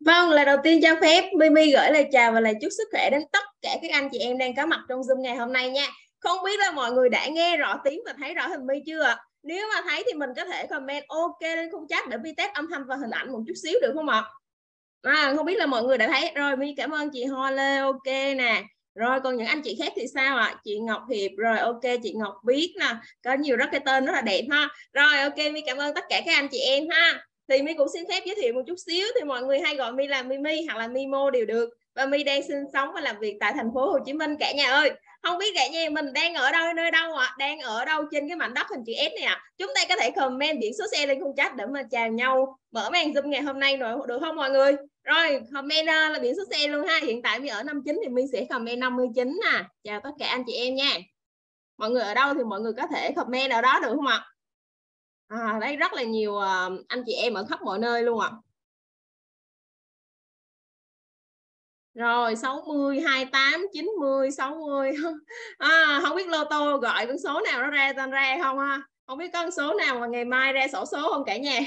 Vâng, là đầu tiên cho phép Mimi gửi lời chào và lời chúc sức khỏe đến tất cả các anh chị em đang có mặt trong Zoom ngày hôm nay nha. Không biết là mọi người đã nghe rõ tiếng và thấy rõ hình Mi chưa ạ? Nếu mà thấy thì mình có thể comment ok lên khung chat để Vi test âm thanh và hình ảnh một chút xíu được không ạ? À, không biết là mọi người đã thấy rồi Mi cảm ơn chị Hoa Lê ok nè rồi còn những anh chị khác thì sao ạ à? chị Ngọc Hiệp rồi ok chị Ngọc biết nè có nhiều rất cái tên rất là đẹp ha rồi ok Mi cảm ơn tất cả các anh chị em ha thì Mi cũng xin phép giới thiệu một chút xíu. Thì mọi người hay gọi Mi là Mimi hoặc là Mimo đều được. Và Mi đang sinh sống và làm việc tại thành phố Hồ Chí Minh. Cả nhà ơi, không biết cả nhà mình đang ở đâu, nơi đâu ạ? À? đang ở đâu trên cái mảnh đất hình chữ S này ạ? À? chúng ta có thể comment biển số xe lên khung chat để mà chào nhau mở màn zoom ngày hôm nay rồi, được không mọi người? Rồi, comment à, là biển số xe luôn ha. Hiện tại mi ở 59 thì mi sẽ comment 59 nè. Chào tất cả anh chị em nha. Mọi người ở đâu thì mọi người có thể comment ở đó được không ạ? Ờ, à, đây rất là nhiều uh, anh chị em ở khắp mọi nơi luôn ạ. Rồi 60 28 90 60 à, không biết lô tô gọi con số nào nó ra tên ra không ha? Không biết con số nào mà ngày mai ra sổ số không cả nhà?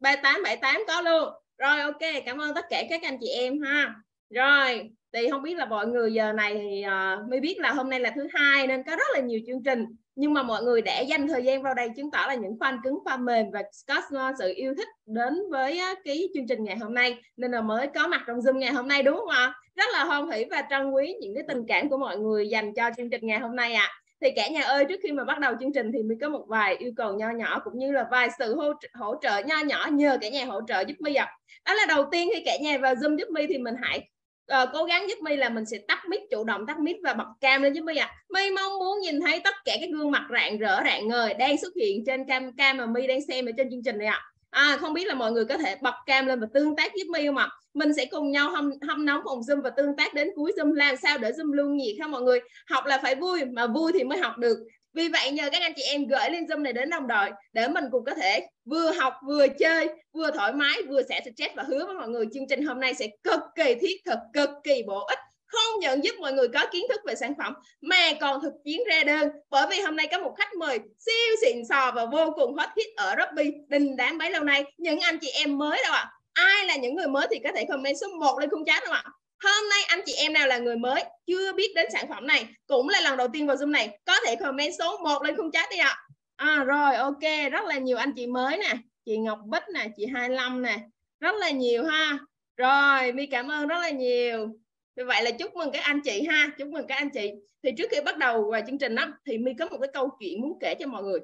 38 78 có luôn. Rồi ok cảm ơn tất cả các anh chị em ha. Rồi thì không biết là mọi người giờ này thì uh, mới biết là hôm nay là thứ hai nên có rất là nhiều chương trình nhưng mà mọi người đã dành thời gian vào đây chứng tỏ là những fan cứng fan mềm và có sự yêu thích đến với cái chương trình ngày hôm nay. Nên là mới có mặt trong zoom ngày hôm nay đúng không ạ? Rất là hoan hỷ và trân quý những cái tình cảm của mọi người dành cho chương trình ngày hôm nay ạ. À thì cả nhà ơi trước khi mà bắt đầu chương trình thì mình có một vài yêu cầu nho nhỏ cũng như là vài sự hỗ, hỗ trợ nho nhỏ nhờ cả nhà hỗ trợ giúp mi ạ. À. đó là đầu tiên khi cả nhà vào zoom giúp mi thì mình hãy uh, cố gắng giúp mi là mình sẽ tắt mic chủ động tắt mic và bật cam lên giúp mi ạ à. mi mong muốn nhìn thấy tất cả các gương mặt rạng rỡ rạng ngời đang xuất hiện trên cam cam mà mi đang xem ở trên chương trình này ạ à. À, không biết là mọi người có thể bật cam lên và tương tác giúp mi không ạ? Mình sẽ cùng nhau hâm, hâm nóng phòng Zoom và tương tác đến cuối Zoom làm sao để Zoom luôn nhiệt ha mọi người. Học là phải vui mà vui thì mới học được. Vì vậy nhờ các anh chị em gửi link Zoom này đến đồng đội để mình cùng có thể vừa học vừa chơi, vừa thoải mái, vừa sẽ stress và hứa với mọi người. Chương trình hôm nay sẽ cực kỳ thiết thực, cực kỳ bổ ích không nhận giúp mọi người có kiến thức về sản phẩm mà còn thực chiến ra đơn. Bởi vì hôm nay có một khách mời siêu xịn sò và vô cùng hot hit ở Robby đình đám bấy lâu nay. Những anh chị em mới đâu ạ? À? ai là những người mới thì có thể comment số 1 lên khung chat không ạ? Hôm nay anh chị em nào là người mới, chưa biết đến sản phẩm này, cũng là lần đầu tiên vào zoom này, có thể comment số 1 lên khung chat đi ạ. À rồi, ok, rất là nhiều anh chị mới nè, chị Ngọc Bích nè, chị 25 nè, rất là nhiều ha. Rồi, mi cảm ơn rất là nhiều. Vì vậy là chúc mừng các anh chị ha, chúc mừng các anh chị. Thì trước khi bắt đầu vào chương trình đó thì mi có một cái câu chuyện muốn kể cho mọi người.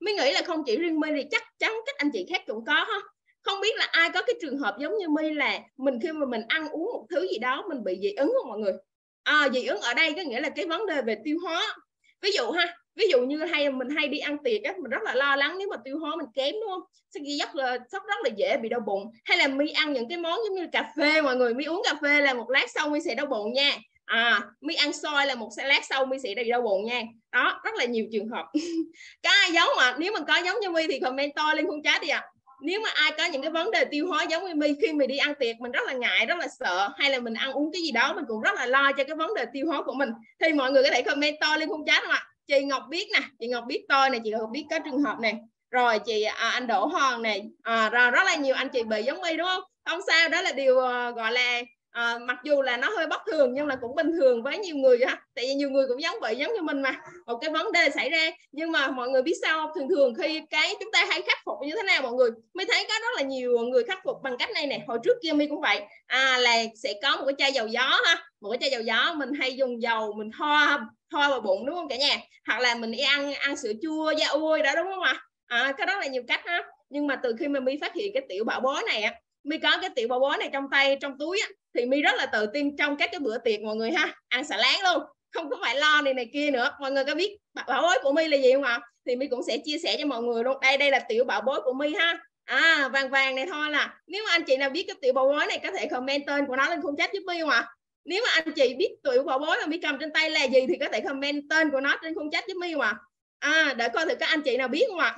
Mi nghĩ là không chỉ riêng mi thì chắc chắn các anh chị khác cũng có ha không biết là ai có cái trường hợp giống như mi là mình khi mà mình ăn uống một thứ gì đó mình bị dị ứng không mọi người? À, dị ứng ở đây có nghĩa là cái vấn đề về tiêu hóa. Ví dụ ha ví dụ như hay mình hay đi ăn tiệc á mình rất là lo lắng nếu mà tiêu hóa mình kém đúng không? Sẽ rất là rất rất là dễ bị đau bụng. Hay là mi ăn những cái món giống như cà phê mọi người mi uống cà phê là một lát sau mi sẽ đau bụng nha. À mi ăn xôi là một lát sau mi sẽ bị đau bụng nha. Đó rất là nhiều trường hợp. Có ai giống mà? Nếu mà có giống như mi thì comment to lên khung chat đi ạ. à nếu mà ai có những cái vấn đề tiêu hóa giống như mi khi mình đi ăn tiệc mình rất là ngại rất là sợ hay là mình ăn uống cái gì đó mình cũng rất là lo cho cái vấn đề tiêu hóa của mình. Thì mọi người có thể comment to lên khung chat không ạ? Chị Ngọc biết nè chị Ngọc biết tôi này chị Ngọc biết có trường hợp này rồi chị à, anh Đỗ Hoàng này à, rồi rất là nhiều anh chị bị giống mi đúng không? Không sao đó là điều uh, gọi là à, mặc dù là nó hơi bất thường nhưng là cũng bình thường với nhiều người ha tại vì nhiều người cũng giống vậy giống như mình mà. Một cái vấn đề xảy ra nhưng mà mọi người biết sao không? thường thường khi cái chúng ta hay khắc phục như thế nào mọi người? Mới thấy có rất là nhiều người khắc phục bằng cách này nè. Hồi trước kia mi cũng vậy. À là sẽ có một cái chai dầu gió ha. Một cái chai dầu gió mình hay dùng dầu mình thoa thoa vào bụng đúng không cả nhà? Hoặc là mình đi ăn ăn sữa chua da ui đó đúng không ạ? À, có rất là nhiều cách ha nhưng mà từ khi mà mi phát hiện cái tiểu bảo bối này á mi có cái tiểu bảo bối này trong tay, trong túi á, thì mi rất là tự tin trong các cái bữa tiệc mọi người ha, ăn xả láng luôn, không có phải lo này này kia nữa. Mọi người có biết bảo bối của mi là gì không ạ? Thì mi cũng sẽ chia sẻ cho mọi người luôn. Đây đây là tiểu bảo bối của mi ha. À vàng vàng này thôi là. Nếu mà anh chị nào biết cái tiểu bảo bối này, có thể comment tên của nó lên khung chat giúp mi không ạ? Nếu mà anh chị biết tiểu bảo bối mà mi cầm trên tay là gì thì có thể comment tên của nó trên khung chat giúp mi không ạ? À đợi coi thử các anh chị nào biết không ạ?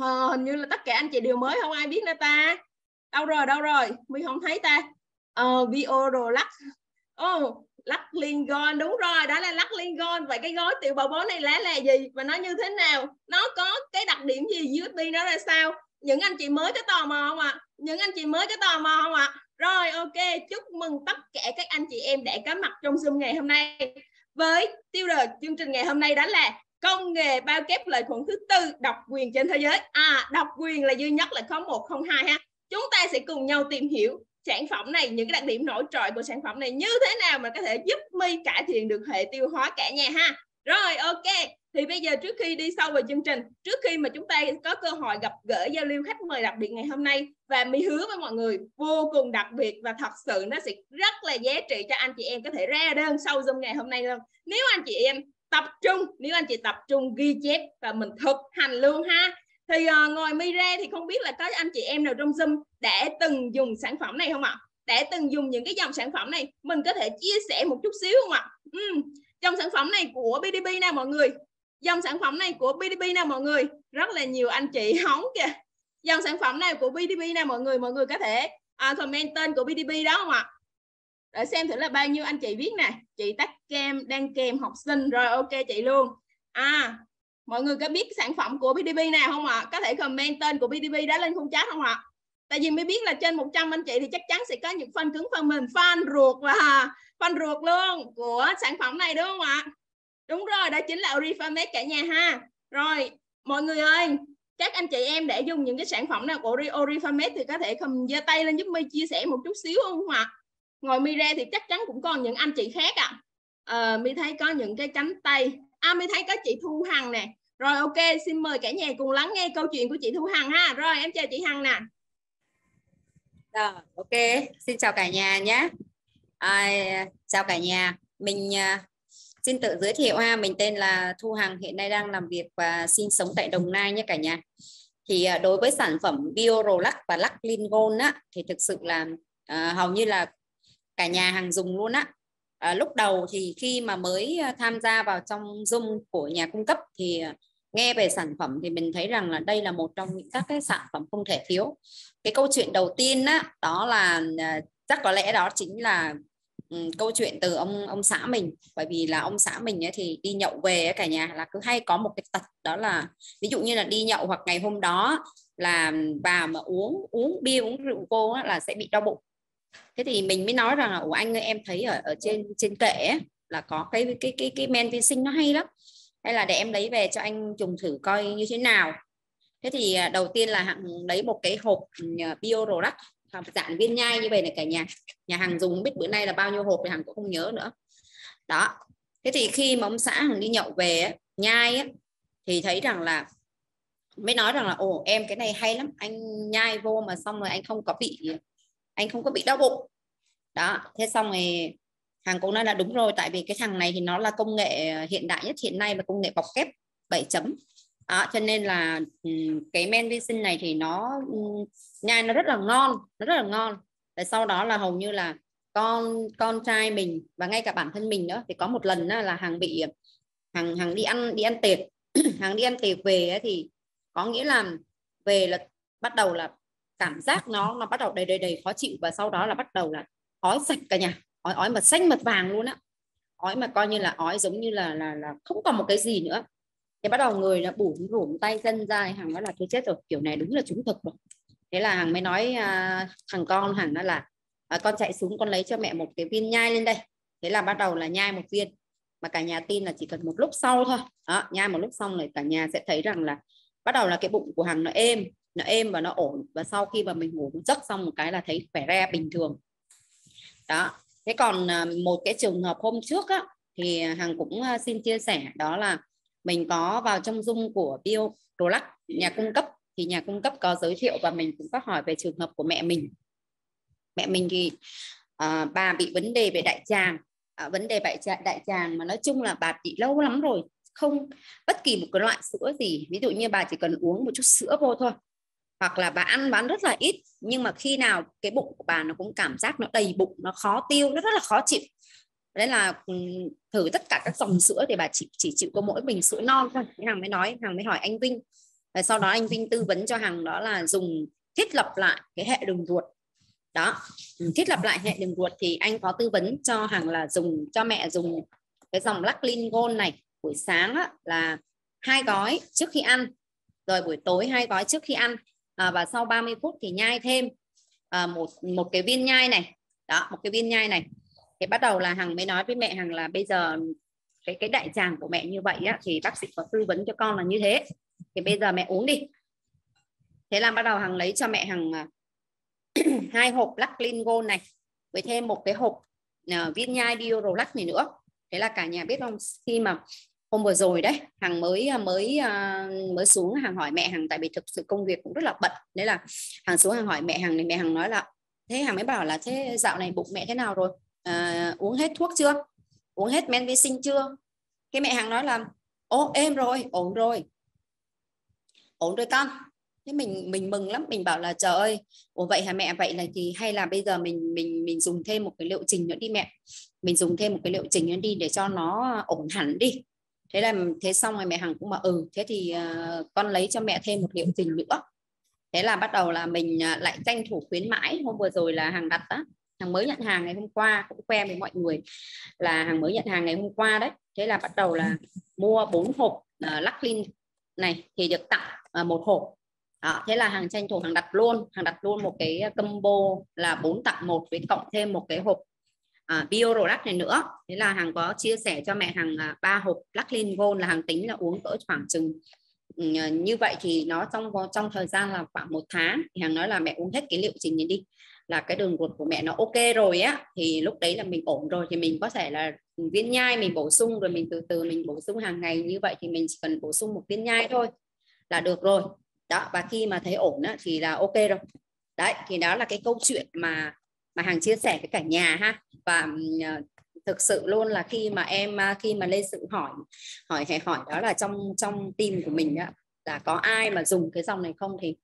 Ờ, hình như là tất cả anh chị đều mới không ai biết nữa ta. Đâu rồi đâu rồi? Mi không thấy ta. Ờ video đồ lắc. Oh, lắc liên gòn đúng rồi đó là lắc liên gòn vậy cái gói tiểu bảo bối này lá là gì? Và nó như thế nào? Nó có cái đặc điểm gì USB nó là sao? Những anh chị mới có tò mò không ạ? À? những anh chị mới có tò mò không ạ? Rồi ok. Chúc mừng tất cả các anh chị em đã có mặt trong zoom ngày hôm nay. Với tiêu đề chương trình ngày hôm nay đó là công nghệ bao kép lợi khuẩn thứ tư, độc quyền trên thế giới. À độc quyền là duy nhất là có một, không hai ha. Chúng ta sẽ cùng nhau tìm hiểu sản phẩm này, những cái đặc điểm nổi trội của sản phẩm này như thế nào mà có thể giúp mi cải thiện được hệ tiêu hóa cả nhà ha. Rồi, ok. Thì bây giờ trước khi đi sâu vào chương trình, trước khi mà chúng ta có cơ hội gặp gỡ giao lưu khách mời đặc biệt ngày hôm nay, và mi hứa với mọi người, vô cùng đặc biệt và thật sự nó sẽ rất là giá trị cho anh chị em có thể ra đơn sau zoom ngày hôm nay luôn. Nếu anh chị em tập trung. Nếu anh chị tập trung ghi chép và mình thực hành luôn ha. Thì uh, ngồi mi ra thì không biết là có anh chị em nào trong zoom đã từng dùng sản phẩm này không ạ? Đã từng dùng những cái dòng sản phẩm này mình có thể chia sẻ một chút xíu không ạ? Ừ. dòng sản phẩm này của BDB nào mọi người. Dòng sản phẩm này của BDB nào mọi người. Rất là nhiều anh chị hóng kìa. Dòng sản phẩm này của BDB nào mọi người mọi người có thể uh, comment tên của BDB đó không ạ? Để xem thử là bao nhiêu anh chị viết nè. Chị tắt kem, đang kèm học sinh, rồi ok chị luôn. À mọi người có biết sản phẩm của BDB nào không ạ? Có thể comment tên của BDB đó lên khung chat không ạ? Tại vì mới biết là trên 100 anh chị thì chắc chắn sẽ có những fan cứng phần mềm, fan ruột và fan ruột luôn của sản phẩm này, đúng không ạ? Đúng rồi, đó chính là Oriflame cả nhà ha. Rồi, mọi người ơi, các anh chị em để dùng những cái sản phẩm nào của Oriflame thì có thể cầm giơ tay lên giúp mi chia sẻ một chút xíu không ạ? Ngồi mi ra thì chắc chắn cũng còn những anh chị khác ạ. À. à, mi thấy có những cái cánh tay. À mi thấy có chị thu hằng nè. Rồi ok xin mời cả nhà cùng lắng nghe câu chuyện của chị thu hằng ha. Rồi em chào chị hằng nè. Rồi ok. Xin chào cả nhà nhé. À, chào cả nhà. Mình à, xin tự giới thiệu ha. Mình tên là thu hằng hiện nay đang làm việc và sinh sống tại đồng nai nhé cả nhà. Thì à, đối với sản phẩm bio và Lac Lingon á thì thực sự là à, hầu như là cả nhà hàng dùng luôn á. À, lúc đầu thì khi mà mới à, tham gia vào trong zoom của nhà cung cấp thì à, nghe về sản phẩm thì mình thấy rằng là đây là một trong những các cái sản phẩm không thể thiếu. Cái câu chuyện đầu tiên á đó là chắc có lẽ đó chính là um, câu chuyện từ ông ông xã mình. Bởi vì là ông xã mình ấy thì đi nhậu về ấy, cả nhà là cứ hay có một cái tật đó là ví dụ như là đi nhậu hoặc ngày hôm đó là vào mà uống uống bia uống rượu cô á, là sẽ bị đau bụng thế thì mình mới nói rằng là ủa anh ơi em thấy ở ở trên trên kệ ấy, là có cái cái cái cái men vi sinh nó hay lắm. Hay là để em lấy về cho anh dùng thử coi như thế nào. Thế thì à, đầu tiên là hạng lấy một cái hộp ừ, à, bio product dạng viên nhai như vậy này cả nhà. Nhà hàng dùng biết bữa nay là bao nhiêu hộp thì hàng cũng không nhớ nữa. Đó. Thế thì khi mà ông xã hàng đi nhậu về nhai ấy, thì thấy rằng là mới nói rằng là ồ em cái này hay lắm anh nhai vô mà xong rồi anh không có bị anh không có bị đau bụng. Đó thế xong rồi hàng cũng nói là đúng rồi tại vì cái thằng này thì nó là công nghệ hiện đại nhất hiện nay và công nghệ bọc kép 7 chấm. Đó, cho nên là ừ, cái men vi sinh này thì nó ừ, nhai nó rất là ngon nó rất là ngon. Và sau đó là hầu như là con con trai mình và ngay cả bản thân mình nữa thì có một lần là hàng bị hàng hàng đi ăn đi ăn tiệc. Hàng đi ăn tiệc về thì có nghĩa là về là bắt đầu là cảm giác nó nó bắt đầu đầy đầy đầy khó chịu và sau đó là bắt đầu là ói sạch cả nhà ói ói mật xanh mật vàng luôn á. Ói mà coi như là ói giống như là là là không còn một cái gì nữa. Thì bắt đầu người là bủn rủn tay chân ra hàng nói là tôi chết rồi kiểu này đúng là trúng thực rồi. Thế là hàng mới nói à, thằng con hàng nó là à, con chạy xuống con lấy cho mẹ một cái viên nhai lên đây. Thế là bắt đầu là nhai một viên. Mà cả nhà tin là chỉ cần một lúc sau thôi. Đó nhai một lúc xong rồi cả nhà sẽ thấy rằng là bắt đầu là cái bụng của hàng nó êm nó êm và nó ổn. Và sau khi mà mình ngủ giấc xong một cái là thấy khỏe re bình thường. Đó. Thế còn à, một cái trường hợp hôm trước á, thì hằng cũng à, xin chia sẻ. Đó là mình có vào trong dung của bio Prolac nhà cung cấp. Thì nhà cung cấp có giới thiệu và mình cũng có hỏi về trường hợp của mẹ mình. Mẹ mình thì uh, bà bị vấn đề về đại tràng. Uh, vấn đề đại tràng đại tràng mà nói chung là bà bị lâu lắm rồi. Không bất kỳ một cái loại sữa gì. Ví dụ như bà chỉ cần uống một chút sữa vô thôi hoặc là bà ăn bán rất là ít nhưng mà khi nào cái bụng của bà nó cũng cảm giác nó đầy bụng nó khó tiêu nó rất là khó chịu. Đấy là thử tất cả các dòng sữa thì bà chỉ chỉ chịu có mỗi bình sữa non thôi. Cái hàng mới nói hàng mới hỏi anh Vinh. Và sau đó anh Vinh tư vấn cho hàng đó là dùng thiết lập lại cái hệ đường ruột. Đó thiết lập lại hệ đường ruột thì anh có tư vấn cho hàng là dùng cho mẹ dùng cái dòng Laclin Gold này. Buổi sáng á, là hai gói trước khi ăn rồi buổi tối hai gói trước khi ăn à, và sau 30 phút thì nhai thêm à, một một cái viên nhai này. Đó một cái viên nhai này. Thì bắt đầu là hằng mới nói với mẹ hằng là bây giờ cái cái đại tràng của mẹ như vậy á, thì bác sĩ có tư vấn cho con là như thế. Thì bây giờ mẹ uống đi. Thế là bắt đầu hằng lấy cho mẹ hằng à, hai hộp lắc linh gold này với thêm một cái hộp uh, viên nhai diorolac này nữa. Thế là cả nhà biết không khi mà hôm vừa rồi đấy hàng mới à, mới à, mới xuống hàng hỏi mẹ hàng tại vì thực sự công việc cũng rất là bận. Đấy là hàng xuống hàng hỏi mẹ hàng thì mẹ hàng nói là thế hàng mới bảo là thế dạo này bụng mẹ thế nào rồi? À, uống hết thuốc chưa? Uống hết men vi sinh chưa? Cái mẹ hàng nói là ô êm rồi ổn rồi. Ổn rồi con. Thế mình mình mừng lắm mình bảo là trời ơi ủa vậy hả mẹ? Vậy là thì hay là bây giờ mình mình mình dùng thêm một cái liệu trình nữa đi mẹ. Mình dùng thêm một cái liệu trình nữa đi để cho nó ổn hẳn đi thế là thế xong rồi mẹ hằng cũng bảo ừ thế thì uh, con lấy cho mẹ thêm một liệu trình nữa. Thế là bắt đầu là mình ờ, lại tranh thủ khuyến mãi. Hôm vừa rồi là hàng đặt á hàng mới nhận hàng ngày hôm qua cũng khoe với mọi người là hàng mới nhận hàng ngày hôm qua đấy. Thế là bắt đầu là mua bốn hộp uh, lắc linh này thì được tặng uh, một hộp. Đó, thế là hàng tranh thủ hàng đặt luôn. Hàng đặt luôn một cái combo là bốn tặng một với cộng thêm một cái hộp À, uh, bio product này nữa. Thế là hàng có chia sẻ cho mẹ hàng ba uh, hộp Laclin Gold là hàng tính là uống cỡ khoảng chừng uh, như vậy thì nó trong trong thời gian là khoảng một tháng. Thì hàng nói là mẹ uống hết cái liệu trình này đi là cái đường ruột của mẹ nó ok rồi á thì lúc đấy là mình ổn rồi. Thì mình có thể là viên nhai mình bổ sung rồi mình từ từ mình bổ sung hàng ngày. Như vậy thì mình chỉ cần bổ sung một viên nhai thôi là được rồi. Đó và khi mà thấy ổn á, thì là ok rồi. Đấy thì đó là cái câu chuyện mà mà hàng chia sẻ với cả nhà ha. Và ờ, thực sự luôn là khi mà em ờ, khi mà lên sự hỏi hỏi hay hỏi đó là trong trong team của mình á, là có ai mà dùng cái dòng này không thì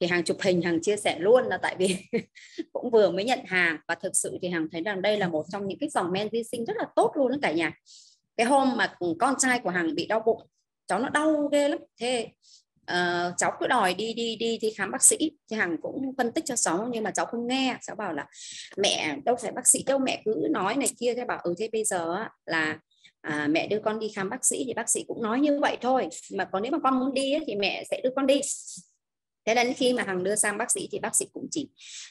thì hàng chụp hình hàng chia sẻ luôn là tại vì cũng vừa mới nhận hàng. Và thực sự thì hàng thấy rằng đây là một trong những cái dòng men vi sinh rất là tốt luôn đó cả nhà. Cái hôm mà ừ, con trai của hàng bị đau bụng, cháu nó đau ghê lắm. Thế uh, cháu cứ đòi đi đi đi đi khám bác sĩ. Thì hằng cũng phân tích cho cháu nhưng mà cháu không nghe. Cháu bảo là mẹ đâu phải bác sĩ đâu mẹ cứ nói này kia. Thế bảo ừ thế bây giờ là à, mẹ đưa con đi khám bác sĩ thì bác sĩ cũng nói như vậy thôi. Mà còn nếu mà con muốn đi thì mẹ sẽ đưa con đi. Thế đến khi mà hằng đưa sang bác sĩ thì bác sĩ cũng chỉ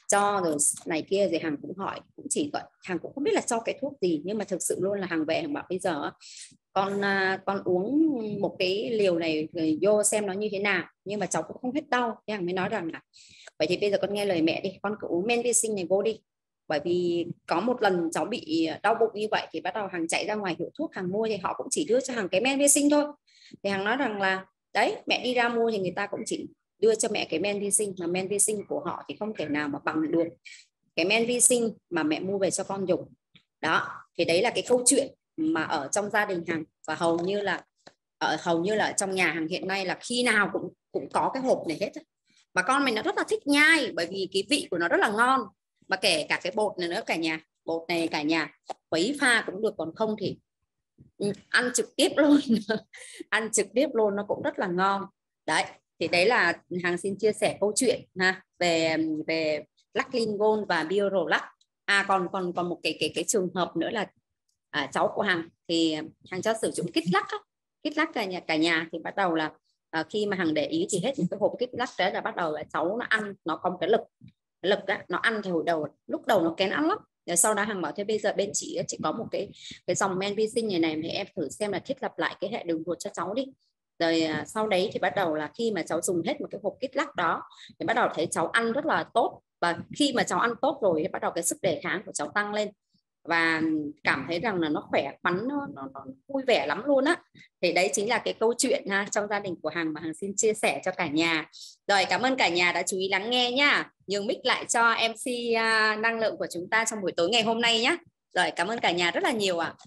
cho rồi này kia rồi hằng cũng hỏi cũng chỉ gọi. Hằng cũng không biết là cho cái thuốc gì nhưng mà thực sự luôn là hằng về hằng bảo bây giờ con à, con uống một cái liều này vô xem nó như thế nào, nhưng mà cháu cũng không hết đau, thế mới nói rằng là, vậy thì bây giờ con nghe lời mẹ đi, con cứ uống men vi sinh này vô đi. Bởi vì có một lần cháu bị đau bụng như vậy thì bắt đầu hàng chạy ra ngoài hiệu thuốc, hàng mua thì họ cũng chỉ đưa cho hàng cái men vi sinh thôi. Thì hàng nói rằng là, đấy, mẹ đi ra mua thì người ta cũng chỉ đưa cho mẹ cái men vi sinh mà men vi sinh của họ thì không thể nào mà bằng được cái men vi sinh mà mẹ mua về cho con dùng. Đó, thì đấy là cái câu chuyện mà ở trong gia đình hàng, và hầu như là, ở, hầu như là trong nhà hàng hiện nay là khi nào cũng cũng có cái hộp này hết mà con mình nó rất là thích nhai, bởi vì cái vị của nó rất là ngon. Mà kể cả cái bột này nữa, cả nhà, bột này, cả nhà, quấy pha cũng được, còn không thì ừ, ăn trực tiếp luôn. Ăn trực tiếp luôn, nó cũng rất là ngon. Đấy, thì đấy là hàng xin chia sẻ câu chuyện, ha, về về lắc Gold và Biorolac à còn còn còn một cái cái cái trường hợp nữa là à, cháu của hằng thì à, hằng cho sử dụng kích lắc kích lắc cả nhà cả nhà thì bắt đầu là à, khi mà hằng để ý thì hết những cái hộp kích lắc đấy là bắt đầu là cháu nó ăn nó có một cái lực lực đó, nó ăn thì hồi đầu lúc đầu nó kén ăn lắm. Rồi sau đó hàng bảo thế bây giờ bên chị chỉ có một cái cái dòng men vi sinh này này thì em thử xem là thiết lập lại cái hệ đường ruột cho cháu đi. Rồi à, sau đấy thì bắt đầu là khi mà cháu dùng hết một cái hộp kít lắc đó thì bắt đầu thấy cháu ăn rất là tốt. Và khi mà cháu ăn tốt rồi thì bắt đầu cái sức đề kháng của cháu tăng lên và cảm thấy rằng là nó khỏe khoắn nó, nó, nó vui vẻ lắm luôn á. Thì đấy chính là cái câu chuyện ha, trong gia đình của hàng mà hàng xin chia sẻ cho cả nhà. Rồi cảm ơn cả nhà đã chú ý lắng nghe nhá. Nhường mic lại cho mc uh, à, năng lượng của chúng ta trong buổi tối ngày hôm nay nhé rồi cảm ơn cả nhà rất là nhiều ạ. à.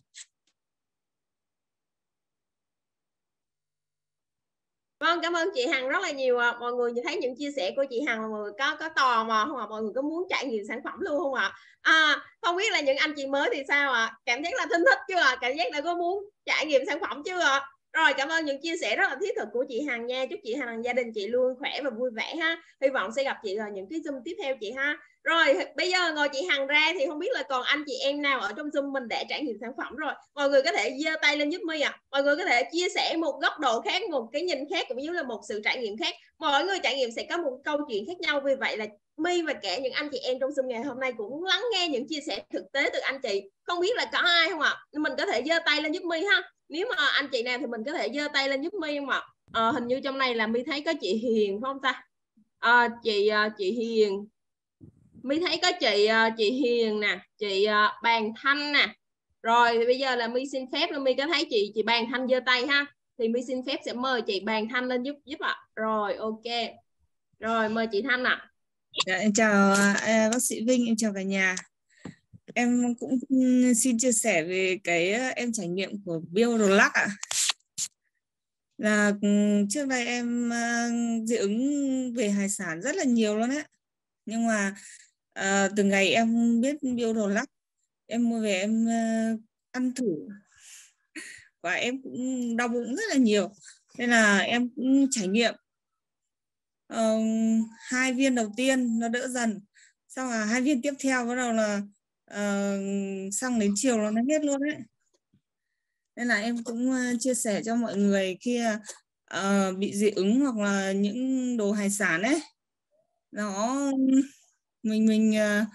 Vâng, cảm ơn chị Hằng rất là nhiều ạ. Mọi người thấy những chia sẻ của chị Hằng mọi người có có tò mò không ạ? Mọi người có muốn trải nghiệm sản phẩm luôn không ạ? À, không biết là những anh chị mới thì sao ạ? Cảm giác là thích thích chưa ạ? Cảm giác là có muốn trải nghiệm sản phẩm chưa ạ? Rồi cảm ơn những chia sẻ rất là thiết thực của chị Hằng nha. Chúc chị Hằng gia đình chị luôn khỏe và vui vẻ ha. Hy vọng sẽ gặp chị ở những cái zoom tiếp theo chị ha. Rồi bây giờ ngồi chị Hằng ra thì không biết là còn anh chị em nào ở trong Zoom mình để trải nghiệm sản phẩm rồi. Mọi người có thể giơ tay lên giúp My ạ. À. Mọi người có thể chia sẻ một góc độ khác, một cái nhìn khác cũng như là một sự trải nghiệm khác. Mọi người trải nghiệm sẽ có một câu chuyện khác nhau vì vậy là My và cả những anh chị em trong Zoom ngày hôm nay cũng lắng nghe những chia sẻ thực tế từ anh chị không biết là có ai không ạ mình có thể giơ tay lên giúp My ha nếu mà anh chị nào thì mình có thể giơ tay lên giúp mi không ạ à, ờ, hình như trong này là mi thấy có chị Hiền phải không ta? À, chị ờ, chị Hiền. Mi thấy có chị chị Hiền nè chị Bàn Thanh nè. Rồi thì bây giờ là mi xin phép là mi có thấy chị chị Bàn Thanh giơ tay ha. Thì mi xin phép sẽ mời chị Bàn Thanh lên giúp giúp ạ. Rồi ok. Rồi mời chị Thanh ạ. Dạ, em chào à, bác sĩ Vinh em chào cả nhà em cũng xin chia sẻ về cái ờ, em trải nghiệm của BioRelax ạ. Là ừ, trước đây em ờ, dị ứng về hải sản rất là nhiều luôn á. Nhưng mà à, từ ngày em biết BioRelax em mua về em ăn thử. Và em cũng đau bụng rất là nhiều. Nên là em cũng trải nghiệm uh, hai viên đầu tiên nó đỡ dần. Sau là hai viên tiếp theo bắt đầu là Ờ, uh, sang đến chiều nó hết luôn đấy nên là em cũng ờ, chia sẻ cho mọi người khi uh, ờ, bị dị ứng hoặc là những đồ hải sản ấy. Nó mình mình uh,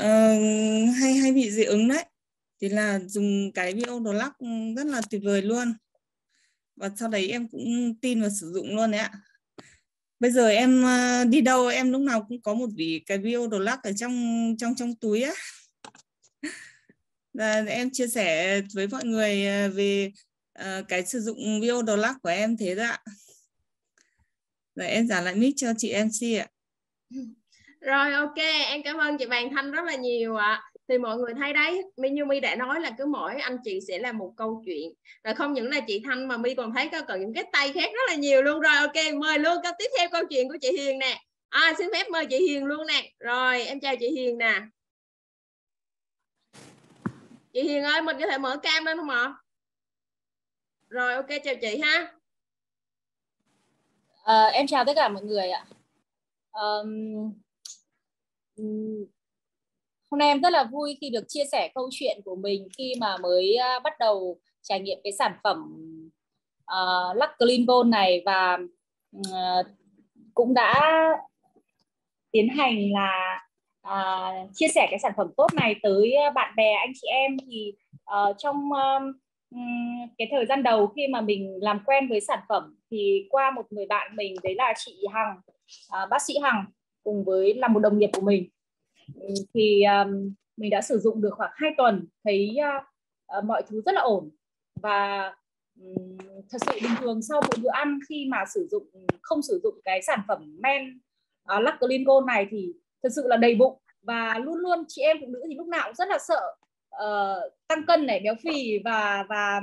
uh, hay hay bị dị ứng đấy. Thì là dùng cái bio đồ lắc ừ, rất là tuyệt vời luôn. Và sau đấy em cũng tin và sử dụng luôn đấy ạ. Bây giờ em đi đâu em lúc nào cũng có một vị cái bio đồ lắc ở trong trong trong túi á và em chia sẻ với mọi người à, về uh, cái sử dụng video đồ lắc của em thế đó ạ. Rồi em giả lại mic cho chị MC ạ. Rồi ok em cảm ơn chị Bàn Thanh rất là nhiều ạ. Thì mọi người thấy đấy Mi như Mi đã nói là cứ mỗi anh chị sẽ là một câu chuyện. Và không những là chị Thanh mà Mi còn thấy có còn những cái tay khác rất là nhiều luôn. Rồi ok mời luôn câu tiếp theo câu chuyện của chị Hiền nè. À, xin phép mời chị Hiền luôn nè. Rồi em chào chị Hiền nè chị Hiền ơi mình có thể mở cam lên không ạ? Rồi ok chào chị ha. À, em chào tất cả mọi người ạ. Um, hôm nay em rất là vui khi được chia sẻ câu chuyện của mình khi mà mới à, bắt đầu trải nghiệm cái sản phẩm ờ, uh, Lux Clean Bone này và uh, cũng đã tiến hành là uh, chia sẻ cái sản phẩm tốt này tới à, bạn bè anh chị em thì uh, trong um, cái thời gian đầu khi mà mình làm quen với sản phẩm thì qua một người bạn mình đấy là chị Hằng uh, bác sĩ Hằng cùng với là một đồng nghiệp của mình. Thì um, mình đã sử dụng được khoảng 2 tuần thấy uh, uh, mọi thứ rất là ổn. Và um, thật sự bình thường sau mỗi bữa ăn khi mà sử dụng không sử dụng cái sản phẩm men uh, Lactolin Gold này thì thật sự là đầy bụng. Và luôn luôn chị em phụ nữ thì lúc nào cũng rất là sợ uh, tăng cân này béo phì và và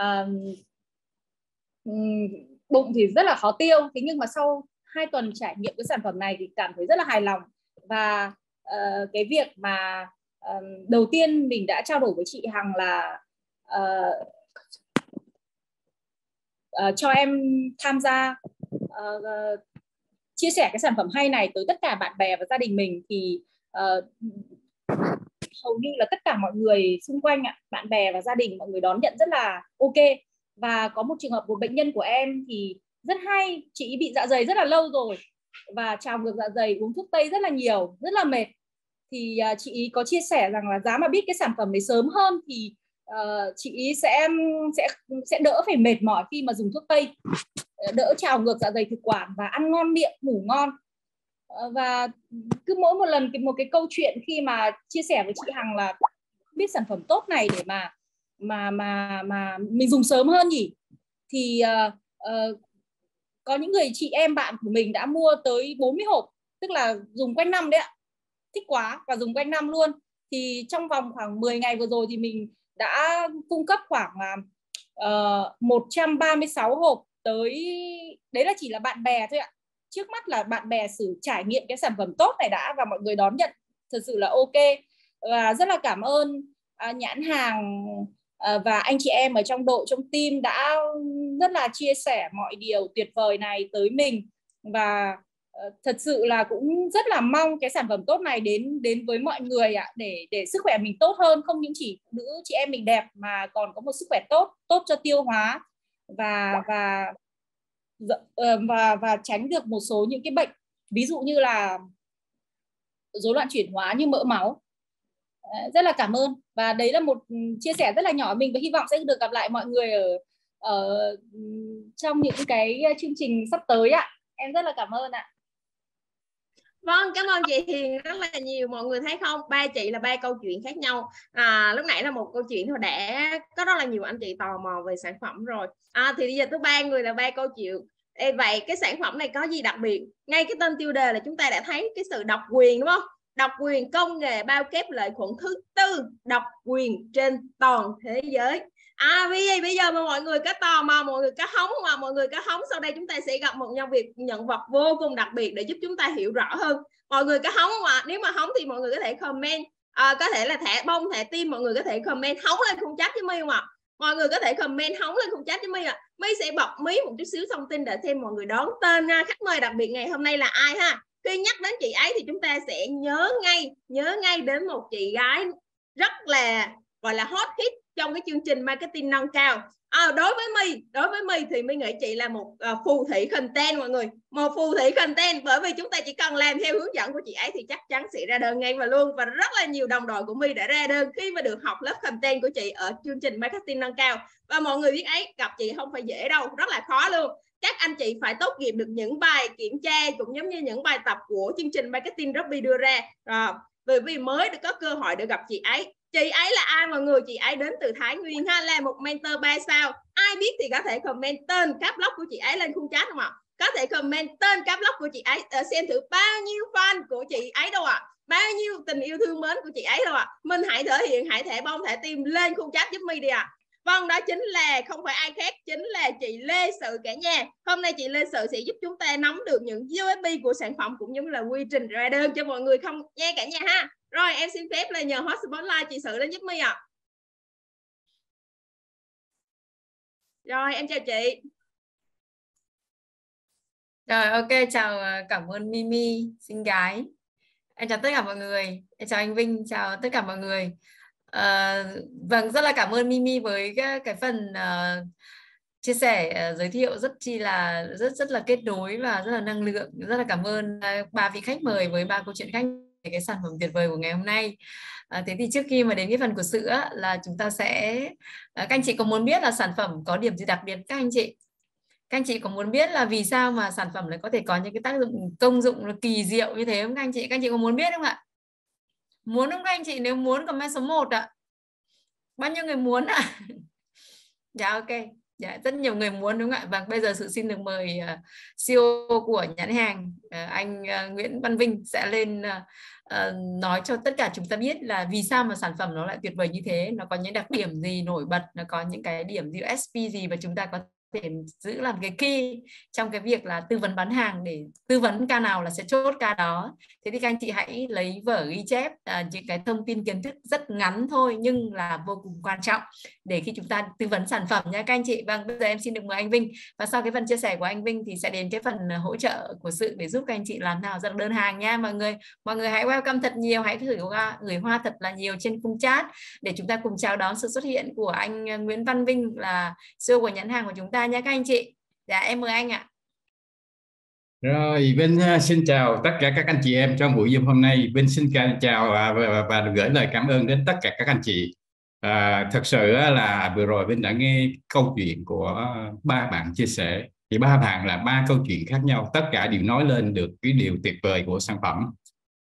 uh, bụng thì rất là khó tiêu. Thế nhưng mà sau hai tuần trải nghiệm cái sản phẩm này thì cảm thấy rất là hài lòng. Và uh, cái việc mà um, đầu tiên mình đã trao đổi với chị Hằng là uh, uh, cho em tham gia uh, chia sẻ cái sản phẩm hay này tới tất cả bạn bè và gia đình mình thì uh, hầu như là tất cả mọi người xung quanh bạn bè và gia đình mọi người đón nhận rất là ok. Và có một trường hợp một bệnh nhân của em thì rất hay chị bị dạ dày rất là lâu rồi và trào ngược dạ dày uống thuốc tây rất là nhiều rất là mệt. Thì uh, chị ý có chia sẻ rằng là giá mà biết cái sản phẩm này sớm hơn thì uh, chị ý sẽ sẽ sẽ đỡ phải mệt mỏi khi mà dùng thuốc tây đỡ trào ngược dạ dày thực quản và ăn ngon miệng ngủ ngon. Ờ, và cứ mỗi một lần một cái câu chuyện khi mà chia sẻ với chị Hằng là biết sản phẩm tốt này để mà mà mà mà mình dùng sớm hơn nhỉ? Thì uh, uh, có những người chị em bạn của mình đã mua tới 40 hộp tức là dùng quanh năm đấy ạ. Thích quá và dùng quanh năm luôn. Thì trong vòng khoảng 10 ngày vừa rồi thì mình đã cung cấp khoảng uh, 136 hộp tới đấy là chỉ là bạn bè thôi ạ. Trước mắt là bạn bè sử trải nghiệm cái sản phẩm tốt này đã và mọi người đón nhận thật sự là ok. Và rất là cảm ơn uh, nhãn hàng uh, và anh chị em ở trong đội trong team đã rất là chia sẻ mọi điều tuyệt vời này tới mình. Và ờ, thật sự là cũng rất là mong cái sản phẩm tốt này đến đến với mọi người ạ để để sức khỏe mình tốt hơn. Không những chỉ nữ chị em mình đẹp mà còn có một sức khỏe tốt tốt cho tiêu hóa và và ờ, và và tránh được một số những cái bệnh, ví dụ như là rối loạn chuyển hóa như mỡ máu. Rất là cảm ơn. Và đấy là một ừ, chia sẻ rất là nhỏ. Mình và hy vọng sẽ được gặp lại mọi người ở ở ừ, trong những cái chương trình sắp tới ạ. Em rất là cảm ơn ạ vâng cảm ơn chị Hiền rất là nhiều. Mọi người thấy không? Ba chị là ba câu chuyện khác nhau. À, lúc nãy là một câu chuyện thôi đã có rất là nhiều anh chị tò mò về sản phẩm rồi. À, thì bây giờ tôi ba người là ba câu chuyện. Ê, vậy cái sản phẩm này có gì đặc biệt? Ngay cái tên tiêu đề là chúng ta đã thấy cái sự độc quyền đúng không? Độc quyền công nghệ bao kép lợi khuẩn thứ tư độc quyền trên toàn thế giới à vì vậy bây giờ mà mọi người có tò mò mọi người có hóng mà mọi người có hóng sau đây chúng ta sẽ gặp một nhân vật nhận vật vô cùng đặc biệt để giúp chúng ta hiểu rõ hơn. Mọi người có hóng mà nếu mà hóng thì mọi người có thể comment. À, có thể là thẻ bông thẻ tim mọi người có thể comment hóng lên không chat với mi không ạ? Mọi người có thể comment hóng lên không chat với mi ạ. À. sẽ bọc mí một chút xíu thông tin để thêm mọi người đón tên khách mời đặc biệt ngày hôm nay là ai ha? Khi nhắc đến chị ấy thì chúng ta sẽ nhớ ngay nhớ ngay đến một chị gái rất là gọi là hot hit trong cái chương trình marketing nâng cao. À, đối với my đối với my thì my nghĩ chị là một uh, phù thủy content mọi người. Một phù thủy content bởi vì chúng ta chỉ cần làm theo hướng dẫn của chị ấy thì chắc chắn sẽ ra đơn ngay và luôn. Và rất là nhiều đồng đội của my đã ra đơn khi mà được học lớp content của chị ở chương trình marketing nâng cao. Và mọi người biết ấy gặp chị không phải dễ đâu rất là khó luôn. Các anh chị phải tốt nghiệp được những bài kiểm tra cũng giống như những bài tập của chương trình marketing Robby đưa ra. À, bởi vì mới được có cơ hội được gặp chị ấy chị ấy là ai mọi người chị ấy đến từ Thái Nguyên ha là một mentor ba sao ai biết thì có thể comment tên các blog của chị ấy lên khung chat không ạ có thể comment tên các blog của chị ấy ờ, xem thử bao nhiêu fan của chị ấy đâu ạ à? bao nhiêu tình yêu thương mến của chị ấy đâu ạ à? mình hãy thể hiện hãy thể bông thể tim lên khung chat giúp mi đi ạ à. Vâng, đó chính là không phải ai khác, chính là chị Lê Sự cả nhà. Hôm nay chị Lê Sự sẽ giúp chúng ta nắm được những USP của sản phẩm cũng như là quy trình ra đơn cho mọi người không nha cả nhà ha. Rồi em xin phép là nhờ hot spotlight chị Sự lên giúp mi ạ. À. Rồi em chào chị. Rồi ok chào ờ, cảm ơn Mimi xinh gái. Em chào tất cả mọi người. Em chào anh Vinh, chào tất cả mọi người. À, vâng rất là cảm ơn Mimi với cái, cái phần uh, chia sẻ uh, giới thiệu rất chi là rất rất là kết nối và rất là năng lượng rất là cảm ơn uh, ba vị khách mời với ba câu chuyện khách cái sản phẩm tuyệt vời của ngày hôm nay. À, thế thì trước khi mà đến cái phần của sữa là chúng ta sẽ à, các anh chị có muốn biết là sản phẩm có điểm gì đặc biệt các anh chị? Các anh chị có muốn biết là vì sao mà sản phẩm lại có thể có những cái tác dụng công dụng kỳ diệu như thế không các anh chị? Các anh chị có muốn biết không ạ? Muốn không các anh chị? Nếu muốn comment số 1 ạ. Bao nhiêu người muốn ạ? Dạ ok. Dạ rất nhiều người muốn đúng không ạ? Và bây giờ sự xin được mời à, uh, CEO của nhãn hàng uh, anh uh, Nguyễn Văn Vinh sẽ lên uh, uh, nói cho tất cả chúng ta biết là vì sao mà sản phẩm nó lại tuyệt vời như thế nó có những đặc điểm gì nổi bật nó có những cái điểm USP gì và chúng ta có thể giữ làm cái key trong cái việc là tư vấn bán hàng để tư vấn ca nào là sẽ chốt ca đó. Thế thì các anh chị hãy lấy vở ghi chép à, những cái thông tin kiến thức rất ngắn thôi nhưng là vô cùng quan trọng để khi chúng ta tư vấn sản phẩm nha các anh chị. Vâng bây giờ em xin được mời anh Vinh và sau cái phần chia sẻ của anh Vinh thì sẽ đến cái phần à, hỗ trợ của sự để giúp các anh chị làm nào ra đơn hàng nha. Mọi người mọi người hãy welcome thật nhiều hãy thử hoa gửi hoa thật là nhiều trên khung chat để chúng ta cùng chào đón sự xuất hiện của anh à, Nguyễn Văn Vinh là CEO của nhãn hàng của chúng ta nha các anh chị. Dạ em mời anh ạ. Rồi Vinh xin chào tất cả các anh chị em trong buổi Zoom hôm nay. Vinh xin chào à, và, và, và gửi lời cảm ơn đến tất cả các anh chị. À, thật sự là vừa rồi Vinh đã nghe câu chuyện của ba bạn chia sẻ. Thì ba bạn là ba câu chuyện khác nhau tất cả đều nói lên được cái điều tuyệt vời của sản phẩm.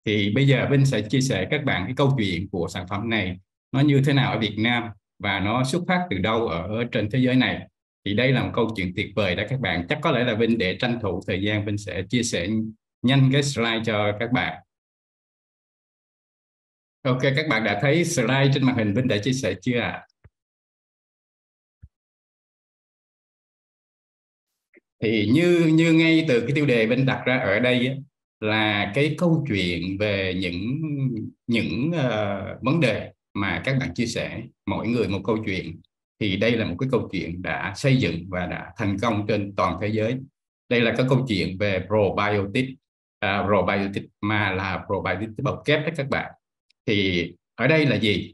Thì bây giờ Vinh sẽ chia sẻ các bạn cái câu chuyện của sản phẩm này. Nó như thế nào ở Việt Nam và nó xuất phát từ đâu ở trên thế giới này? Thì đây là một câu chuyện tuyệt vời đó các bạn. Chắc có lẽ là Vinh để tranh thủ thời gian Vinh sẽ chia sẻ nhanh cái slide cho các bạn. Ok các bạn đã thấy slide trên màn hình Vinh đã chia sẻ chưa ạ? Thì như như ngay từ cái tiêu đề Vinh đặt ra ở đây là cái câu chuyện về những những uh, vấn đề mà các bạn chia sẻ mỗi người một câu chuyện thì đây là một cái câu chuyện đã xây dựng và đã thành công trên toàn thế giới. Đây là cái câu chuyện về probiotic. Uh, probiotic mà là probiotic bọc kép đấy các bạn. Thì ở đây là gì?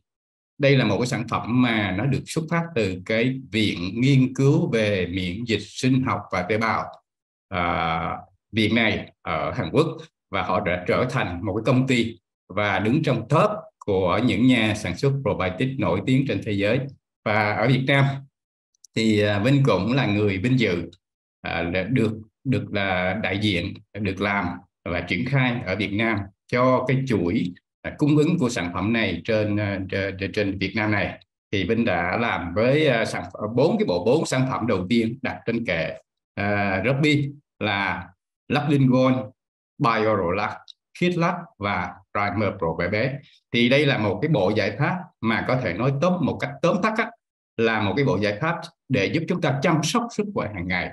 Đây là một cái sản phẩm mà nó được xuất phát từ cái viện nghiên cứu về miễn dịch sinh học và tế bào. Uh, viện này ở Hàn Quốc và họ đã trở thành một cái công ty và đứng trong top của những nhà sản xuất probiotic nổi tiếng trên thế giới và ở Việt Nam. Thì à, Vinh cũng là người vinh dự à, được được là đại diện được làm và triển khai ở Việt Nam cho cái chuỗi à, cung ứng của sản phẩm này trên trên, trên Việt Nam này. Thì Vinh đã làm với sản bốn cái bộ bốn sản phẩm đầu tiên đặt trên kệ uh, Ruby là Laplin Gold, Biorolac, KitLab và Primer Pro bé bé thì đây là một cái bộ giải pháp mà có thể nói tóm một cách tóm tắt á, là một cái bộ giải pháp để giúp chúng ta chăm sóc sức khỏe hàng ngày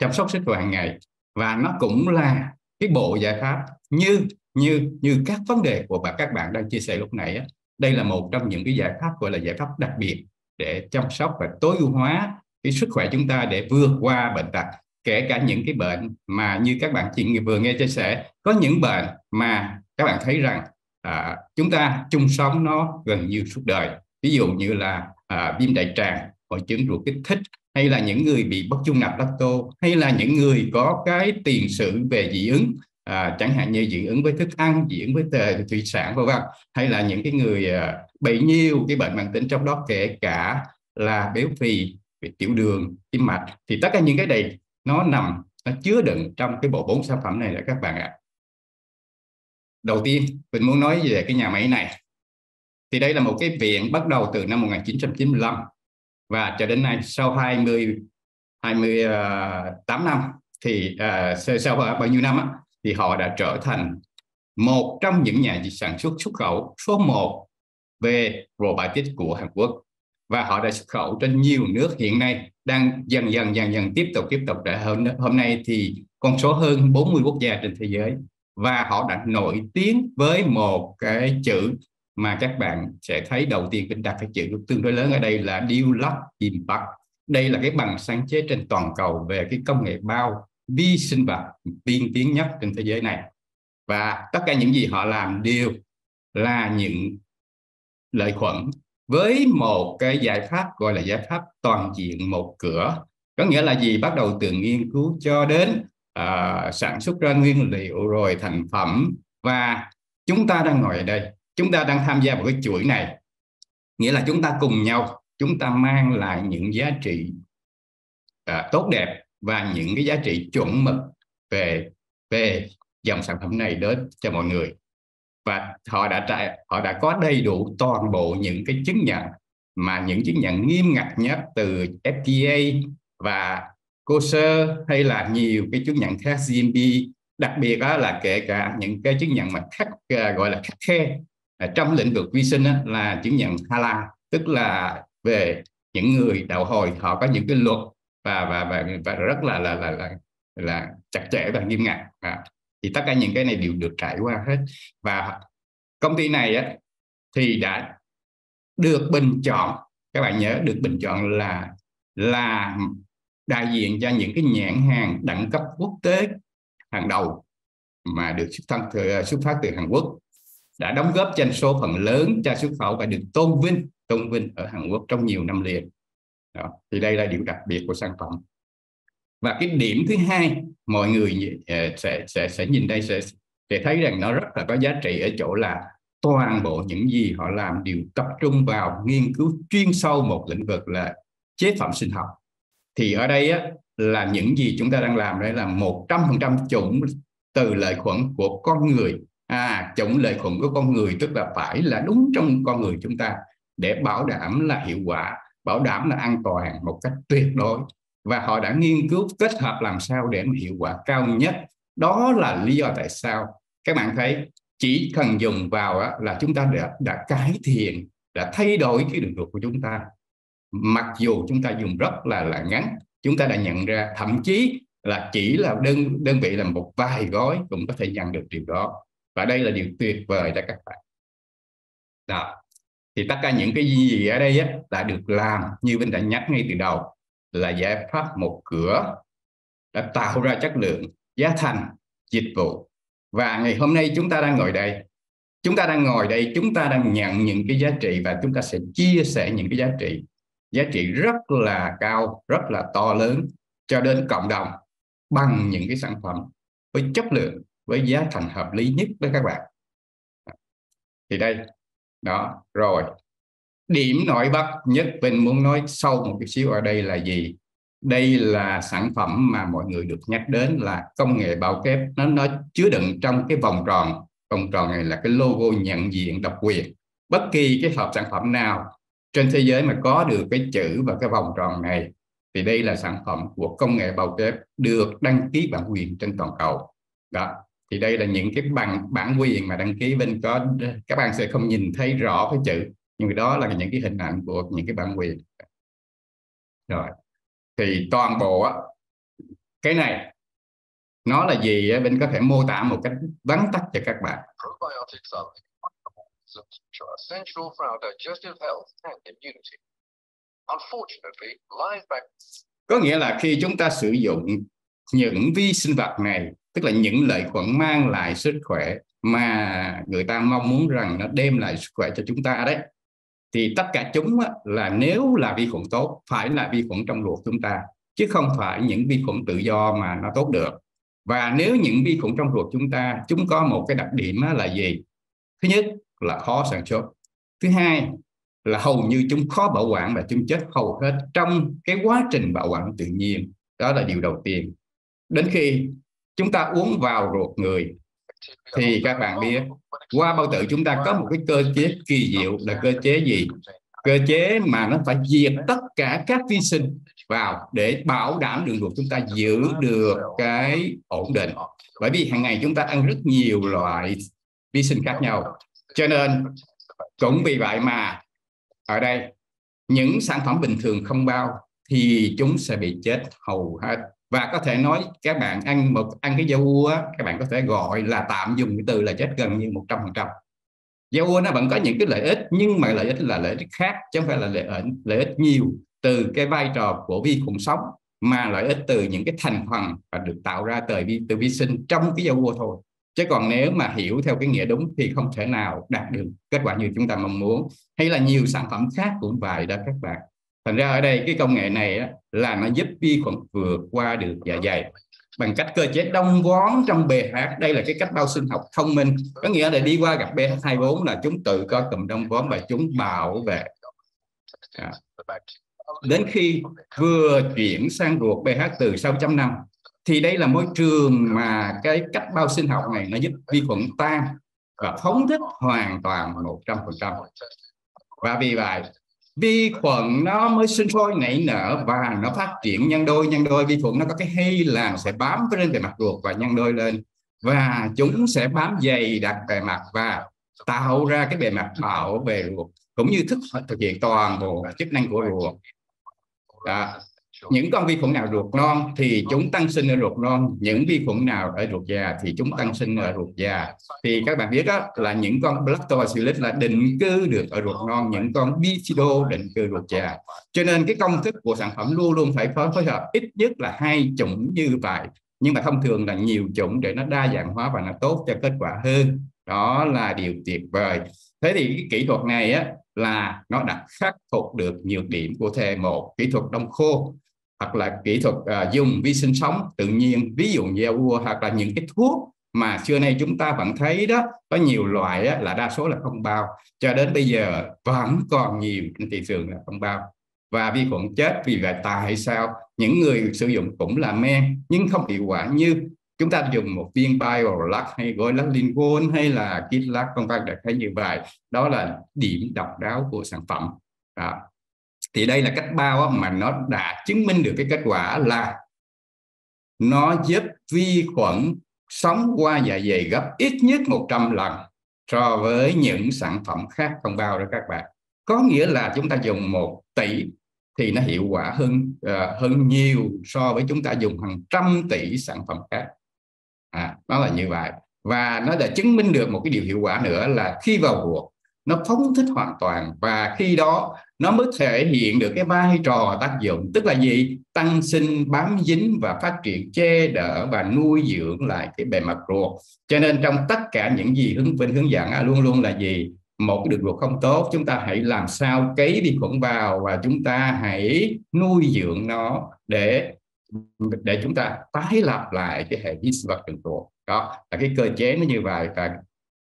chăm sóc sức khỏe hàng ngày. Và nó cũng là cái bộ giải pháp như như như các vấn đề của bà các bạn đang chia sẻ lúc này á. đây là một trong những cái giải pháp gọi là giải pháp đặc biệt để chăm sóc và tối ưu hóa cái sức khỏe chúng ta để vượt qua bệnh tật. Kể cả những cái bệnh mà như các bạn chị vừa nghe chia sẻ có những bệnh mà các bạn thấy rằng à, chúng ta chung sống nó gần như suốt đời. Ví dụ như là à, viêm đại tràng hội chứng ruột kích thích hay là những người bị bất trung nạp lacto hay là những người có cái tiền sử về dị ứng à, chẳng hạn như dị ứng với thức ăn dị ứng với tề, thủy sản vân vân hay là những cái người à, bị nhiều cái bệnh mạng tính trong đó kể cả là béo phì về tiểu đường tim mạch thì tất cả những cái này nó nằm nó chứa đựng trong cái bộ bốn sản phẩm này là các bạn ạ. Đầu tiên mình muốn nói về cái nhà máy này thì đây là một cái viện bắt đầu từ năm 1995 và cho đến nay sau 20 28 ờ, năm thì uh, sau bao nhiêu năm á, thì họ đã trở thành một trong những nhà sản xuất xuất khẩu số 1 về robotics của Hàn Quốc. Và họ đã xuất khẩu trên nhiều nước hiện nay đang dần dần dần dần tiếp tục tiếp tục. Để hôm hôm nay thì con số hơn 40 quốc gia trên thế giới. Và họ đã nổi tiếng với một cái chữ mà các bạn sẽ thấy đầu tiên mình đặt cái chữ tương đối lớn ở đây là Develop Impact. Đây là cái bằng sáng chế trên toàn cầu về cái công nghệ bao vi sinh vật tiên tiến nhất trên thế giới này. Và tất cả những gì họ làm đều là những lợi khuẩn với một cái giải pháp gọi là giải pháp toàn diện một cửa. Có nghĩa là gì? Bắt đầu từ nghiên cứu cho đến uh, sản xuất ra nguyên liệu rồi thành phẩm và chúng ta đang ngồi ở đây chúng ta đang tham gia vào cái chuỗi này. Nghĩa là chúng ta cùng nhau chúng ta mang lại những giá trị à, tốt đẹp và những cái giá trị chuẩn mực về về dòng sản phẩm này đến cho mọi người. Và họ đã trải họ đã có đầy đủ toàn bộ những cái chứng nhận mà những chứng nhận nghiêm ngặt nhất từ FDA và COSER hay là nhiều cái chứng nhận khác GMP đặc biệt đó là kể cả những cái chứng nhận mà khắc à, gọi là khắc khe trong lĩnh vực vi sinh á, là chứng nhận halal tức là về những người đạo hồi họ có những cái luật và và và, và rất là là là là, là chặt chẽ và nghiêm ngặt. À, thì tất cả những cái này đều được trải qua hết. Và công ty này á, thì đã được bình chọn các bạn nhớ được bình chọn là là đại diện cho những cái nhãn hàng đẳng cấp quốc tế hàng đầu mà được xuất thân từ, xuất phát từ Hàn Quốc đã đóng góp doanh số phần lớn cho xuất khẩu và được tôn vinh tôn vinh ở Hàn Quốc trong nhiều năm liền đó. thì đây là điểm đặc biệt của sản phẩm và cái điểm thứ hai mọi người ờ, sẽ sẽ sẽ nhìn đây sẽ sẽ thấy rằng nó rất là có giá trị ở chỗ là toàn bộ những gì họ làm đều tập trung vào nghiên cứu chuyên sâu một lĩnh vực là chế phẩm sinh học thì ở đây á, là những gì chúng ta đang làm đây là một trăm phần trăm chủng từ lợi khuẩn của con người à chủng lợi khuẩn của con người tức là phải là đúng trong con người chúng ta để bảo đảm là hiệu quả bảo đảm là an toàn một cách tuyệt đối. Và họ đã nghiên cứu kết hợp làm sao để mà hiệu quả cao nhất. Đó là lý do tại sao các bạn thấy chỉ cần dùng vào là chúng ta đã, đã cải thiện đã thay đổi cái đường ruột của chúng ta. Mặc dù chúng ta dùng rất là là ngắn chúng ta đã nhận ra thậm chí là chỉ là đơn đơn vị là một vài gói cũng có thể nhận được điều đó và đây là điều tuyệt vời cho các bạn. Đó. Thì tất cả những cái gì ở đây á, là được làm như Vinh đã nhắc ngay từ đầu là giải pháp một cửa đã tạo ra chất lượng giá thành dịch vụ. Và ngày hôm nay chúng ta đang ngồi đây. Chúng ta đang ngồi đây chúng ta đang nhận những cái giá trị và chúng ta sẽ chia sẻ những cái giá trị. Giá trị rất là cao rất là to lớn cho đến cộng đồng bằng những cái sản phẩm với chất lượng với giá thành hợp lý nhất với các bạn. Thì đây, đó, rồi. Điểm nổi bật nhất mình muốn nói sâu một chút xíu ở đây là gì? Đây là sản phẩm mà mọi người được nhắc đến là công nghệ bao kép. Nó nó chứa đựng trong cái vòng tròn. Vòng tròn này là cái logo nhận diện độc quyền. Bất kỳ cái hộp sản phẩm nào trên thế giới mà có được cái chữ và cái vòng tròn này, thì đây là sản phẩm của công nghệ bao kép được đăng ký bản quyền trên toàn cầu. Đó thì đây là những cái bằng bản quyền mà đăng ký bên có các bạn sẽ không nhìn thấy rõ cái chữ. Nhưng đó là những cái hình ảnh của những cái bản quyền. Rồi. Thì toàn bộ á, cái này nó là gì á, bên có thể mô tả một cách vắn tắt cho các bạn. Có nghĩa là khi chúng ta sử dụng những vi sinh vật này tức là những lợi khuẩn mang lại sức khỏe mà người ta mong muốn rằng nó đem lại sức khỏe cho chúng ta đấy. Thì tất cả chúng là nếu là vi khuẩn tốt, phải là vi khuẩn trong ruột chúng ta, chứ không phải những vi khuẩn tự do mà nó tốt được. Và nếu những vi khuẩn trong ruột chúng ta, chúng có một cái đặc điểm là gì? Thứ nhất là khó sản xuất. Thứ hai là hầu như chúng khó bảo quản và chúng chết hầu hết trong cái quá trình bảo quản tự nhiên. Đó là điều đầu tiên. Đến khi chúng ta uống vào ruột người. Thì các bạn biết, qua bao tử chúng ta có một cái cơ chế kỳ diệu là cơ chế gì? Cơ chế mà nó phải diệt tất cả các vi sinh vào để bảo đảm đường ruột chúng ta giữ được cái ổn định. Bởi vì hàng ngày chúng ta ăn rất nhiều loại vi sinh khác nhau. Cho nên, cũng vì vậy mà ở đây, những sản phẩm bình thường không bao thì chúng sẽ bị chết hầu hết và có thể nói các bạn ăn một, ăn cái dâu ua các bạn có thể gọi là tạm dùng cái từ là chết gần như một trăm phần trăm. Dâu ua nó vẫn có những cái lợi ích, nhưng mà lợi ích là lợi ích khác, chứ không phải là lợi ích lợi ích nhiều từ cái vai trò của vi khuẩn sống, mà lợi ích từ những cái thành phần và được tạo ra từ vi từ vi sinh trong cái dâu ua thôi. Chứ còn nếu mà hiểu theo cái nghĩa đúng thì không thể nào đạt được kết quả như chúng ta mong muốn. Hay là nhiều sản phẩm khác cũng vậy đó các bạn thành ra ở đây cái công nghệ này á, là nó giúp vi khuẩn vượt qua được dạ dày bằng cách cơ chế đông vón trong pH. Đây là cái cách bao sinh học thông minh. Có nghĩa là đi qua gặp pH 24 là chúng tự có cụm đông vón và chúng bảo vệ. À. đến khi vừa chuyển sang ruột pH từ 6.5 thì đây là môi trường mà cái cách bao sinh học này nó giúp vi khuẩn tan và phóng thích hoàn toàn 100% và vì vậy vi khuẩn nó mới sinh sôi nảy nở và nó phát triển nhân đôi nhân đôi. Vi khuẩn nó có cái hay là sẽ bám lên bề mặt ruột và nhân đôi lên. Và chúng sẽ bám dày đặc bề mặt và tạo ra cái bề mặt bảo vệ ruột, cũng như thức thực hiện toàn bộ chức năng của ruột. Đó những con vi khuẩn nào ruột non thì chúng tăng sinh ở ruột non, những vi khuẩn nào ở ruột già thì chúng tăng sinh ở ruột già thì các bạn biết đó, là những con lactobacillus là định cư được ở ruột non, những con bifido định cư ruột già cho nên cái công thức của sản phẩm luôn luôn phải phối hợp, ít nhất là hai chủng như vậy. Nhưng mà thông thường là nhiều chủng để nó đa dạng hóa và nó tốt cho kết quả hơn. Đó là điều tuyệt vời. Thế thì cái kỹ thuật này á, là nó đã khắc phục được nhược điểm của thế một, kỹ thuật đông khô hoặc là kỹ thuật uh, dùng vi sinh sống tự nhiên ví dụ như vua hoặc là những cái thuốc mà xưa nay chúng ta vẫn thấy đó có nhiều loại á, là đa số là không bao. Cho đến bây giờ vẫn còn nhiều trên thị trường là không bao. Và vi khuẩn chết vì vậy tại sao? Những người sử dụng cũng là men nhưng không hiệu quả như chúng ta dùng một viên biolac hay gọi là lingon hay là kitlac vân vân được thấy như vậy. Đó là điểm độc đáo của sản phẩm. Đó thì đây là cách bao mà nó đã chứng minh được cái kết quả là nó giúp vi khuẩn sống qua dạ dày gấp ít nhất 100 lần so với những sản phẩm khác không bao đó các bạn. Có nghĩa là chúng ta dùng một tỷ thì nó hiệu quả hơn uh, hơn nhiều so với chúng ta dùng hàng trăm tỷ sản phẩm khác. À, nó là như vậy. Và nó đã chứng minh được một cái điều hiệu quả nữa là khi vào ruột nó phóng thích hoàn toàn và khi đó nó mới thể hiện được cái vai trò tác dụng. Tức là gì? Tăng sinh, bám dính và phát triển, che đỡ và nuôi dưỡng lại cái bề mặt ruột. Cho nên trong tất cả những gì hướng vinh, hướng dẫn luôn luôn là gì? Một cái đường ruột không tốt, chúng ta hãy làm sao cấy vi khuẩn vào và chúng ta hãy nuôi dưỡng nó để để chúng ta tái lập lại cái hệ vi sinh vật đường ruột. Đó, là cái cơ chế nó như vậy và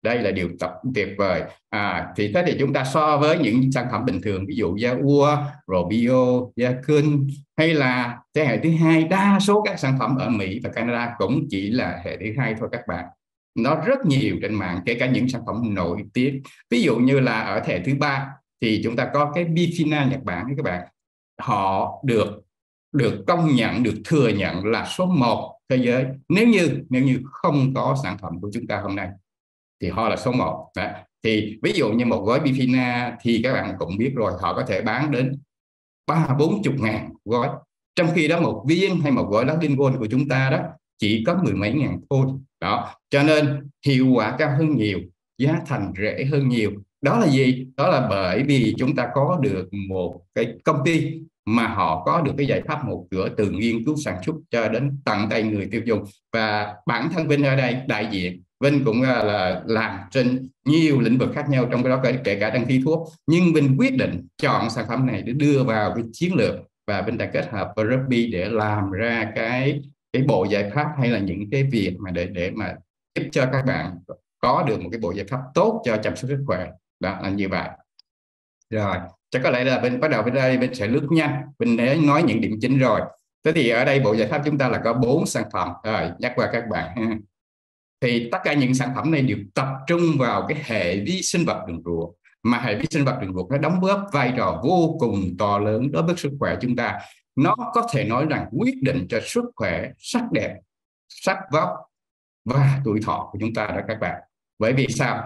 đây là điều tập tuyệt vời. À, thì thế thì chúng ta so với những sản phẩm bình thường ví dụ da ua robio da cưng hay là thế hệ thứ hai đa số các sản phẩm ở Mỹ và Canada cũng chỉ là hệ thứ hai thôi các bạn. Nó rất nhiều trên mạng kể cả những sản phẩm nổi tiếng. Ví dụ như là ở thế hệ thứ ba thì chúng ta có cái Bifina Nhật Bản các bạn. Họ được được công nhận được thừa nhận là số 1 thế giới nếu như nếu như không có sản phẩm của chúng ta hôm nay thì họ là số 1 Đấy. thì ví dụ như một gói Bifina thì các bạn cũng biết rồi, họ có thể bán đến ba, bốn chục ngàn gói. Trong khi đó một viên hay một gói lá đinh của chúng ta đó chỉ có mười mấy ngàn thôi. Đó. Cho nên hiệu quả cao hơn nhiều, giá thành rẻ hơn nhiều. Đó là gì? Đó là bởi vì chúng ta có được một cái công ty mà họ có được cái giải pháp một cửa từ nghiên cứu sản xuất cho đến tận tay người tiêu dùng. Và bản thân Vinh ở đây đại diện Vinh cũng là, là làm trên nhiều lĩnh vực khác nhau trong cái đó kể cả đăng ký thuốc. Nhưng Vinh quyết định chọn sản phẩm này để đưa vào cái chiến lược và Vinh đã kết hợp với Ruby để làm ra cái cái bộ giải pháp hay là những cái việc mà để để mà giúp cho các bạn có được một cái bộ giải pháp tốt cho chăm sóc sức khỏe. Đó là như vậy. Rồi chắc có lẽ là bên bắt đầu bên đây bên sẽ lướt nhanh. Bên để nói những điểm chính rồi. Thế thì ở đây bộ giải pháp chúng ta là có bốn sản phẩm. Rồi nhắc qua các bạn thì tất cả những sản phẩm này đều tập trung vào cái hệ vi sinh vật đường ruột. Mà hệ vi sinh vật đường ruột nó đóng góp vai trò vô cùng to lớn đối với sức khỏe chúng ta. Nó có thể nói rằng quyết định cho sức khỏe sắc đẹp, sắc vóc và tuổi thọ của chúng ta đó các bạn. Bởi vì sao?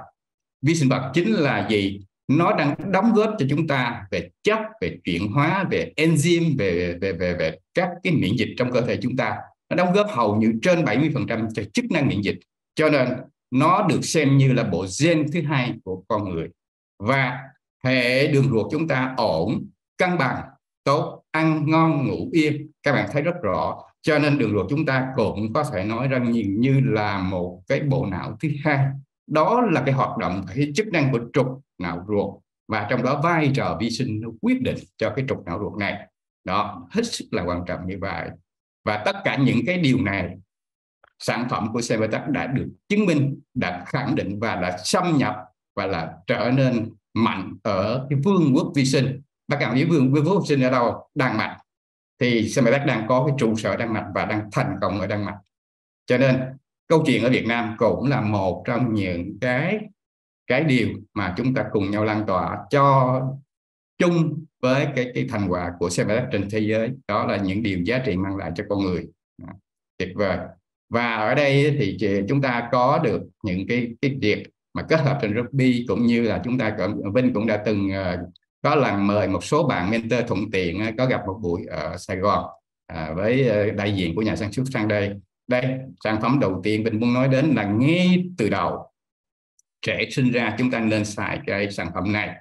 Vi sinh vật chính là gì? Nó đang đóng góp cho chúng ta về chất, về chuyển hóa, về enzyme, về về về về các cái miễn dịch trong cơ thể chúng ta. Nó đóng góp hầu như trên 70% cho chức năng miễn dịch cho nên nó được xem như là bộ gen thứ hai của con người. Và hệ đường ruột chúng ta ổn cân bằng tốt ăn ngon ngủ yên. Các bạn thấy rất rõ. Cho nên đường ruột chúng ta cũng có thể nói rằng như, như là một cái bộ não thứ hai. Đó là cái hoạt động cái chức năng của trục não ruột. Và trong đó vai trò vi sinh nó quyết định cho cái trục não ruột này. Đó hết sức là quan trọng như vậy. Và tất cả những cái điều này sản phẩm của Sevatech đã được chứng minh đã khẳng định và đã xâm nhập và là trở nên mạnh ở cái vương quốc vi sinh. Tất cảm thấy vương, vương quốc vi sinh ở đâu? Đan Mạch. Thì Sevatech đang có cái trụ sở Đan Mạch và đang thành công ở Đan Mạch. Cho nên câu chuyện ở Việt Nam cũng là một trong những cái cái điều mà chúng ta cùng nhau lan tỏa cho chung với cái cái thành quả của CMS trên thế giới. Đó là những điều giá trị mang lại cho con người. Tuyệt vời và ở đây thì chúng ta có được những cái cái việc mà kết hợp trên Ruby cũng như là chúng ta Vinh cũng đã từng ờ, có lần mời một số bạn mentor thuận tiện ờ, có gặp một buổi ở Sài Gòn à, với ờ, đại diện của nhà sản xuất sang đây. Đây, sản phẩm đầu tiên mình muốn nói đến là ngay từ đầu, trẻ sinh ra chúng ta nên xài cái sản phẩm này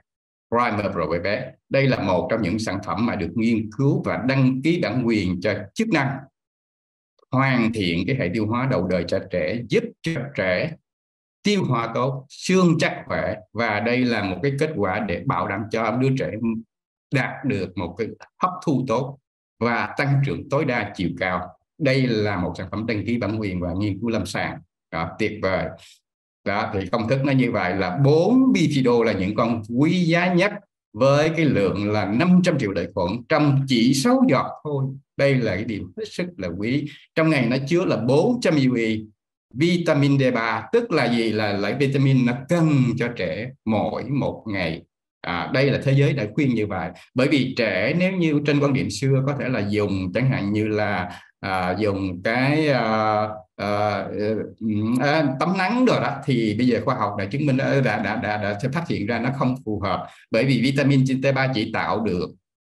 Primer Pro với bé đây là một trong những sản phẩm mà được nghiên cứu và đăng ký bản quyền cho chức năng hoàn thiện cái hệ tiêu hóa đầu đời cho trẻ giúp cho trẻ tiêu hóa tốt xương chắc khỏe. Và đây là một cái kết quả để bảo đảm cho đứa trẻ đạt được một cái hấp thu tốt và tăng trưởng tối đa chiều cao. Đây là một sản phẩm đăng ký bản quyền và nghiên cứu lâm sàng. Đó, tuyệt vời. Đó thì công thức nó như vậy là bốn bifido là những con quý giá nhất với cái lượng là 500 triệu lợi khuẩn trong chỉ 6 giọt thôi đây là cái điểm hết sức là quý. Trong ngày nó chứa là 400 ml vitamin D3 tức là gì? Là loại vitamin nó cần cho trẻ mỗi một ngày. À, đây là thế giới đã khuyên như vậy. Bởi vì trẻ nếu như trên quan điểm xưa có thể là dùng chẳng hạn như là à, dùng cái à, à, ừ, à, tấm nắng rồi đó thì bây giờ khoa học đã chứng minh đã đã đã đã, đã phát hiện ra nó không phù hợp. Bởi vì vitamin T3 chỉ tạo được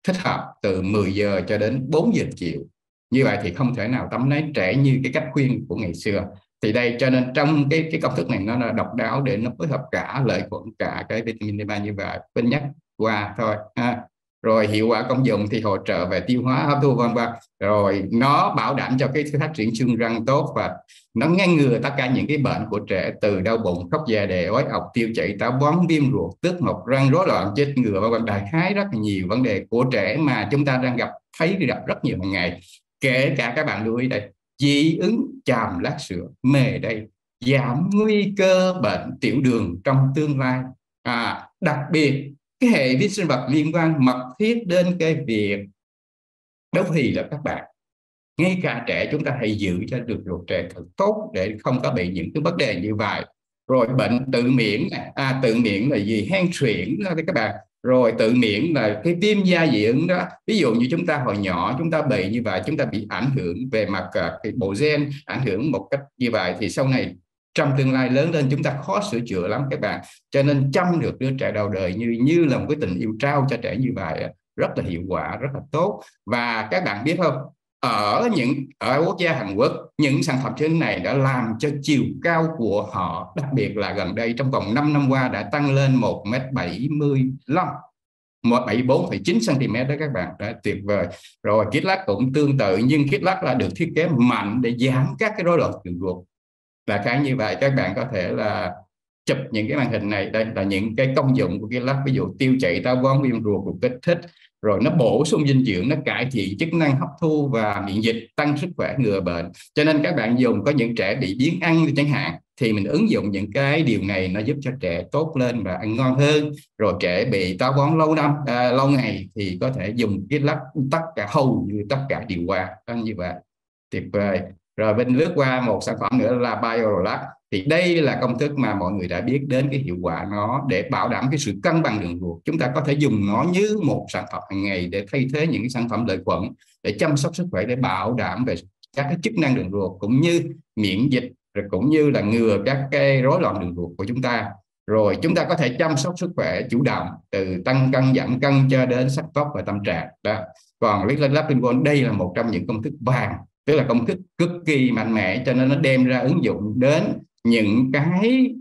thích hợp từ 10 giờ cho đến 4 giờ chiều. Như vậy thì không thể nào tắm nấy trẻ như cái cách khuyên của ngày xưa. Thì đây, cho nên trong cái cái công thức này nó là độc đáo để nó phối hợp cả lợi khuẩn, cả cái vitamin D3 như vậy bên nhắc qua thôi, ha rồi hiệu quả công dụng thì hỗ trợ về tiêu hóa hấp thu vân vân. Rồi nó bảo đảm cho cái phát triển xương răng tốt và nó ngăn ngừa tất cả những cái bệnh của trẻ từ đau bụng khóc già đề ói ọc tiêu chảy táo bón viêm ruột tức mọc răng rối loạn chết ngừa và vân. Đại khái rất là nhiều vấn đề của trẻ mà chúng ta đang gặp thấy gặp rất nhiều hàng ngày. Kể cả các bạn lưu ý đây dị ứng chàm lát sữa mề đây giảm nguy cơ bệnh tiểu đường trong tương lai. À, đặc biệt cái hệ vi sinh vật liên quan mật thiết đến cái việc béo phì là các bạn. Ngay cả trẻ chúng ta hãy giữ cho được ruột trẻ thật tốt để không có bị những cái vấn đề như vậy. Rồi bệnh tự miễn à, tự miễn là gì? Hen suyễn đó các bạn. Rồi tự miễn là cái viêm da dị ứng đó. Ví dụ như chúng ta hồi nhỏ chúng ta bị như vậy chúng ta bị ảnh hưởng về mặt à, cái bộ gen ảnh hưởng một cách như vậy thì sau này trong tương lai lớn lên chúng ta khó sửa chữa lắm các bạn. Cho nên chăm được đứa trẻ đầu đời như như là một cái tình yêu trao cho trẻ như vậy rất là hiệu quả rất là tốt. Và các bạn biết không ở những ở quốc gia Hàn Quốc những sản phẩm trên này đã làm cho chiều cao của họ đặc biệt là gần đây trong vòng 5 năm qua đã tăng lên 1m75 174,9 cm đó các bạn. Đã tuyệt vời. Rồi kít lắc cũng tương tự nhưng kít lắc là được thiết kế mạnh để giảm các cái rối loạn đường ruột là cái như vậy các bạn có thể là chụp những cái màn hình này. Đây là những cái công dụng của cái lắc ví dụ tiêu chảy táo bón viêm ruột ruột kích thích rồi nó bổ sung dinh dưỡng nó cải thiện chức năng hấp thu và miễn dịch tăng sức khỏe ngừa bệnh. Cho nên các bạn dùng có những trẻ bị biến ăn chẳng hạn thì mình ứng dụng những cái điều này nó giúp cho trẻ tốt lên và ăn ngon hơn. Rồi trẻ bị táo bón lâu năm à, lâu ngày thì có thể dùng cái lắc tất cả hầu như tất cả điều qua như vậy. Tuyệt vời rồi bên lướt qua một sản phẩm nữa là BioLab thì đây là công thức mà mọi người đã biết đến cái hiệu quả nó để bảo đảm cái sự cân bằng đường ruột. Chúng ta có thể dùng nó như một sản phẩm hàng ngày để thay thế những cái sản phẩm lợi khuẩn để chăm sóc sức khỏe, để bảo đảm về các cái chức năng đường ruột cũng như miễn dịch, rồi cũng như là ngừa các cái rối loạn đường ruột của chúng ta. Rồi chúng ta có thể chăm sóc sức khỏe chủ động từ tăng cân, giảm cân cho đến sắc tóc và tâm trạng. Đó. Còn Little Lapin đây là một trong những công thức vàng tức là công thức cực kỳ mạnh mẽ cho nên nó đem ra ứng dụng đến những cái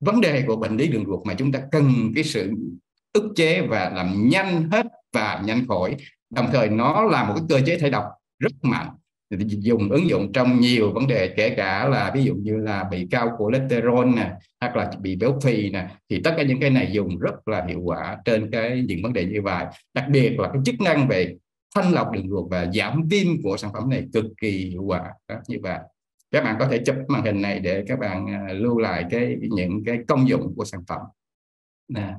vấn đề của bệnh lý đường ruột mà chúng ta cần cái sự ức chế và làm nhanh hết và nhanh khỏi. Đồng thời nó là một cái cơ chế thể độc rất mạnh. Dùng ứng dụng trong nhiều vấn đề, kể cả là ví dụ như là bị cao cholesterol nè, hoặc là bị béo phì nè, thì tất cả những cái này dùng rất là hiệu quả trên cái những vấn đề như vậy. Đặc biệt là cái chức năng về thanh lọc đường ruột và giảm viêm của sản phẩm này cực kỳ hiệu quả. Đó, như vậy. Các bạn có thể chụp màn hình này để các bạn à, lưu lại cái những cái công dụng của sản phẩm. Nè.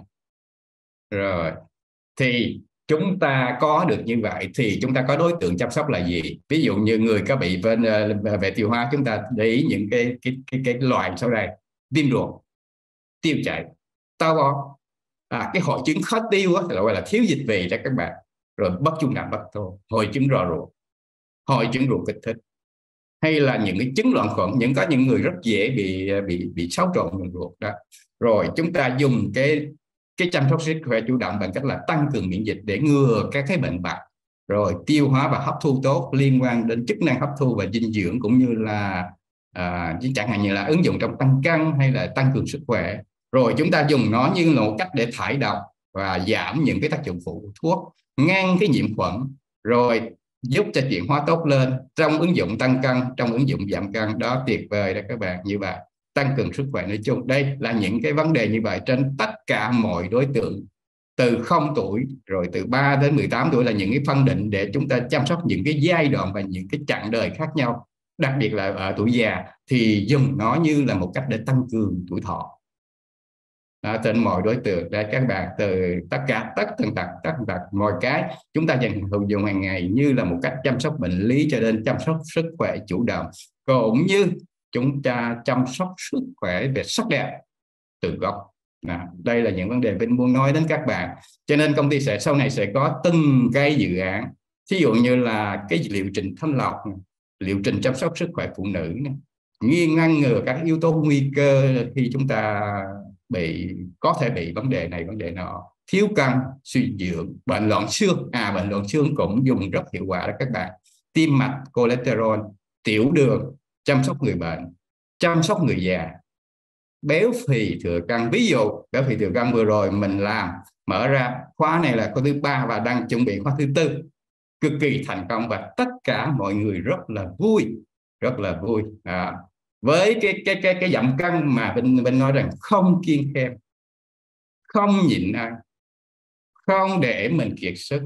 Rồi. Thì chúng ta có được như vậy thì chúng ta có đối tượng chăm sóc là gì? Ví dụ như người có bị bên à, à, về tiêu hóa chúng ta để ý những cái cái cái, cái loại sau đây. Viêm ruột tiêu chảy táo bón. À, cái hội chứng khó tiêu á, là gọi là thiếu dịch vị đó các bạn rồi bất trung đạm bất thô hội chứng rò ruột hội chứng ruột kích thích. Hay là những cái chứng loạn khuẩn những có những người rất dễ bị bị bị xáo trộn đường ruột đó. Rồi chúng ta dùng cái cái chăm sóc sức khỏe chủ động bằng cách là tăng cường miễn dịch để ngừa các cái bệnh bạc rồi tiêu hóa và hấp thu tốt liên quan đến chức năng hấp thu và dinh dưỡng cũng như là à, chẳng hạn như là ứng dụng trong tăng cân hay là tăng cường sức khỏe. Rồi chúng ta dùng nó như là một cách để thải độc và giảm những cái tác dụng phụ của thuốc ngăn cái nhiễm khuẩn, rồi giúp cho chuyển hóa tốt lên trong ứng dụng tăng cân, trong ứng dụng giảm cân. Đó, tuyệt vời đó các bạn, như vậy. Tăng cường sức khỏe nói chung. Đây là những cái vấn đề như vậy trên tất cả mọi đối tượng, từ 0 tuổi, rồi từ 3 đến 18 tuổi là những cái phân định để chúng ta chăm sóc những cái giai đoạn và những cái chặng đời khác nhau, đặc biệt là ở tuổi già, thì dùng nó như là một cách để tăng cường tuổi thọ à, trên mọi đối tượng. Để các bạn từ tất cả tất tần tật tất tật mọi cái chúng ta dần thường dùng hàng ngày như là một cách chăm sóc bệnh lý cho đến chăm sóc sức khỏe chủ động cũng như chúng ta chăm sóc sức khỏe về sắc đẹp từ gốc. À, đây là những vấn đề bên muốn nói đến các bạn. Cho nên công ty sẽ sau này sẽ có từng cái dự án. Thí dụ như là cái liệu trình thanh lọc liệu trình chăm sóc sức khỏe phụ nữ nghi ngăn ngừa các yếu tố nguy cơ khi chúng ta bị có thể bị vấn đề này vấn đề nọ. Thiếu cân suy dưỡng bệnh loạn xương. À bệnh loạn xương cũng dùng rất hiệu quả đó các bạn. Tim mạch cholesterol tiểu đường chăm sóc người bệnh chăm sóc người già. Béo phì thừa cân ví dụ béo phì thừa cân vừa rồi mình làm mở ra khóa này là khóa thứ ba và đang chuẩn bị khóa thứ tư. Cực kỳ thành công và tất cả mọi người rất là vui rất là vui. À, với cái cái cái cái giọng cân mà bên bên nói rằng không kiên khem, không nhịn ăn không để mình kiệt sức,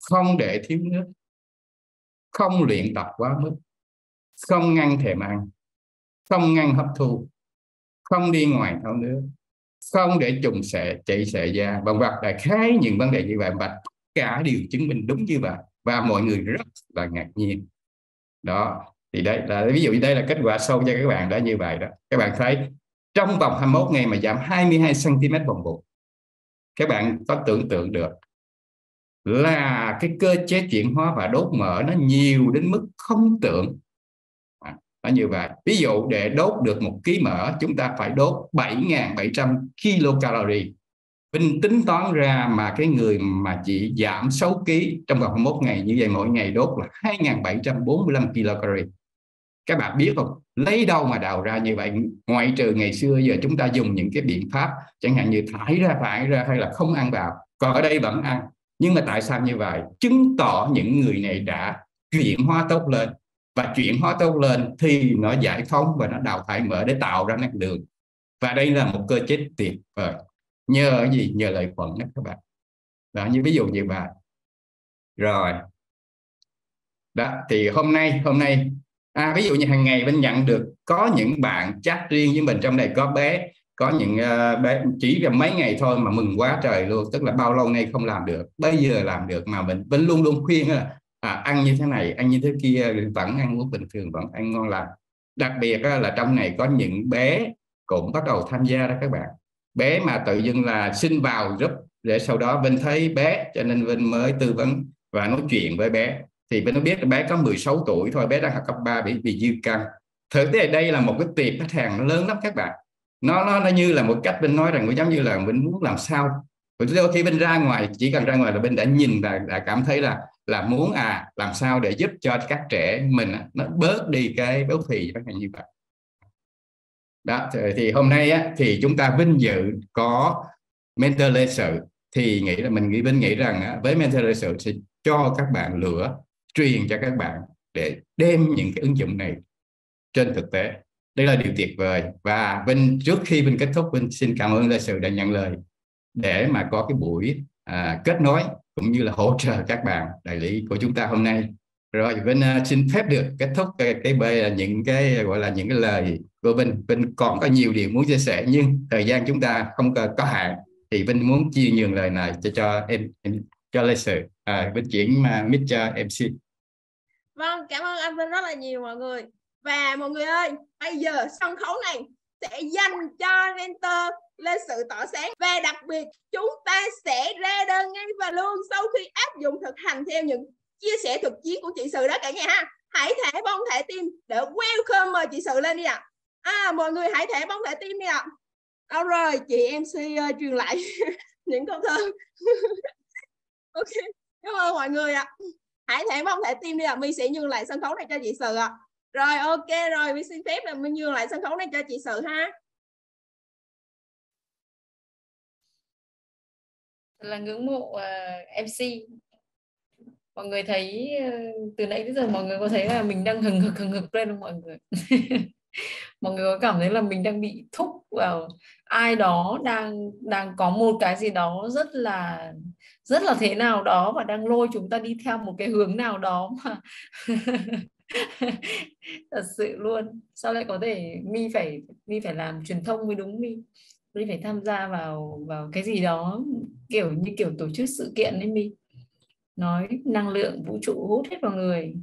không để thiếu nước, không luyện tập quá mức, không ngăn thèm ăn, không ngăn hấp thu, không đi ngoài thao nước, không để trùng sệ chạy sệ da, vân vân. Đại khái những vấn đề như vậy và cả đều chứng minh đúng như vậy, và mọi người rất là ngạc nhiên. Đó thì đây là ví dụ như đây là kết quả sâu cho các bạn đã như vậy đó. Các bạn thấy trong vòng 21 ngày mà giảm 22 cm vòng bụng các bạn có tưởng tượng được là cái cơ chế chuyển hóa và đốt mỡ nó nhiều đến mức không tưởng? À, nó như vậy. Ví dụ để đốt được một ký mỡ chúng ta phải đốt 7.700 kilocalorie Vinh tính toán ra mà cái người mà chỉ giảm 6 kg trong vòng 21 ngày như vậy mỗi ngày đốt là 2.745 kilocalorie các bạn biết không? Lấy đâu mà đào ra như vậy? Ngoại trừ ngày xưa giờ chúng ta dùng những cái biện pháp, chẳng hạn như thải ra thải ra hay là không ăn vào còn ở đây vẫn ăn. Nhưng mà tại sao như vậy? Chứng tỏ những người này đã chuyển hóa tốt lên. Và chuyển hóa tốt lên thì nó giải phóng và nó đào thải mỡ để tạo ra năng lượng. Và đây là một cơ chế tuyệt vời. Nhờ gì? Nhờ lợi khuẩn đó các bạn. Đó, như ví dụ như vậy. Rồi. Đó, thì hôm nay hôm nay à, ví dụ như hàng ngày bên nhận được có những bạn chat riêng với mình trong này có bé có những uh, bé chỉ là mấy ngày thôi mà mừng quá trời luôn tức là bao lâu nay không làm được bây giờ làm được mà mình vẫn luôn luôn khuyên là à, ăn như thế này ăn như thế kia vẫn ăn uống bình thường vẫn ăn ngon lành. Đặc biệt là trong này có những bé cũng bắt đầu tham gia đó các bạn. Bé mà tự dưng là xin vào giúp để sau đó Vinh thấy bé cho nên Vinh mới tư vấn và nói chuyện với bé thì bên nó biết bé có 16 tuổi thôi bé đang học cấp 3 bị bị dư cân thực tế đây là một cái tiệp khách hàng nó lớn lắm các bạn. Nó nó nó như là một cách bên nói rằng nó giống như là mình muốn làm sao. Đôi khi bên ra ngoài chỉ cần ra ngoài là bên đã nhìn và đã cảm thấy là là muốn à làm sao để giúp cho các trẻ mình nó bớt đi cái béo phì chẳng hạn như vậy. Đó thì hôm nay á, thì chúng ta vinh dự có mentor lê sự thì nghĩ là mình nghĩ bên nghĩ rằng á, với mentor lê sự sẽ cho các bạn lửa truyền cho các bạn để đem những cái ứng dụng này trên thực tế. Đây là điều tuyệt vời. Và vinh trước khi vinh kết thúc vinh xin cảm ơn lời sự đã nhận lời để mà có cái buổi à, kết nối cũng như là hỗ trợ các bạn đại lý của chúng ta hôm nay. Rồi Vinh uh, à, xin phép được kết thúc cái, cái bê những cái gọi là những cái lời của Vinh Vinh còn có nhiều điều muốn chia sẻ nhưng thời gian chúng ta không có, có hạn thì Vinh muốn chia nhường lời này cho cho em, em cho Lê Sự. À, Vinh chuyển mà mic cho MC Vâng cảm ơn anh Vinh rất là nhiều mọi người và mọi người ơi bây giờ sân khấu này sẽ dành cho mentor lên sự tỏ sáng và đặc biệt chúng ta sẽ ra đơn ngay và luôn sau khi áp dụng thực hành theo những chia sẻ thực chiến của chị sự đó cả nhà ha hãy thả bông thẻ tim để welcome mời chị sự lên đi ạ à. à mọi người hãy thả bông thẻ tim đi ạ à. rồi chị mc uh, ờ, truyền lại những câu thơ ok cảm ơn mọi người ạ à hãy thể bông thể tim đi là mi sẽ nhường lại sân khấu này cho chị sự ạ. Rồi ok rồi. Mi xin phép là mi nhường lại sân khấu này cho chị sự ha. Là ngưỡng mộ à, uh, MC mọi người thấy uh, từ nãy đến giờ mọi người có thấy là mình đang hừng hực hừng hực lên không mọi người? mọi người có cảm thấy là mình đang bị thúc vào ai đó đang đang có một cái gì đó rất là rất là thế nào đó và đang lôi chúng ta đi theo một cái hướng nào đó mà thật sự luôn. Sao lại có thể mi phải mi phải làm truyền thông mới đúng mi mi phải tham gia vào vào cái gì đó kiểu như kiểu tổ chức sự kiện ấy mi nói năng lượng, vũ trụ hút hết vào người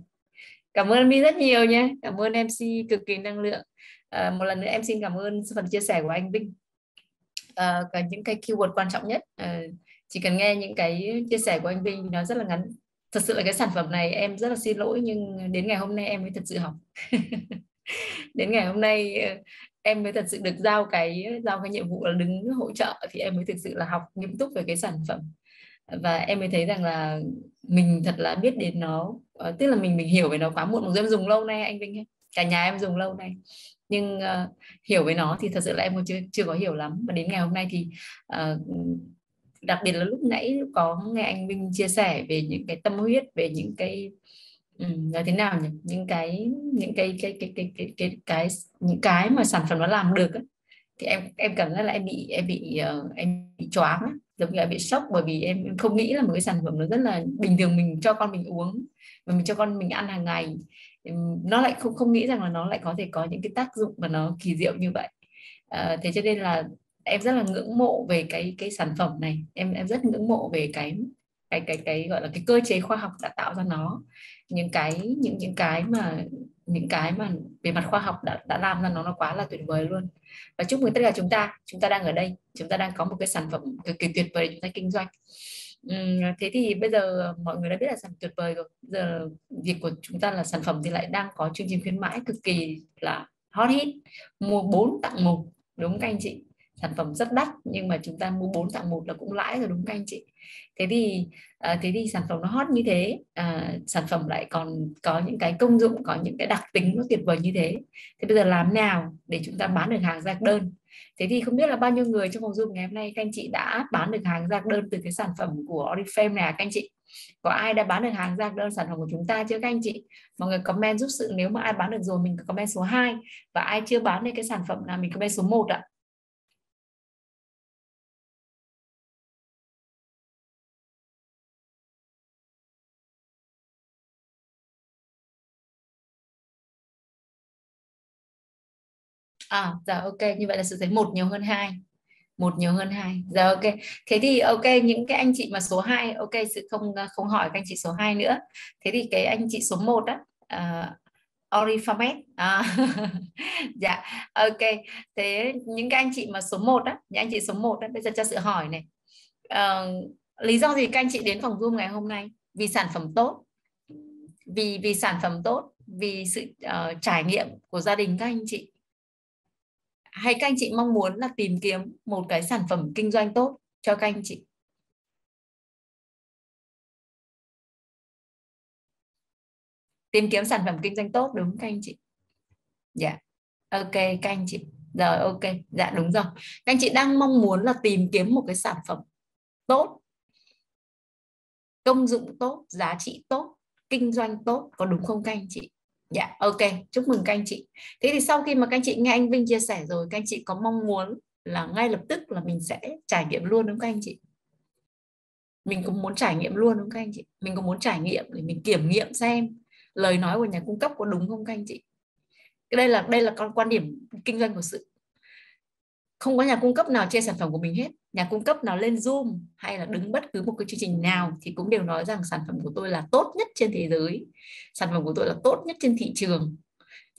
cảm ơn mi rất nhiều nhé cảm ơn mc cực kỳ năng lượng. À, một lần nữa em xin cảm ơn phần chia sẻ của anh Vinh. À, cả những cái keyword quan trọng nhất. À, chỉ cần nghe những cái chia sẻ của anh Vinh nó rất là ngắn. Thật sự là cái sản phẩm này em rất là xin lỗi nhưng đến ngày hôm nay em mới thật sự học. Đến ngày hôm nay ờ, em mới thật sự được giao cái giao cái nhiệm vụ là đứng hỗ trợ thì em mới thực sự là học nghiêm túc về cái sản phẩm và em mới thấy rằng là mình thật là biết đến nó uh, tức là mình mình hiểu về nó quá muộn. Một em dùng lâu nay anh Vinh ấy. cả nhà em dùng lâu nay. Nhưng uh, hiểu về nó thì thật sự là em còn chưa chưa có hiểu lắm. Và đến ngày hôm nay thì uh, đặc biệt là lúc nãy có nghe anh Vinh chia sẻ về những cái tâm huyết về những cái um, nói thế nào nhỉ? Những cái những cái cái cái cái cái cái, cái những cái mà sản phẩm nó làm được ấy, thì em em cảm giác là em bị em bị uh, em bị choáng giống như là bị sốc bởi vì em không nghĩ là một cái sản phẩm nó rất là bình thường mình cho con mình uống và mình cho con mình ăn hàng ngày. Nó lại không không nghĩ rằng là nó lại có thể có những cái tác dụng mà nó kỳ diệu như vậy. À, thế cho nên là em rất là ngưỡng mộ về cái cái sản phẩm này. Em em rất ngưỡng mộ về cái cái cái cái gọi là cái cơ chế khoa học đã tạo ra nó. Những cái những những cái mà những cái mà về mặt khoa học đã đã làm ra nó nó quá là tuyệt vời luôn. Và chúc mừng tất cả chúng ta chúng ta đang ở đây chúng ta đang có một cái sản phẩm cực kỳ tuyệt vời để chúng ta kinh doanh. Uhm, thế thì bây giờ mọi người đã biết là sản phẩm tuyệt vời rồi. Giờ việc của chúng ta là sản phẩm thì lại đang có chương trình khuyến mãi cực kỳ là hot hit. Mua 4 tặng một đúng các anh chị? Sản phẩm rất đắt nhưng mà chúng ta mua 4 tặng một là cũng lãi rồi đúng các anh chị? Thế thì à, thế thì sản phẩm nó hot như thế à, sản phẩm lại còn có những cái công dụng có những cái đặc tính nó tuyệt vời như thế. Thế bây giờ làm nào để chúng ta bán được hàng ra đơn? Thế thì không biết là bao nhiêu người trong phòng zoom ngày hôm nay các anh chị đã bán được hàng ra đơn từ cái sản phẩm của Oriflame này à, các anh chị? Có ai đã bán được hàng ra đơn sản phẩm của chúng ta chưa các anh chị? Mọi người comment giúp sự nếu mà ai bán được rồi mình comment số 2 và ai chưa bán được cái sản phẩm nào mình comment số 1 ạ. à À, dạ ok. Như vậy là sự thấy một nhiều hơn hai. Một nhiều hơn hai. Giờ ok. Thế thì ok những cái anh chị mà số 2 ok sự không à, không hỏi các anh chị số 2 nữa. Thế thì cái anh chị số 1 á uh, Orifamet à, à dạ ok. Thế những cái anh chị mà số 1 á những anh chị số 1 á bây giờ cho sự hỏi này. Uh, lý do gì các anh chị đến phòng Zoom ngày hôm nay? Vì sản phẩm tốt. Vì vì sản phẩm tốt. Vì sự uh, trải nghiệm của gia đình các anh chị hay các anh chị mong muốn là tìm kiếm một cái sản phẩm kinh doanh tốt cho các anh chị? Tìm kiếm sản phẩm kinh doanh tốt, đúng các anh chị? Dạ. Ok, các anh chị. Rồi, ok. Dạ đúng rồi. Các anh chị đang mong muốn là tìm kiếm một cái sản phẩm tốt, công dụng tốt, giá trị tốt, kinh doanh tốt, có đúng không các anh chị? Dạ, ok, chúc mừng các anh chị. Thế thì sau khi mà các anh chị nghe anh Vinh chia sẻ rồi, các anh chị có mong muốn là ngay lập tức là mình sẽ trải nghiệm luôn đúng không các anh chị? Mình cũng muốn trải nghiệm luôn đúng không các anh chị? Mình cũng muốn trải nghiệm để mình kiểm nghiệm xem lời nói của nhà cung cấp có đúng không các anh chị? Cái đây là đây là con quan điểm kinh doanh của sự không có nhà cung cấp nào chia sản phẩm của mình hết nhà cung cấp nào lên zoom hay là đứng bất cứ một cái chương trình nào thì cũng đều nói rằng sản phẩm của tôi là tốt nhất trên thế giới. Sản phẩm của tôi là tốt nhất trên thị trường.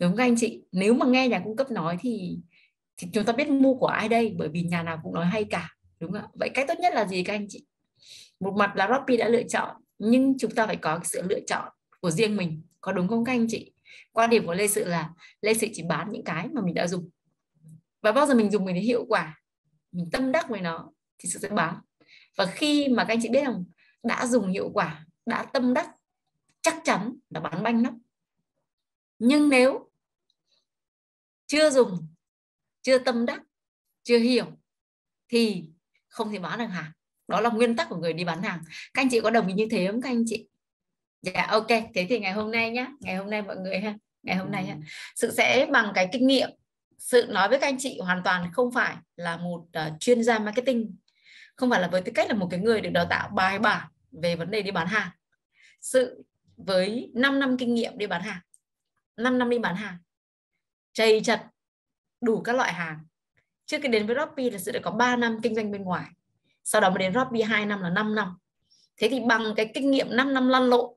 Đúng không các anh chị? Nếu mà nghe nhà cung cấp nói thì thì chúng ta biết mua của ai đây? Bởi vì nhà nào cũng nói hay cả. Đúng không ạ? Vậy cách tốt nhất là gì các anh chị? Một mặt là Robby đã lựa chọn, nhưng chúng ta phải có sự lựa chọn của riêng mình. Có đúng không các anh chị? Quan điểm của Lê Sự là Lê Sự chỉ bán những cái mà mình đã dùng. Và bao giờ mình dùng mình thấy hiệu quả mình tâm đắc với nó thì sự sẽ bán và khi mà các anh chị biết rằng đã dùng hiệu quả đã tâm đắc chắc chắn là bán banh lắm. Nhưng nếu chưa dùng chưa tâm đắc chưa hiểu thì không thể bán được hàng đó là nguyên tắc của người đi bán hàng. Các anh chị có đồng ý như thế không các anh chị? Dạ ok. Thế thì ngày hôm nay nhá. Ngày hôm nay mọi người ha. Ngày hôm nay ha. Sự sẽ bằng cái kinh nghiệm sự nói với các anh chị hoàn toàn không phải là một uh, chuyên gia marketing. Không phải là với tư cách là một cái người được đào tạo bài bản về vấn đề đi bán hàng. Sự với 5 năm kinh nghiệm đi bán hàng 5 năm đi bán hàng chầy chật đủ các loại hàng. Trước khi đến với Robby là sự đã có 3 năm kinh doanh bên ngoài sau đó mới đến Robby 2 năm là 5 năm. Thế thì bằng cái kinh nghiệm 5 năm lăn lộn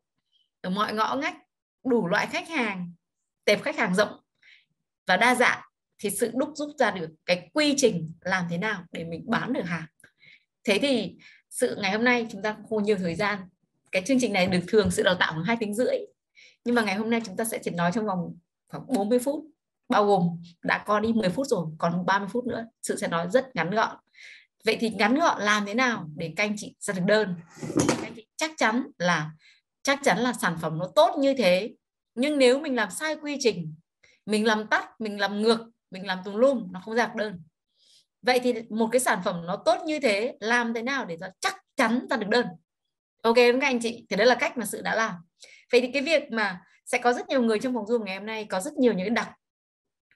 ở mọi ngõ ngách đủ loại khách hàng tệp khách hàng rộng và đa dạng thì sự đúc rút ra được cái quy trình làm thế nào để mình bán được hàng. Thế thì sự, ngày hôm nay chúng ta không nhiều thời gian. Cái chương trình này được thường sự đào tạo khoảng hai tiếng rưỡi. Nhưng mà ngày hôm nay chúng ta sẽ chỉ nói trong vòng khoảng 40 phút. Bao gồm đã có đi 10 phút rồi, còn 30 phút nữa. Sự sẽ nói rất ngắn gọn. Vậy thì ngắn gọn làm thế nào để canh chị ra được đơn? Các anh chị chắc chắn là, chắc chắn là sản phẩm nó tốt như thế. Nhưng nếu mình làm sai quy trình, mình làm tắt, mình làm ngược mình làm tùm lum, nó không giạc đơn. Vậy thì một cái sản phẩm nó tốt như thế, làm thế nào để nó chắc chắn ra được đơn? Ok với các anh chị? Thì đấy là cách mà sự đã làm. Vậy thì cái việc mà sẽ có rất nhiều người trong phòng zoom ngày hôm nay có rất nhiều những đặc,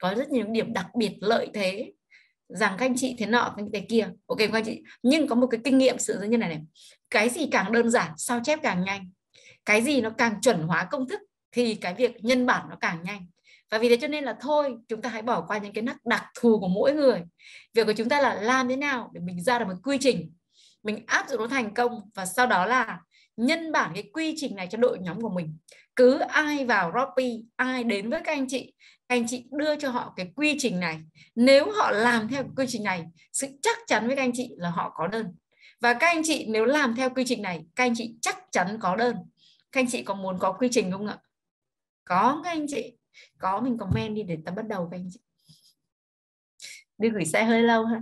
có rất nhiều điểm đặc biệt lợi thế, rằng các anh chị thế nọ thế kia. Ok, các anh chị? Nhưng có một cái kinh nghiệm sự như này này. Cái gì càng đơn giản, sao chép càng nhanh. Cái gì nó càng chuẩn hóa công thức, thì cái việc nhân bản nó càng nhanh và vì thế cho nên là thôi, chúng ta hãy bỏ qua những cái nắc đặc thù của mỗi người. Việc của chúng ta là làm thế nào để mình ra được một quy trình, mình áp dụng nó thành công và sau đó là nhân bản cái quy trình này cho đội nhóm của mình. Cứ ai vào Roppy, ai đến với các anh chị, các anh chị đưa cho họ cái quy trình này. Nếu họ làm theo quy trình này, sự chắc chắn với các anh chị là họ có đơn. Và các anh chị nếu làm theo quy trình này, các anh chị chắc chắn có đơn. Các anh chị có muốn có quy trình không ạ? Có, các anh chị có mình comment đi để ta bắt đầu các anh chị. Đi gửi xe hơi lâu ha.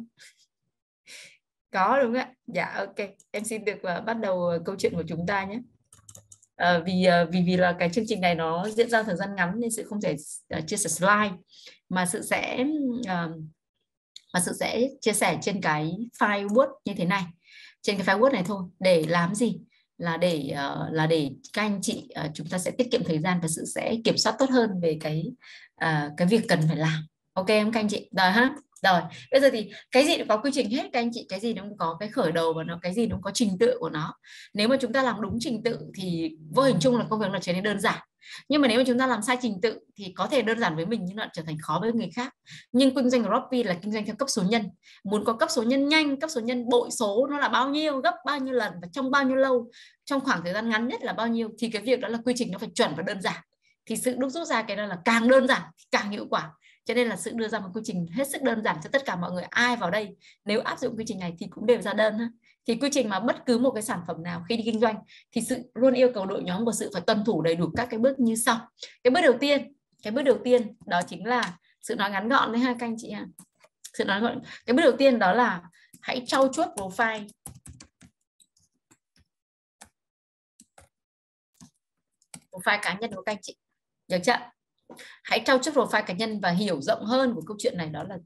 Có đúng ạ. Dạ ok. Em xin được uh, bắt đầu ờ, câu chuyện của chúng ta nhé. Uh, vì uh, vì vì là cái chương trình này nó diễn ra thời gian ngắn nên sự không thể uh, chia sẻ slide. Mà sự sẽ uh, mà sự sẽ chia sẻ trên cái file word như thế này. Trên cái file word này thôi. Để làm gì? Là để uh, là để các anh chị uh, chúng ta sẽ tiết kiệm thời gian và sự sẽ kiểm soát tốt hơn về cái uh, cái việc cần phải làm. Ok em các anh chị? Rồi ha rồi. Bây giờ thì cái gì cũng có quy trình hết các anh chị? Cái gì nó cũng có cái khởi đầu và nó cái gì nó cũng có trình tự của nó. Nếu mà chúng ta làm đúng trình tự thì vô hình chung là công việc nó trở nên đơn giản nhưng mà nếu mà chúng ta làm sai trình tự thì có thể đơn giản với mình nhưng nó trở thành khó với người khác. Nhưng kinh doanh Robby là kinh doanh theo cấp số nhân. Muốn có cấp số nhân nhanh, cấp số nhân bội số nó là bao nhiêu, gấp bao nhiêu lần và trong bao nhiêu lâu, trong khoảng thời gian ngắn nhất là bao nhiêu, thì cái việc đó là quy trình nó phải chuẩn và đơn giản. Thì sự đúc rút ra cái đó là càng đơn giản càng hiệu quả. Cho nên là sự đưa ra một quy trình hết sức đơn giản cho tất cả mọi người. Ai vào đây, nếu áp dụng quy trình này thì cũng đều ra đơn ha thì quy trình mà bất cứ một cái sản phẩm nào khi đi kinh doanh thì sự luôn yêu cầu đội nhóm của sự phải tuân thủ đầy đủ các cái bước như sau. Cái bước đầu tiên, cái bước đầu tiên đó chính là sự nói ngắn gọn đấy ha các anh chị ha sự nói gọn cái bước đầu tiên đó là hãy trau chuốt profile profile cá nhân của các anh chị. Được chưa hãy trau chuốt profile cá nhân và hiểu rộng hơn của câu chuyện này đó là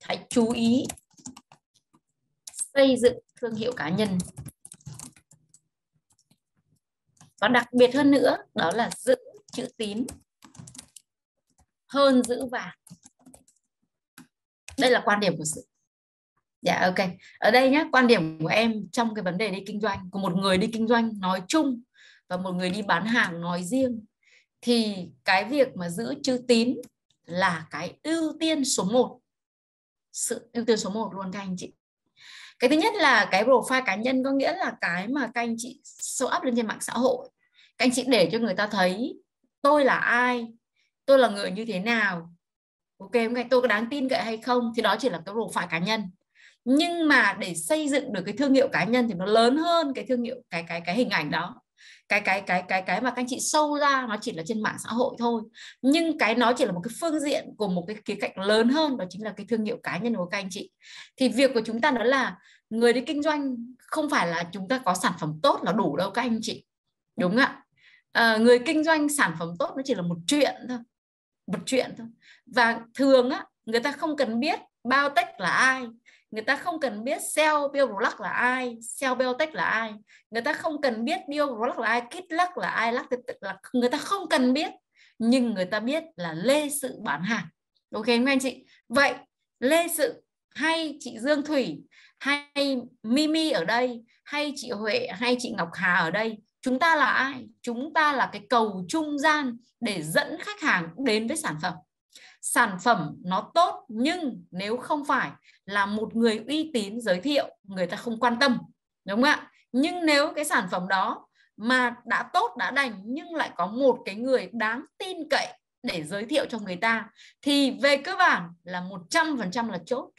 hãy chú ý xây dựng thương hiệu cá nhân. Và đặc biệt hơn nữa, đó là giữ chữ tín hơn giữ vàng. Đây là quan điểm của sự. Dạ ok. Ở đây nhé quan điểm của em trong cái vấn đề đi kinh doanh, của một người đi kinh doanh nói chung và một người đi bán hàng nói riêng, thì cái việc mà giữ chữ tín là cái ưu tiên số 1 sự ưu tiên số 1 luôn các anh chị cái thứ nhất là cái profile cá nhân có nghĩa là cái mà các anh chị show up lên trên mạng xã hội. Các anh chị để cho người ta thấy tôi là ai, tôi là người như thế nào. Ok không tôi có đáng tin cậy hay không? Thì đó chỉ là cái profile cá nhân. Nhưng mà để xây dựng được cái thương hiệu cá nhân thì nó lớn hơn cái thương hiệu, cái cái cái hình ảnh đó cái cái cái cái cái mà các anh chị sâu ra nó chỉ là trên mạng xã hội thôi. Nhưng cái nó chỉ là một cái phương diện của một cái khía cạnh lớn hơn đó chính là cái thương hiệu cá nhân của các anh chị. Thì việc của chúng ta đó là người đi kinh doanh không phải là chúng ta có sản phẩm tốt là đủ đâu các anh chị đúng ạ? À, người kinh doanh sản phẩm tốt nó chỉ là một chuyện thôi một chuyện thôi. Và thường á người ta không cần biết bao tech là ai người ta không cần biết sell Bioblack là ai sell Biotech là ai. Người ta không cần biết Bioblack là ai, Kitluck là ai Lactic là người ta không cần biết, nhưng người ta biết là Lê Sự bán hàng ok không anh chị? Vậy, Lê Sự, hay chị Dương Thủy, hay Mimi ở đây, hay chị Huệ, hay chị Ngọc Hà ở đây, chúng ta là ai? Chúng ta là cái cầu trung gian để dẫn khách hàng đến với sản phẩm sản phẩm nó tốt, nhưng nếu không phải là một người uy tín giới thiệu, người ta không quan tâm, đúng không ạ? Nhưng nếu cái sản phẩm đó mà đã tốt, đã đành, nhưng lại có một cái người đáng tin cậy để giới thiệu cho người ta, thì về cơ bản là 100% là chốt.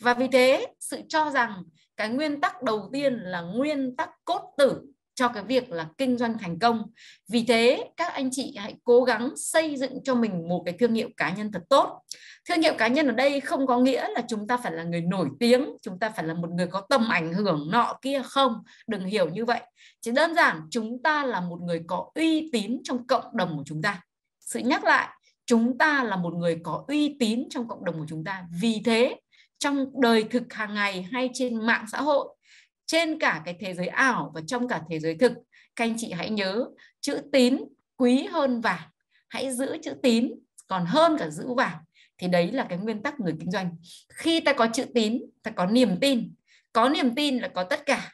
Và vì thế, sự cho rằng cái nguyên tắc đầu tiên là nguyên tắc cốt tử cho cái việc là kinh doanh thành công. Vì thế các anh chị hãy cố gắng xây dựng cho mình một cái thương hiệu cá nhân thật tốt. Thương hiệu cá nhân ở đây không có nghĩa là chúng ta phải là người nổi tiếng, chúng ta phải là một người có tầm ảnh hưởng nọ kia không, đừng hiểu như vậy. Chỉ đơn giản chúng ta là một người có uy tín trong cộng đồng của chúng ta. Sự nhắc lại, chúng ta là một người có uy tín trong cộng đồng của chúng ta. Vì thế, trong đời thực hàng ngày hay trên mạng xã hội trên cả cái thế giới ảo và trong cả thế giới thực, các anh chị hãy nhớ chữ tín quý hơn vàng. Hãy giữ chữ tín, còn hơn cả giữ vàng. Thì đấy là cái nguyên tắc người kinh doanh. Khi ta có chữ tín, ta có niềm tin. Có niềm tin là có tất cả.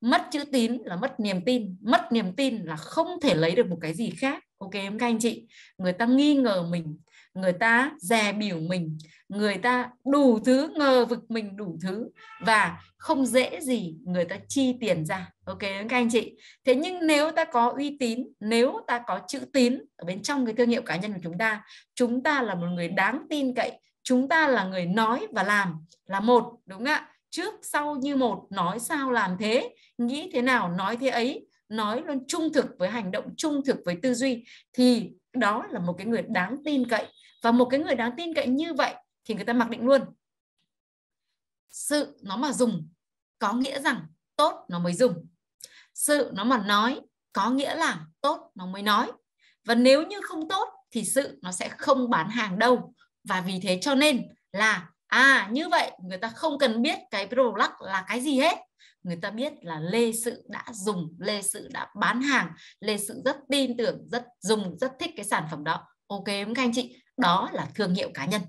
Mất chữ tín là mất niềm tin. Mất niềm tin là không thể lấy được một cái gì khác. Ok không các anh chị? Người ta nghi ngờ mình người ta dè biểu mình, người ta đủ thứ ngờ vực mình đủ thứ và không dễ gì người ta chi tiền ra. Ok, các anh chị. Thế nhưng nếu ta có uy tín, nếu ta có chữ tín ở bên trong cái thương hiệu cá nhân của chúng ta chúng ta là một người đáng tin cậy, chúng ta là người nói và làm là một, đúng không ạ? Trước, sau như một, nói sao làm thế, nghĩ thế nào, nói thế ấy, nói luôn trung thực với hành động, trung thực với tư duy thì đó là một cái người đáng tin cậy và một cái người đáng tin cậy như vậy thì người ta mặc định luôn. Sự nó mà dùng có nghĩa rằng tốt nó mới dùng. Sự nó mà nói có nghĩa là tốt nó mới nói. Và nếu như không tốt thì sự nó sẽ không bán hàng đâu. Và vì thế cho nên là à như vậy người ta không cần biết cái product là cái gì hết. Người ta biết là lê sự đã dùng, lê sự đã bán hàng, lê sự rất tin tưởng, rất dùng, rất thích cái sản phẩm đó. Ok các anh chị đó là thương hiệu cá nhân.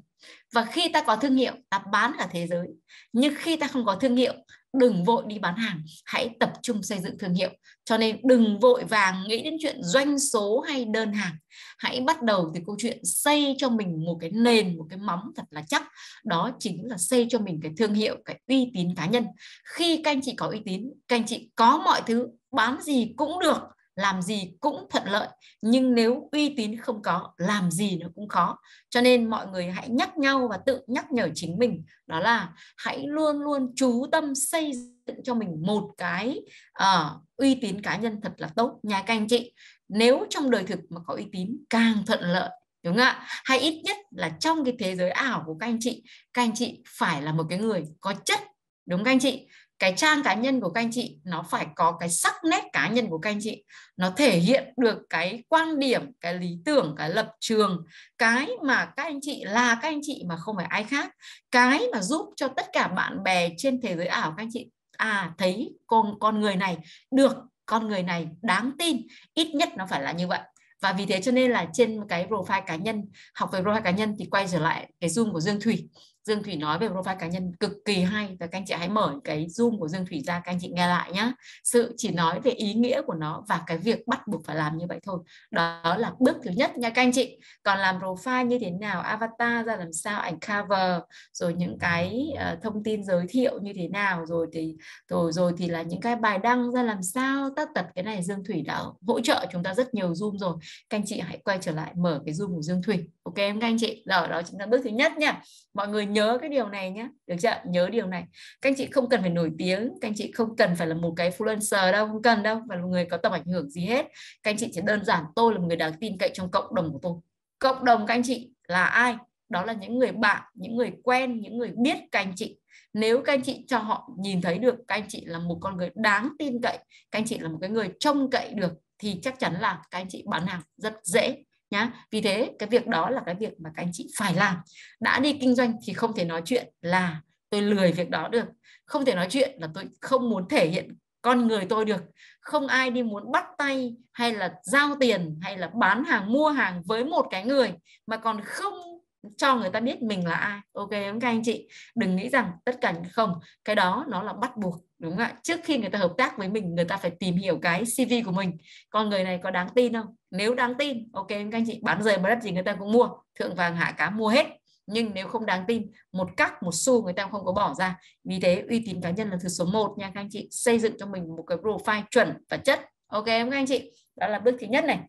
Và khi ta có thương hiệu, ta bán cả thế giới. Nhưng khi ta không có thương hiệu, đừng vội đi bán hàng. Hãy tập trung xây dựng thương hiệu. Cho nên đừng vội vàng nghĩ đến chuyện doanh số hay đơn hàng. Hãy bắt đầu từ câu chuyện xây cho mình một cái nền, một cái móng thật là chắc. Đó chính là xây cho mình cái thương hiệu, cái uy tín cá nhân. Khi các anh chị có uy tín, các anh chị có mọi thứ, bán gì cũng được làm gì cũng thuận lợi nhưng nếu uy tín không có làm gì nó cũng khó. Cho nên mọi người hãy nhắc nhau và tự nhắc nhở chính mình đó là hãy luôn luôn chú tâm xây dựng cho mình một cái uh, uy tín cá nhân thật là tốt. Nha các anh chị nếu trong đời thực mà có uy tín càng thuận lợi đúng không ạ? Hay ít nhất là trong cái thế giới ảo của các anh chị các anh chị phải là một cái người có chất đúng các anh chị? Cái trang cá nhân của các anh chị, nó phải có cái sắc nét cá nhân của các anh chị. Nó thể hiện được cái quan điểm, cái lý tưởng, cái lập trường. Cái mà các anh chị là các anh chị mà không phải ai khác. Cái mà giúp cho tất cả bạn bè trên thế giới ảo các anh chị. À thấy con con người này, được con người này đáng tin, ít nhất nó phải là như vậy. Và vì thế cho nên là trên cái profile cá nhân, học về profile cá nhân thì quay trở lại cái zoom của Dương Thủy. Dương Thủy nói về profile cá nhân cực kỳ hay và các anh chị hãy mở cái zoom của Dương Thủy ra các anh chị nghe lại nhé sự chỉ nói về ý nghĩa của nó và cái việc bắt buộc phải làm như vậy thôi. Đó là bước thứ nhất nha các anh chị. Còn làm profile như thế nào avatar ra làm sao ảnh cover rồi những cái uh, thông tin giới thiệu như thế nào rồi thì rồi rồi thì là những cái bài đăng ra làm sao tất tật cái này Dương Thủy đã hỗ trợ chúng ta rất nhiều zoom rồi. Các anh chị hãy quay trở lại mở cái zoom của Dương Thủy. Ok em các anh chị? Rồi đó chính là bước thứ nhất nha. Mọi người nhớ cái điều này nhé được chưa? Nhớ điều này. Các anh chị không cần phải nổi tiếng, các anh chị không cần phải là một cái influencer đâu, không cần đâu và là một người có tầm ảnh hưởng gì hết. Các anh chị chỉ đơn giản, tôi là một người đáng tin cậy trong cộng đồng của tôi. Cộng đồng các anh chị là ai? Đó là những người bạn, những người quen, những người biết các anh chị. Nếu các anh chị cho họ nhìn thấy được các anh chị là một con người đáng tin cậy, các anh chị là một cái người trông cậy được, thì chắc chắn là các anh chị bán hàng rất dễ nhá. Vì thế, cái việc đó là cái việc mà các anh chị phải làm. Đã đi kinh doanh thì không thể nói chuyện là tôi lười việc đó được. Không thể nói chuyện là tôi không muốn thể hiện con người tôi được. Không ai đi muốn bắt tay hay là giao tiền hay là bán hàng, mua hàng với một cái người mà còn không cho người ta biết mình là ai. Ok, các anh chị, đừng nghĩ rằng tất cả những không, cái đó nó là bắt buộc, đúng không ạ? Trước khi người ta hợp tác với mình, người ta phải tìm hiểu cái cv của mình. Con người này có đáng tin không? Nếu đáng tin, ok, các anh chị, bán rời bán đất gì người ta cũng mua, thượng vàng, hạ cá mua hết. Nhưng nếu không đáng tin, một cắc, một xu người ta không có bỏ ra. Vì thế, uy tín cá nhân là thứ số 1 nha, các anh chị. Xây dựng cho mình một cái profile chuẩn và chất. Ok, các anh chị, đó là bước thứ nhất này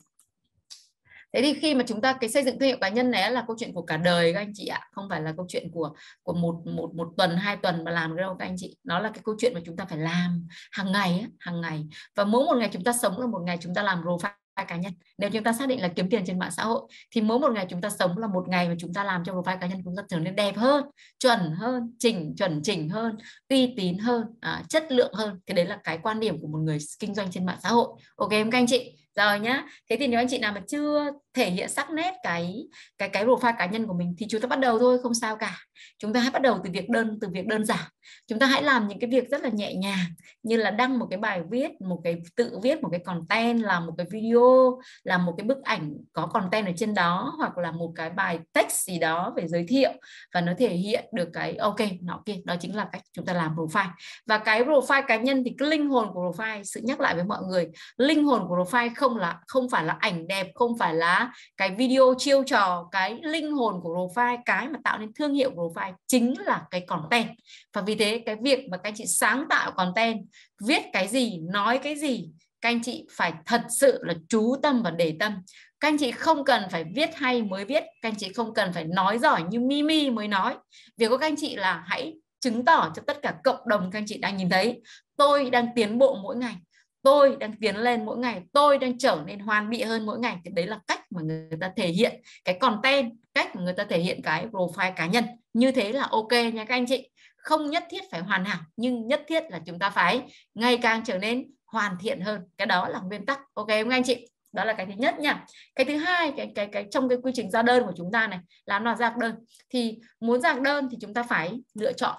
thế thì khi mà chúng ta cái xây dựng thương hiệu cá nhân này là câu chuyện của cả đời các anh chị ạ không phải là câu chuyện của của một một một tuần hai tuần mà làm cái đâu các anh chị. Nó là cái câu chuyện mà chúng ta phải làm hàng ngày hàng ngày. Và mỗi một ngày chúng ta sống là một ngày chúng ta làm profile cá nhân. Nếu chúng ta xác định là kiếm tiền trên mạng xã hội thì mỗi một ngày chúng ta sống là một ngày mà chúng ta làm cho profile cá nhân chúng ta trở nên đẹp hơn chuẩn hơn chỉnh chuẩn chỉnh hơn uy tín hơn à, chất lượng hơn. Thì đấy là cái quan điểm của một người kinh doanh trên mạng xã hội. Ok các anh chị? Rồi nhá. Thế thì nếu anh chị nào mà chưa thể hiện sắc nét cái cái cái profile cá nhân của mình thì chúng ta bắt đầu thôi, không sao cả. Chúng ta hãy bắt đầu từ việc đơn, từ việc đơn giản. Chúng ta hãy làm những cái việc rất là nhẹ nhàng, như là đăng một cái bài viết, một cái tự viết, một cái content, làm một cái video, làm một cái bức ảnh có content ở trên đó, hoặc là một cái bài text gì đó về giới thiệu và nó thể hiện được cái, ok nó kia. Đó chính là cách chúng ta làm profile. Và cái profile cá nhân thì cái linh hồn của profile, sự nhắc lại với mọi người, linh hồn của profile không là, không phải là ảnh đẹp, không phải là cái video chiêu trò, cái linh hồn của profile, cái mà tạo nên thương hiệu của profile chính là cái content. Và vì thế, cái việc mà các anh chị sáng tạo content, viết cái gì, nói cái gì, các anh chị phải thật sự là chú tâm và để tâm. Các anh chị không cần phải viết hay mới viết, các anh chị không cần phải nói giỏi như Mimi mới nói. Việc của các anh chị là hãy chứng tỏ cho tất cả cộng đồng các anh chị đang nhìn thấy, tôi đang tiến bộ mỗi ngày tôi đang tiến lên mỗi ngày, tôi đang trở nên hoàn bị hơn mỗi ngày. Thì đấy là cách mà người ta thể hiện cái content, cách mà người ta thể hiện cái profile cá nhân. Như thế là ok nha các anh chị. Không nhất thiết phải hoàn hảo, nhưng nhất thiết là chúng ta phải ngày càng trở nên hoàn thiện hơn. Cái đó là nguyên tắc. Ok không anh chị? Đó là cái thứ nhất nha. Cái thứ hai, cái cái cái trong cái quy trình ra đơn của chúng ta này làm nào ra đơn. Thì muốn ra đơn thì chúng ta phải lựa chọn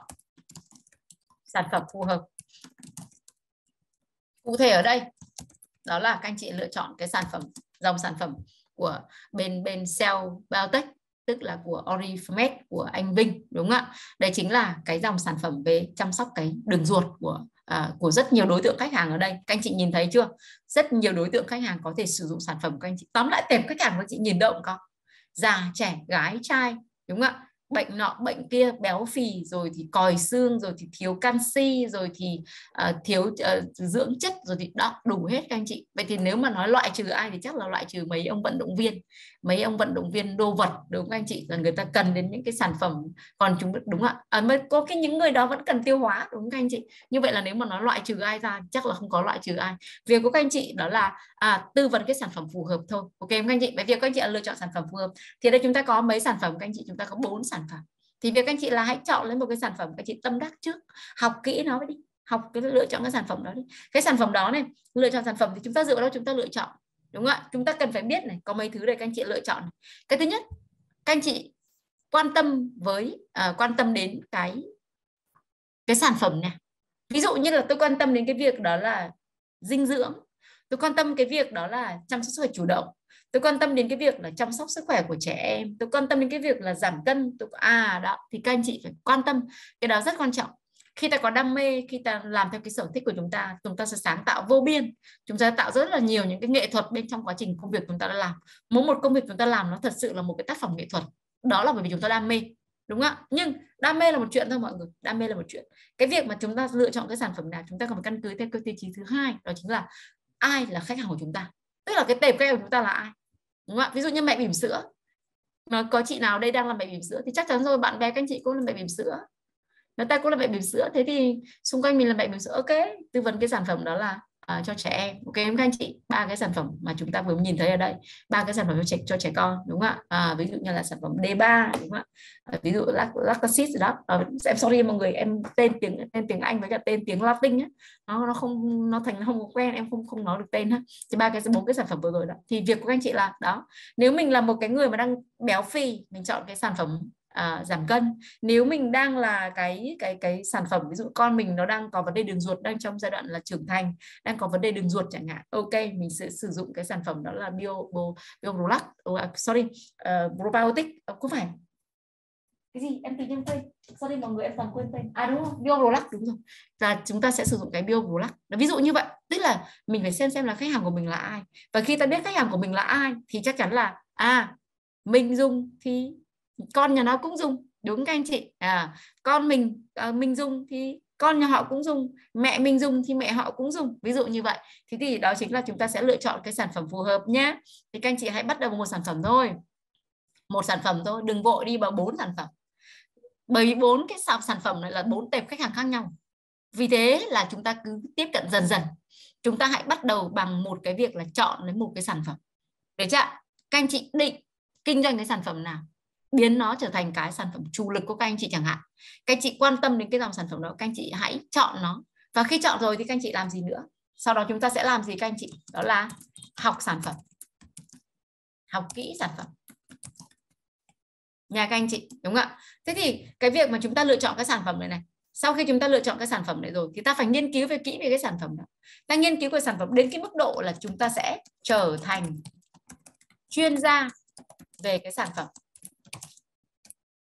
sản phẩm phù hợp cụ thể ở đây đó là các anh chị lựa chọn cái sản phẩm dòng sản phẩm của bên bên Cell Biotech tức là của Oriflame của anh Vinh đúng không ạ? Đây chính là cái dòng sản phẩm về chăm sóc cái đường ruột của à, của rất nhiều đối tượng khách hàng ở đây. Các anh chị nhìn thấy chưa? Rất nhiều đối tượng khách hàng có thể sử dụng sản phẩm. Của anh chị tóm lại tệp khách hàng của anh chị nhìn động có. Già trẻ gái trai đúng không ạ? Bệnh nọ bệnh kia béo phì rồi thì còi xương rồi thì thiếu canxi rồi thì uh, thiếu uh, dưỡng chất rồi thì đó đủ hết các anh chị. Vậy thì nếu mà nói loại trừ ai thì chắc là loại trừ mấy ông vận động viên mấy ông vận động viên đô vật đúng không anh chị? Là người ta cần đến những cái sản phẩm còn chúng đúng ạ? À, mới có cái những người đó vẫn cần tiêu hóa đúng không anh chị? Như vậy là nếu mà nói loại trừ ai ra chắc là không có loại trừ ai. Việc của các anh chị đó là à, tư vấn cái sản phẩm phù hợp thôi. Ok các anh chị? Vậy việc các anh chị là lựa chọn sản phẩm phù hợp thì đây chúng ta có mấy sản phẩm các anh chị? Chúng ta có bốn sản phẩm. Thì việc các anh chị là hãy chọn lấy một cái sản phẩm các anh chị tâm đắc trước. Học kỹ nó đi. Học cái lựa chọn cái sản phẩm đó đi. Cái sản phẩm đó này lựa chọn sản phẩm thì chúng ta dựa vào đó chúng ta lựa chọn đúng không ạ? Chúng ta cần phải biết này có mấy thứ để các anh chị lựa chọn này. cái thứ nhất các anh chị quan tâm với uh, quan tâm đến cái cái sản phẩm này ví dụ như là tôi quan tâm đến cái việc đó là dinh dưỡng tôi quan tâm cái việc đó là chăm sóc sức khỏe chủ động tôi quan tâm đến cái việc là chăm sóc sức khỏe của trẻ em tôi quan tâm đến cái việc là giảm cân tôi à đó thì các anh chị phải quan tâm. Cái đó rất quan trọng khi ta có đam mê, khi ta làm theo cái sở thích của chúng ta chúng ta sẽ sáng tạo vô biên. Chúng ta tạo rất là nhiều những cái nghệ thuật bên trong quá trình công việc chúng ta đã làm. Mỗi một công việc chúng ta làm nó thật sự là một cái tác phẩm nghệ thuật. Đó là bởi vì chúng ta đam mê, đúng không ạ? Nhưng đam mê là một chuyện thôi mọi người, đam mê là một chuyện. Cái việc mà chúng ta lựa chọn cái sản phẩm nào, chúng ta cần phải căn cứ theo cái tiêu chí thứ hai, đó chính là ai là khách hàng của chúng ta. Tức là cái tệp khách của chúng ta là ai, đúng không ạ? Ví dụ như mẹ bỉm sữa. Mà có chị nào đây đang làm mẹ bỉm sữa thì chắc chắn rồi, bạn bè các anh chị cũng là mẹ bỉm sữa người ta cũng là mẹ bỉm sữa thế thì xung quanh mình là mẹ bỉm sữa ok. Tư vấn cái sản phẩm đó là uh, cho trẻ em. Ok em các anh chị ba cái sản phẩm mà chúng ta vừa nhìn thấy ở đây. Ba cái sản phẩm cho trẻ cho trẻ con đúng không ạ? À, ví dụ như là sản phẩm D3 đúng không ạ? À, ví dụ lactasis đó. À, em sorry mọi người em tên tiếng tên tiếng Anh với cả tên tiếng Latin á. Nó nó không nó thành nó không có quen em không không nói được tên ha thì ba cái bốn cái sản phẩm vừa rồi đó. Thì việc của các anh chị là đó nếu mình là một cái người mà đang béo phì mình chọn cái sản phẩm à, giảm cân. Nếu mình đang là cái cái cái sản phẩm ví dụ con mình nó đang có vấn đề đường ruột đang trong giai đoạn là trưởng thành đang có vấn đề đường ruột chẳng hạn ok mình sẽ sử dụng cái sản phẩm đó là bio bio, bio oh, sorry uh, probiotic uh, có phải? Cái gì? Em tự nhiên quên. Sorry mọi người em toàn quên tên à đúng không bio đúng rồi. Và chúng ta sẽ sử dụng cái bio ví dụ như vậy tức là mình phải xem xem là khách hàng của mình là ai. Và khi ta biết khách hàng của mình là ai thì chắc chắn là à mình dùng thì con nhà nó cũng dùng. Đúng các anh chị. À con mình à, mình dùng thì con nhà họ cũng dùng mẹ mình dùng thì mẹ họ cũng dùng. Ví dụ như vậy. Thì thì đó chính là chúng ta sẽ lựa chọn cái sản phẩm phù hợp nhé thì các anh chị hãy bắt đầu một sản phẩm thôi. Một sản phẩm thôi. Đừng vội đi vào bốn sản phẩm. Bởi vì bốn cái sản phẩm này là bốn tệp khách hàng khác nhau. Vì thế là chúng ta cứ tiếp cận dần dần. Chúng ta hãy bắt đầu bằng một cái việc là chọn lấy một cái sản phẩm. Để chưa các anh chị định kinh doanh cái sản phẩm nào? Biến nó trở thành cái sản phẩm chủ lực của các anh chị chẳng hạn. Các anh chị quan tâm đến cái dòng sản phẩm đó, các anh chị hãy chọn nó. Và khi chọn rồi thì các anh chị làm gì nữa? Sau đó chúng ta sẽ làm gì các anh chị? Đó là học sản phẩm. Học kỹ sản phẩm. Nhà các anh chị, đúng không ạ? Thế thì cái việc mà chúng ta lựa chọn cái sản phẩm này này, sau khi chúng ta lựa chọn cái sản phẩm này rồi thì ta phải nghiên cứu về kỹ về cái sản phẩm đó. Ta nghiên cứu về sản phẩm đến cái mức độ là chúng ta sẽ trở thành chuyên gia về cái sản phẩm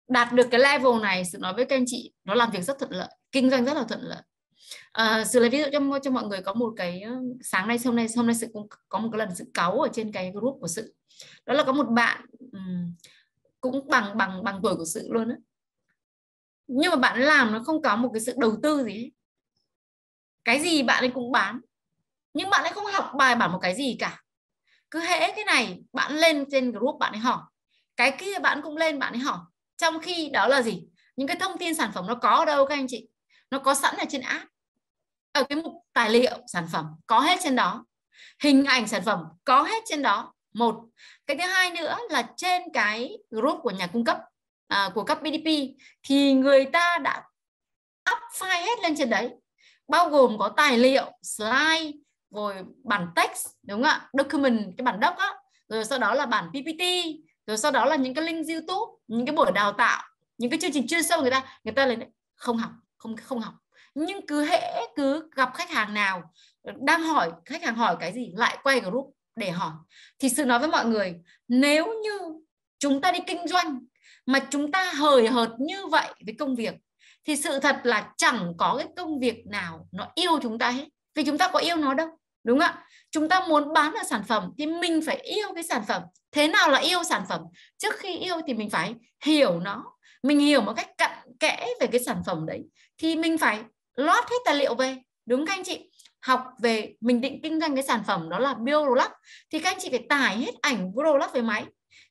đạt được cái level này sự nói với các anh chị nó làm việc rất thuận lợi kinh doanh rất là thuận lợi. À, sự lấy ví dụ cho cho mọi người có một cái sáng nay hôm nay hôm nay sự cũng có một cái lần sự cáu ở trên cái group của sự. Đó là có một bạn cũng bằng bằng bằng tuổi của sự luôn á. Nhưng mà bạn làm nó không có một cái sự đầu tư gì hết. Cái gì bạn ấy cũng bán nhưng bạn ấy không học bài bản một cái gì cả. Cứ hễ cái này bạn lên trên group bạn ấy hỏi. Cái kia bạn cũng lên bạn ấy hỏi trong khi đó là gì? Những cái thông tin sản phẩm nó có ở đâu các anh chị? Nó có sẵn ở trên app. Ở cái mục tài liệu sản phẩm có hết trên đó. Hình ảnh sản phẩm có hết trên đó. Một. Cái thứ hai nữa là trên cái group của nhà cung cấp à, của các BDP thì người ta đã up file hết lên trên đấy. Bao gồm có tài liệu slide rồi bản text đúng không ạ? Document cái bản doc á. Rồi sau đó là bản PPT rồi sau đó là những cái link YouTube, những cái buổi đào tạo, những cái chương trình chuyên sâu người ta người ta lên không học, không không học. Nhưng cứ hễ cứ gặp khách hàng nào đang hỏi, khách hàng hỏi cái gì lại quay group để hỏi. Thì sự nói với mọi người, nếu như chúng ta đi kinh doanh mà chúng ta hời hợt như vậy với công việc, thì sự thật là chẳng có cái công việc nào nó yêu chúng ta hết. Vì chúng ta có yêu nó đâu, đúng không ạ? Chúng ta muốn bán được sản phẩm thì mình phải yêu cái sản phẩm. Thế nào là yêu sản phẩm? Trước khi yêu thì mình phải hiểu nó. Mình hiểu một cách cặn kẽ về cái sản phẩm đấy thì mình phải lót hết tài liệu về. Đúng các anh chị? Học về, mình định kinh doanh cái sản phẩm đó là BioRolac thì các anh chị phải tải hết ảnh BioRolac về máy.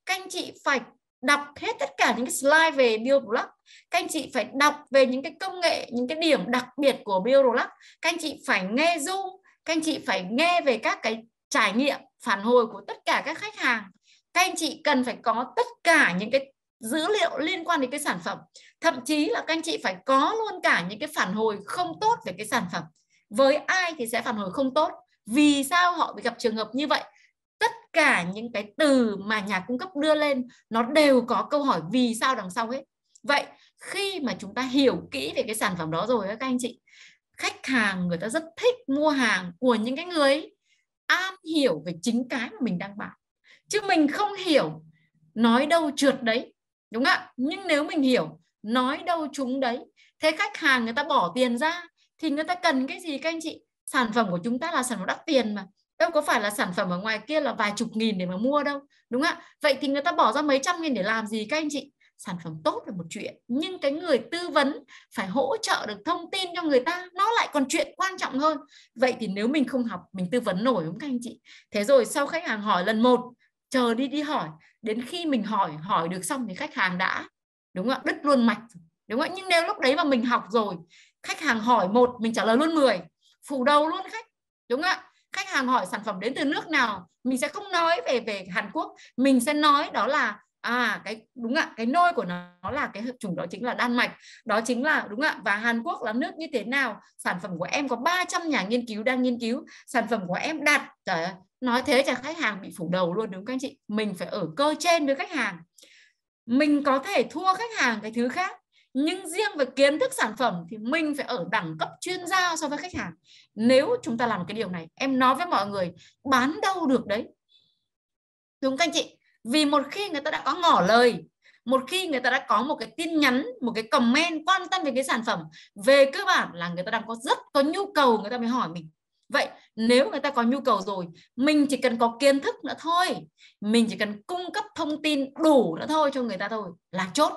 Các anh chị phải đọc hết tất cả những cái slide về BioRolac các anh chị phải đọc về những cái công nghệ, những cái điểm đặc biệt của BioRolac các anh chị phải nghe Zoom các anh chị phải nghe về các cái trải nghiệm, phản hồi của tất cả các khách hàng. Các anh chị cần phải có tất cả những cái dữ liệu liên quan đến cái sản phẩm. Thậm chí là các anh chị phải có luôn cả những cái phản hồi không tốt về cái sản phẩm. Với ai thì sẽ phản hồi không tốt? Vì sao họ bị gặp trường hợp như vậy? Tất cả những cái từ mà nhà cung cấp đưa lên, nó đều có câu hỏi vì sao đằng sau hết. Vậy khi mà chúng ta hiểu kỹ về cái sản phẩm đó rồi các anh chị khách hàng người ta rất thích mua hàng của những cái người am hiểu về chính cái mà mình đang bán. Chứ mình không hiểu nói đâu trượt đấy, đúng không ạ? Nhưng nếu mình hiểu nói đâu chúng đấy, thế khách hàng người ta bỏ tiền ra, thì người ta cần cái gì các anh chị? Sản phẩm của chúng ta là sản phẩm đắt tiền mà. Đâu có phải là sản phẩm ở ngoài kia là vài chục nghìn để mà mua đâu, đúng không ạ? Vậy thì người ta bỏ ra mấy trăm nghìn để làm gì các anh chị? Sản phẩm tốt là một chuyện, nhưng cái người tư vấn phải hỗ trợ được thông tin cho người ta, nó lại còn chuyện quan trọng hơn. Vậy thì nếu mình không học, mình tư vấn nổi không các anh chị? Thế rồi sau khách hàng hỏi lần một, chờ đi đi hỏi, đến khi mình hỏi hỏi được xong thì khách hàng đã, đúng không ạ? Đứt luôn mạch đúng không ạ? Nhưng nếu lúc đấy mà mình học rồi, khách hàng hỏi một, mình trả lời luôn 10 phủ đầu luôn khách, đúng không ạ? Khách hàng hỏi sản phẩm đến từ nước nào, mình sẽ không nói về về Hàn Quốc, mình sẽ nói đó là à cái đúng ạ cái nôi của nó, nó là cái hợp chủng đó chính là Đan Mạch. Đó chính là đúng ạ và Hàn Quốc là nước như thế nào? Sản phẩm của em có 300 nhà nghiên cứu đang nghiên cứu. Sản phẩm của em đạt trời ơi nói thế cho khách hàng bị phủ đầu luôn đúng không các anh chị? Mình phải ở cơ trên với khách hàng. Mình có thể thua khách hàng cái thứ khác nhưng riêng về kiến thức sản phẩm thì mình phải ở đẳng cấp chuyên gia so với khách hàng. Nếu chúng ta làm cái điều này em nói với mọi người bán đâu được đấy. Đúng các anh chị? Vì một khi người ta đã có ngỏ lời, một khi người ta đã có một cái tin nhắn, một cái comment quan tâm về cái sản phẩm, về cơ bản là người ta đang có rất có nhu cầu, người ta mới hỏi mình. Vậy nếu người ta có nhu cầu rồi, mình chỉ cần có kiến thức nữa thôi. Mình chỉ cần cung cấp thông tin đủ nữa thôi cho người ta thôi là chốt.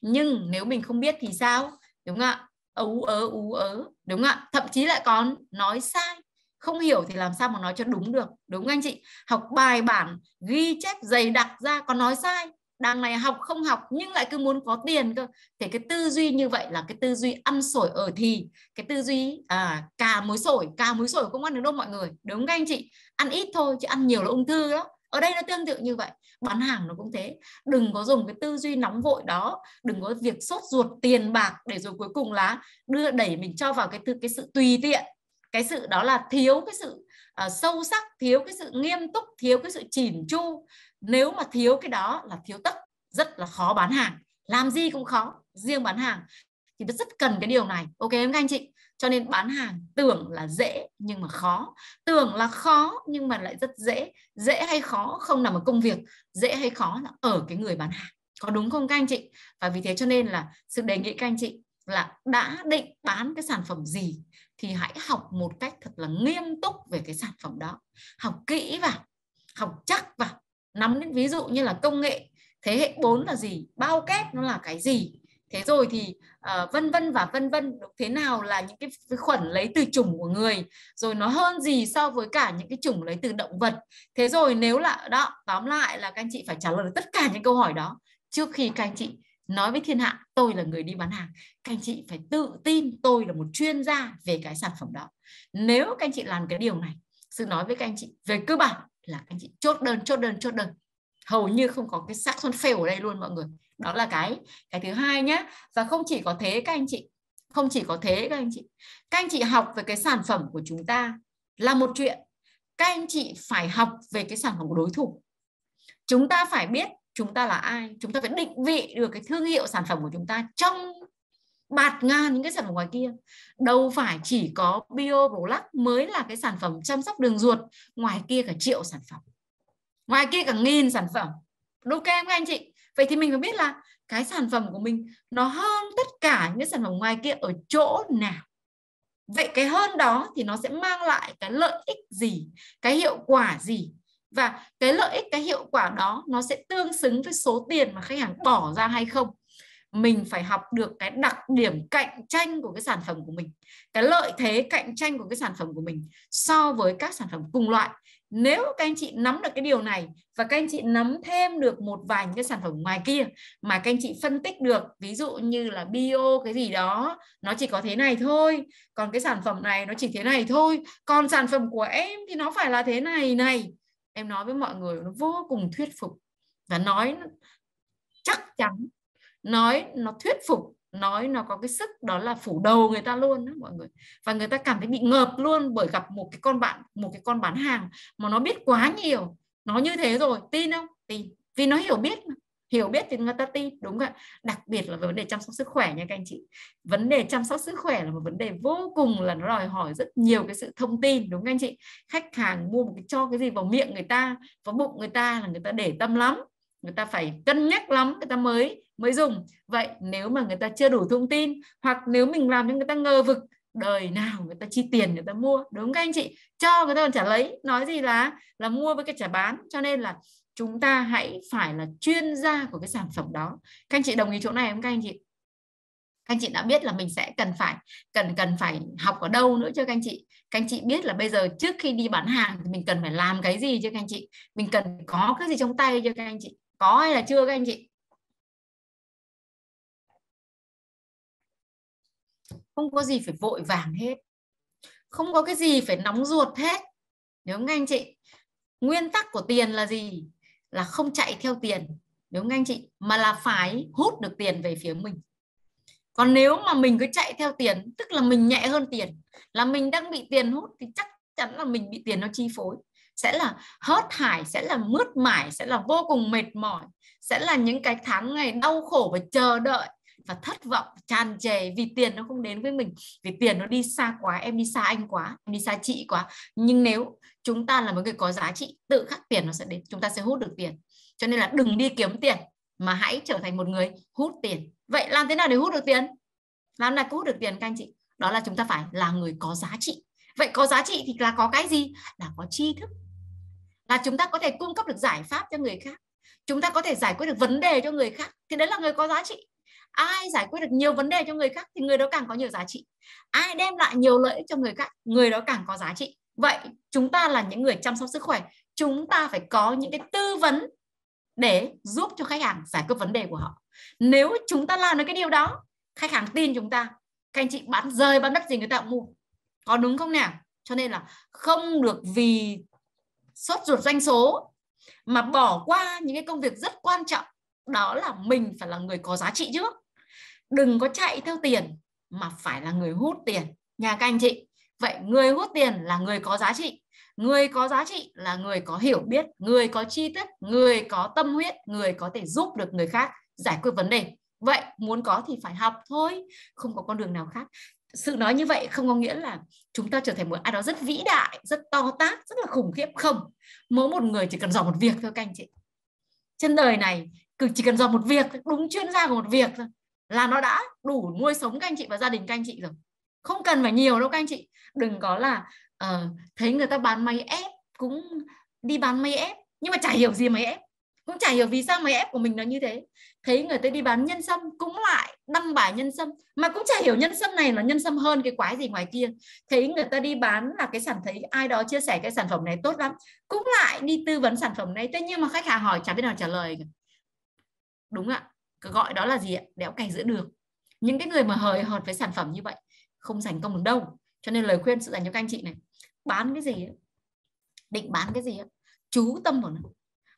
Nhưng nếu mình không biết thì sao? Đúng không ạ? Ú ớ ú ớ. Đúng không ạ? Thậm chí lại còn nói sai không hiểu thì làm sao mà nói cho đúng được, đúng anh chị? Học bài bản, ghi chép dày đặc ra còn nói sai. Đằng này học không học nhưng lại cứ muốn có tiền cơ. Thì cái tư duy như vậy là cái tư duy ăn sổi ở thì. Cái tư duy à cà muối sổi, cà muối sổi không ăn được đâu mọi người, đúng các anh chị? Ăn ít thôi chứ ăn nhiều là ung thư đó. Ở đây nó tương tự như vậy, bán hàng nó cũng thế. Đừng có dùng cái tư duy nóng vội đó, đừng có việc sốt ruột tiền bạc để rồi cuối cùng là đưa đẩy mình cho vào cái cái sự tùy tiện cái sự đó là thiếu cái sự uh, sâu sắc thiếu cái sự nghiêm túc thiếu cái sự chỉn chu. Nếu mà thiếu cái đó là thiếu tất rất là khó bán hàng. Làm gì cũng khó riêng bán hàng. Thì rất cần cái điều này. Ok không các anh chị? Cho nên bán hàng tưởng là dễ nhưng mà khó. Tưởng là khó nhưng mà lại rất dễ. Dễ hay khó không nằm ở công việc. Dễ hay khó là ở cái người bán hàng. Có đúng không các anh chị? Và vì thế cho nên là sự đề nghị các anh chị là đã định bán cái sản phẩm gì thì hãy học một cách thật là nghiêm túc về cái sản phẩm đó. Học kỹ vào học chắc vào. Nắm đến ví dụ như là công nghệ thế hệ 4 là gì bao kép nó là cái gì. Thế rồi thì uh, vân vân và vân vân thế nào là những cái khuẩn lấy từ chủng của người rồi nó hơn gì so với cả những cái chủng lấy từ động vật. Thế rồi nếu là đó tóm lại là các anh chị phải trả lời tất cả những câu hỏi đó trước khi các anh chị nói với thiên hạ, tôi là người đi bán hàng. Các anh chị phải tự tin tôi là một chuyên gia về cái sản phẩm đó. Nếu các anh chị làm cái điều này, sự nói với các anh chị về cơ bản là các anh chị chốt đơn chốt đơn chốt đơn. Hầu như không có cái xác suất fail ở đây luôn, mọi người. Đó là cái cái thứ hai nhé và không chỉ có thế các anh chị, không chỉ có thế các anh chị. Các anh chị học về cái sản phẩm của chúng ta là một chuyện. Các anh chị phải học về cái sản phẩm của đối thủ. Chúng ta phải biết chúng ta là ai? Chúng ta phải định vị được cái thương hiệu sản phẩm của chúng ta trong bạt ngàn những cái sản phẩm ngoài kia. Đâu phải chỉ có bio black mới là cái sản phẩm chăm sóc đường ruột, ngoài kia cả triệu sản phẩm, ngoài kia cả nghìn sản phẩm. Ok không các anh chị. Vậy thì mình phải biết là cái sản phẩm của mình nó hơn tất cả những cái sản phẩm ngoài kia ở chỗ nào. Vậy cái hơn đó thì nó sẽ mang lại cái lợi ích gì, cái hiệu quả gì và cái lợi ích, cái hiệu quả đó, nó sẽ tương xứng với số tiền mà khách hàng bỏ ra hay không. Mình phải học được cái đặc điểm cạnh tranh của cái sản phẩm của mình, cái lợi thế cạnh tranh của cái sản phẩm của mình so với các sản phẩm cùng loại. Nếu các anh chị nắm được cái điều này và các anh chị nắm thêm được một vài những cái sản phẩm ngoài kia mà các anh chị phân tích được, ví dụ như là bio cái gì đó, nó chỉ có thế này thôi, còn cái sản phẩm này nó chỉ thế này thôi, còn sản phẩm của em thì nó phải là thế này này em nói với mọi người, nó vô cùng thuyết phục. Và nói chắc chắn. Nói nó thuyết phục, nói nó có cái sức đó là phủ đầu người ta luôn đó mọi người. Và người ta cảm thấy bị ngợp luôn bởi gặp một cái con bạn, một cái con bán hàng mà nó biết quá nhiều. Nó như thế rồi, tin không? Tin. Vì nó hiểu biết mà hiểu biết thì người ta tin đúng không ạ? Đặc biệt là về vấn đề chăm sóc sức khỏe nha các anh chị. Vấn đề chăm sóc sức khỏe là một vấn đề vô cùng là nó đòi hỏi rất nhiều cái sự thông tin, đúng không anh chị? Khách hàng mua một cái, cho cái gì vào miệng người ta, vào bụng người ta là người ta để tâm lắm. Người ta phải cân nhắc lắm, người ta mới mới dùng. Vậy nếu mà người ta chưa đủ thông tin, hoặc nếu mình làm cho người ta ngờ vực, đời nào người ta chi tiền người ta mua, đúng các anh chị? Cho người ta còn trả lấy, nói gì là là mua với cái trả bán. Cho nên là chúng ta hãy phải là chuyên gia của cái sản phẩm đó. Các anh chị đồng ý chỗ này không các anh chị? Các anh chị đã biết là mình sẽ cần phải, cần cần phải học ở đâu nữa chưa các anh chị? Các anh chị biết là bây giờ trước khi đi bán hàng thì mình cần phải làm cái gì chưa các anh chị? Mình cần có cái gì trong tay chưa các anh chị? Có hay là chưa các anh chị? Không có gì phải vội vàng hết. Không có cái gì phải nóng ruột hết. Nếu không anh chị? Nguyên tắc của tiền là gì? Là không chạy theo tiền. Nếu không anh chị, mà là phải hút được tiền về phía mình. Còn nếu mà mình cứ chạy theo tiền, tức là mình nhẹ hơn tiền, là mình đang bị tiền hút thì chắc chắn là mình bị tiền nó chi phối. Sẽ là hớt hải, sẽ là mướt mải, sẽ là vô cùng mệt mỏi, sẽ là những cái tháng ngày đau khổ và chờ đợi và thất vọng, tràn trề vì tiền nó không đến với mình, vì tiền nó đi xa quá, em đi xa anh quá, em đi xa chị quá. Nhưng nếu chúng ta là một người có giá trị, tự khắc tiền nó sẽ đến, chúng ta sẽ hút được tiền. Cho nên là đừng đi kiếm tiền, mà hãy trở thành một người hút tiền. Vậy làm thế nào để hút được tiền? Làm nào hút được tiền, các anh chị? Đó là chúng ta phải là người có giá trị. Vậy có giá trị thì là có cái gì? Là có tri thức. Là chúng ta có thể cung cấp được giải pháp cho người khác. Chúng ta có thể giải quyết được vấn đề cho người khác. Thì đấy là người có giá trị ai giải quyết được nhiều vấn đề cho người khác thì người đó càng có nhiều giá trị. Ai đem lại nhiều lợi ích cho người khác, người đó càng có giá trị. Vậy chúng ta là những người chăm sóc sức khỏe. Chúng ta phải có những cái tư vấn để giúp cho khách hàng giải quyết vấn đề của họ. Nếu chúng ta làm được cái điều đó, khách hàng tin chúng ta. Các anh chị bán rời bán đất gì người ta cũng mua. Có đúng không nào? Cho nên là không được vì sốt ruột doanh số mà bỏ qua những cái công việc rất quan trọng. Đó là mình phải là người có giá trị trước đừng có chạy theo tiền mà phải là người hút tiền. Nhà các anh chị, vậy người hút tiền là người có giá trị. Người có giá trị là người có hiểu biết, người có chi tiết, người có tâm huyết, người có thể giúp được người khác giải quyết vấn đề. Vậy muốn có thì phải học thôi, không có con đường nào khác. Sự nói như vậy không có nghĩa là chúng ta trở thành một ai đó rất vĩ đại, rất to tát, rất là khủng khiếp. Không, mỗi một người chỉ cần giỏi một việc thôi các anh chị. Trên đời này chỉ cần giỏi một việc đúng chuyên gia của một việc thôi là nó đã đủ nuôi sống các anh chị và gia đình các anh chị rồi. Không cần phải nhiều đâu các anh chị. Đừng có là uh, thấy người ta bán máy ép cũng đi bán máy ép nhưng mà chả hiểu gì máy ép. Cũng chả hiểu vì sao máy ép của mình nó như thế. Thấy người ta đi bán nhân sâm cũng lại đăng bài nhân sâm. Mà cũng chả hiểu nhân sâm này là nhân sâm hơn cái quái gì ngoài kia. Thấy người ta đi bán là cái sản thấy ai đó chia sẻ cái sản phẩm này tốt lắm cũng lại đi tư vấn sản phẩm này. Thế nhưng mà khách hàng hỏi chả biết nào trả lời đúng ạ gọi đó là gì ạ? Đéo cày giữa đường. Những cái người mà hời hợt với sản phẩm như vậy không thành công được đâu. Cho nên lời khuyên sự dành cho các anh chị này bán cái gì ấy, định bán cái gì ấy, chú tâm vào nó.